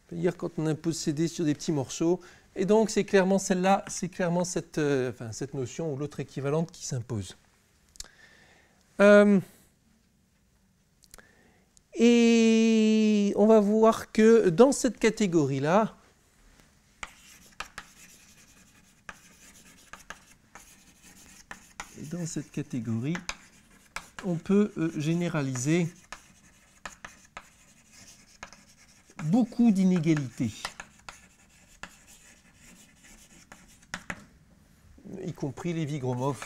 C'est-à-dire quand on impose CD sur des petits morceaux. Et donc c'est clairement celle-là, c'est clairement cette, euh, notion ou l'autre équivalente qui s'impose. Euh, et on va voir que dans cette catégorie-là, dans cette catégorie, on peut euh, généraliser beaucoup d'inégalités, y compris les Vigromov.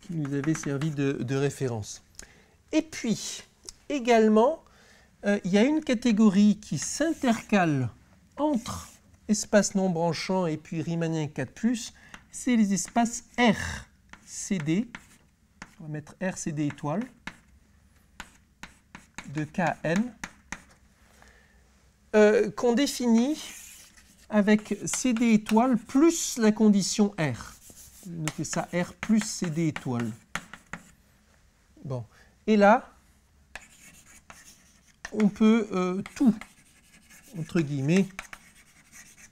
qui nous avait servi de, référence. Et puis, également, euh, il y a une catégorie qui s'intercale entre espace non branchant et puis Riemann 4+, c'est les espaces RCD. On va mettre RCD étoile de Kn, euh, qu'on définit avec CD étoile plus la condition R notez ça R plus CD étoile. Bon. Et là, on peut euh, tout, entre guillemets,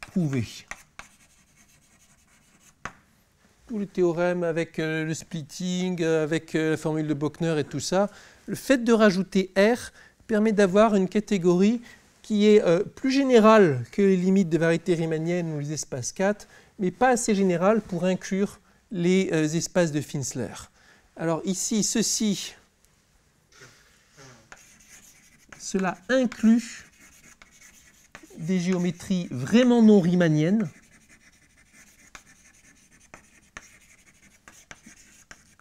prouver. Tous les théorèmes avec euh, le splitting, euh, avec la formule de Bochner et tout ça, le fait de rajouter R permet d'avoir une catégorie qui est plus générale que les limites de variété riemannienne ou les espaces 4, mais pas assez générale pour inclure les euh, espaces de Finsler. Alors ici, ceci, cela inclut des géométries vraiment non riemanniennes,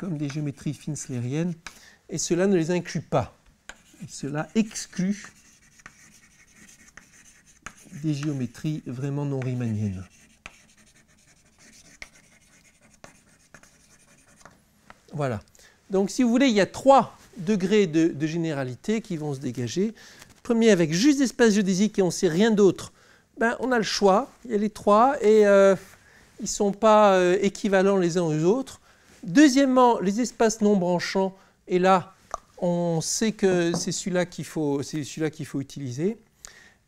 comme des géométries finsleriennes. et cela ne les inclut pas. cela exclut des géométries vraiment non riemanniennes. Voilà. Donc si vous voulez, il y a trois degrés de, généralité qui vont se dégager. Premier avec juste espaces géodésiques et on ne sait rien d'autre. Ben, on a le choix, il y a les trois et euh, ils ne sont pas euh, équivalents les uns aux autres. Deuxièmement, les espaces non branchants, et là, on sait que c'est celui-là qu'il faut, celui faut utiliser.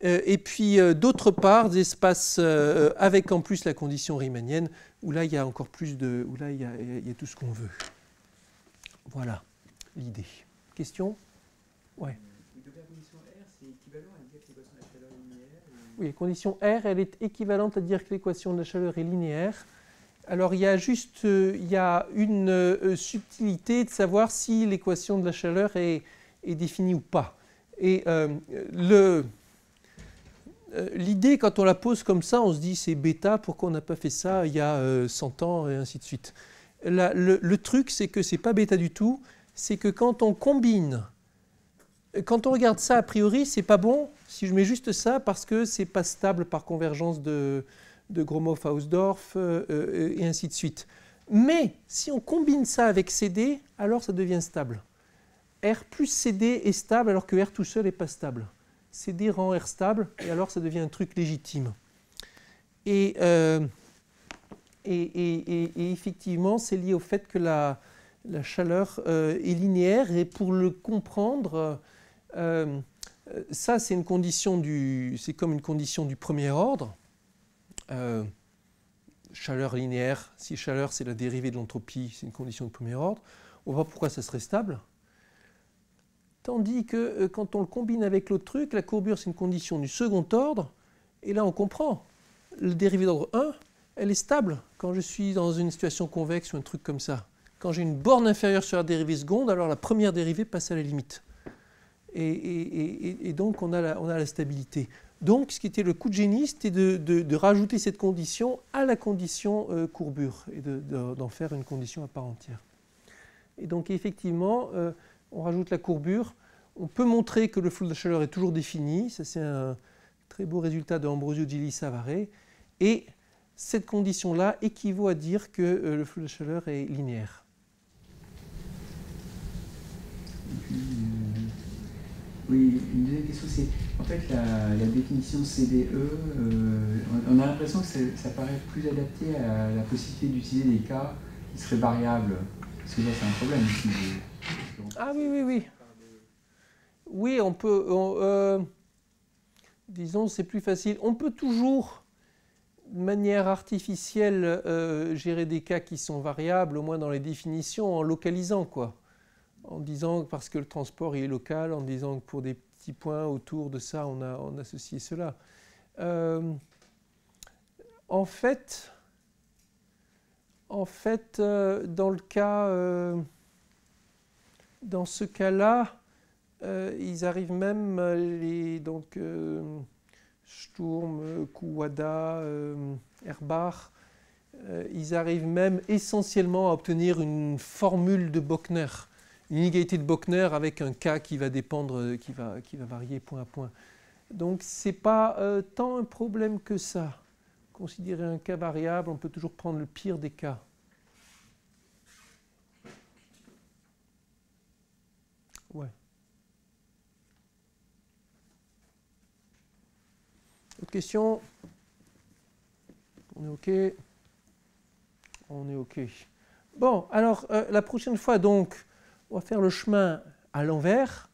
Euh, et puis, d'autre part, des espaces avec en plus la condition riemannienne, où là, il y a encore plus de... où là, il y a tout ce qu'on veut. Voilà l'idée. Question? Oui. Donc la Oui, condition R, elle est équivalente à dire que l'équation de la chaleur est linéaire. Alors il y a juste euh, il y a une euh, subtilité de savoir si l'équation de la chaleur est, définie ou pas. Et euh, le, l'idée, quand on la pose comme ça, on se dit c'est bêta, pourquoi on n'a pas fait ça il y a 100 ans et ainsi de suite le, truc, c'est que ce n'est pas bêta du tout, c'est que quand on combine, quand on regarde ça a priori, c'est pas bon si je mets juste ça parce que c'est pas stable par convergence de, de Gromov-Hausdorff euh, euh, et ainsi de suite. Mais si on combine ça avec CD, alors ça devient stable. R plus CD est stable alors que R tout seul n'est pas stable. CD rend R stable et alors ça devient un truc légitime. Et euh, effectivement, c'est lié au fait que la, chaleur est linéaire. Et pour le comprendre, ça, c'est c'est comme une condition du premier ordre. Euh, chaleur linéaire, si chaleur c'est la dérivée de l'entropie, c'est une condition de premier ordre. On voit pourquoi ça serait stable. Tandis que quand on le combine avec l'autre truc, la courbure c'est une condition du second ordre. Et là on comprend. Le dérivé d'ordre 1, elle est stable quand je suis dans une situation convexe ou un truc comme ça. Quand j'ai une borne inférieure sur la dérivée seconde, alors la première dérivée passe à la limite. Et, donc on a, la, stabilité. Donc ce qui était le coup de génie, c'était de, rajouter cette condition à la condition euh, courbure et d'en faire une condition à part entière. Et donc effectivement, euh, on rajoute la courbure. On peut montrer que le flux de chaleur est toujours défini. Ça c'est un très beau résultat de Ambrosio Gilli Savare. Et cette condition-là équivaut à dire que euh, le flux de chaleur est linéaire. Oui, une deuxième question, c'est en fait la, définition CDE, euh, on a l'impression que ça, paraît plus adapté à la possibilité d'utiliser des cas qui seraient variables. Parce que là, c'est un problème ici. Ah oui, oui, oui. Oui, on peut. disons, c'est plus facile. On peut toujours de manière artificielle euh, gérer des cas qui sont variables, au moins dans les définitions, en localisant quoi. En disant parce que le transport est local, en disant que pour des petits points autour de ça, on a, on associé cela. Euh, en fait, en fait euh, dans le cas, dans ce cas-là, ils arrivent même les donc Sturm, Kuwada, euh, Herbach, euh, ils arrivent même essentiellement à obtenir une formule de Bochner, une inégalité de Bochner avec un cas qui va dépendre, qui va, qui va varier point à point. Donc ce n'est pas euh, tant un problème que ça. Considérer un cas variable, on peut toujours prendre le pire des cas. Ouais. Autre question? On est OK? On est OK. Bon, alors euh, la prochaine fois, donc, on va faire le chemin à l'envers.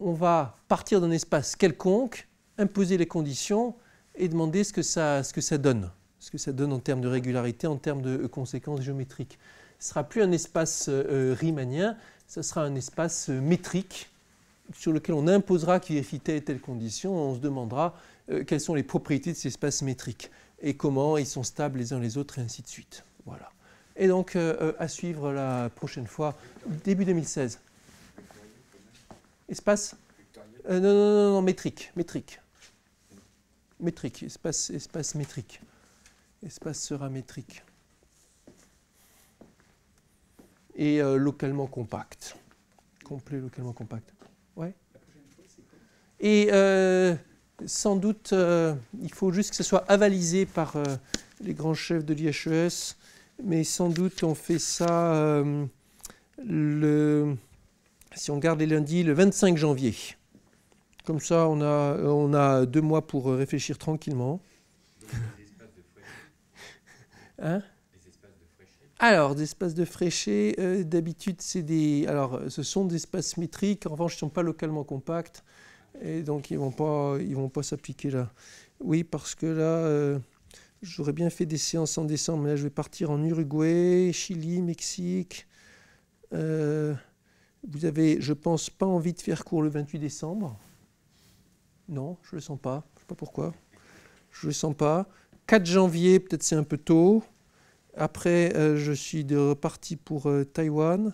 On va partir d'un espace quelconque, imposer les conditions et demander ce que ça, ce que ça donne. Ce que ça donne en termes de régularité, en termes de conséquences géométriques. Ce ne sera plus un espace euh, riemanien, ce sera un espace euh, métrique sur lequel on imposera qu'il vérifie telle et telle condition. On se demandera euh, quelles sont les propriétés de ces espaces métriques et comment ils sont stables les uns les autres et ainsi de suite. Voilà. Et donc, euh, euh, à suivre la prochaine fois, début 2016. Espace non, non, non, non, métrique, métrique. Métrique, espace, espace métrique. Espace sera métrique. Et localement compact. complet localement compact. Ouais. Et euh, sans doute, euh, il faut juste que ce soit avalisé par euh, les grands chefs de l'IHES, mais sans doute on fait ça le, si on garde les lundis, le 25 janvier. Comme ça, on a, on a deux mois pour réfléchir tranquillement. Hein? Alors, des espaces de fréché, euh, d'habitude, c'est des. Alors, ce sont des espaces métriques. En revanche, ils ne sont pas localement compacts. Et donc, ils ne vont pas, ils vont pas s'appliquer là. Oui, parce que là, euh, j'aurais bien fait des séances en décembre, mais là, je vais partir en Uruguay, Chili, Mexique. Euh, vous avez, je pense, pas envie de faire court le 28 décembre. Non, je le sens pas. Je sais pas pourquoi. Je le sens pas. 4 janvier, peut-être c'est un peu tôt. Après, euh, je suis reparti pour euh, Taïwan,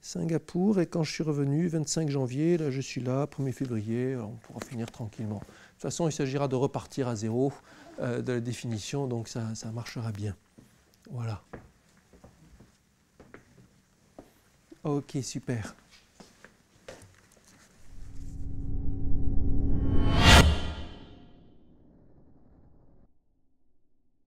Singapour, et quand je suis revenu, 25 janvier, là je suis là, 1er février, on pourra finir tranquillement. De toute façon, il s'agira de repartir à zéro euh, de la définition, donc ça, ça marchera bien. Voilà. Ok, super.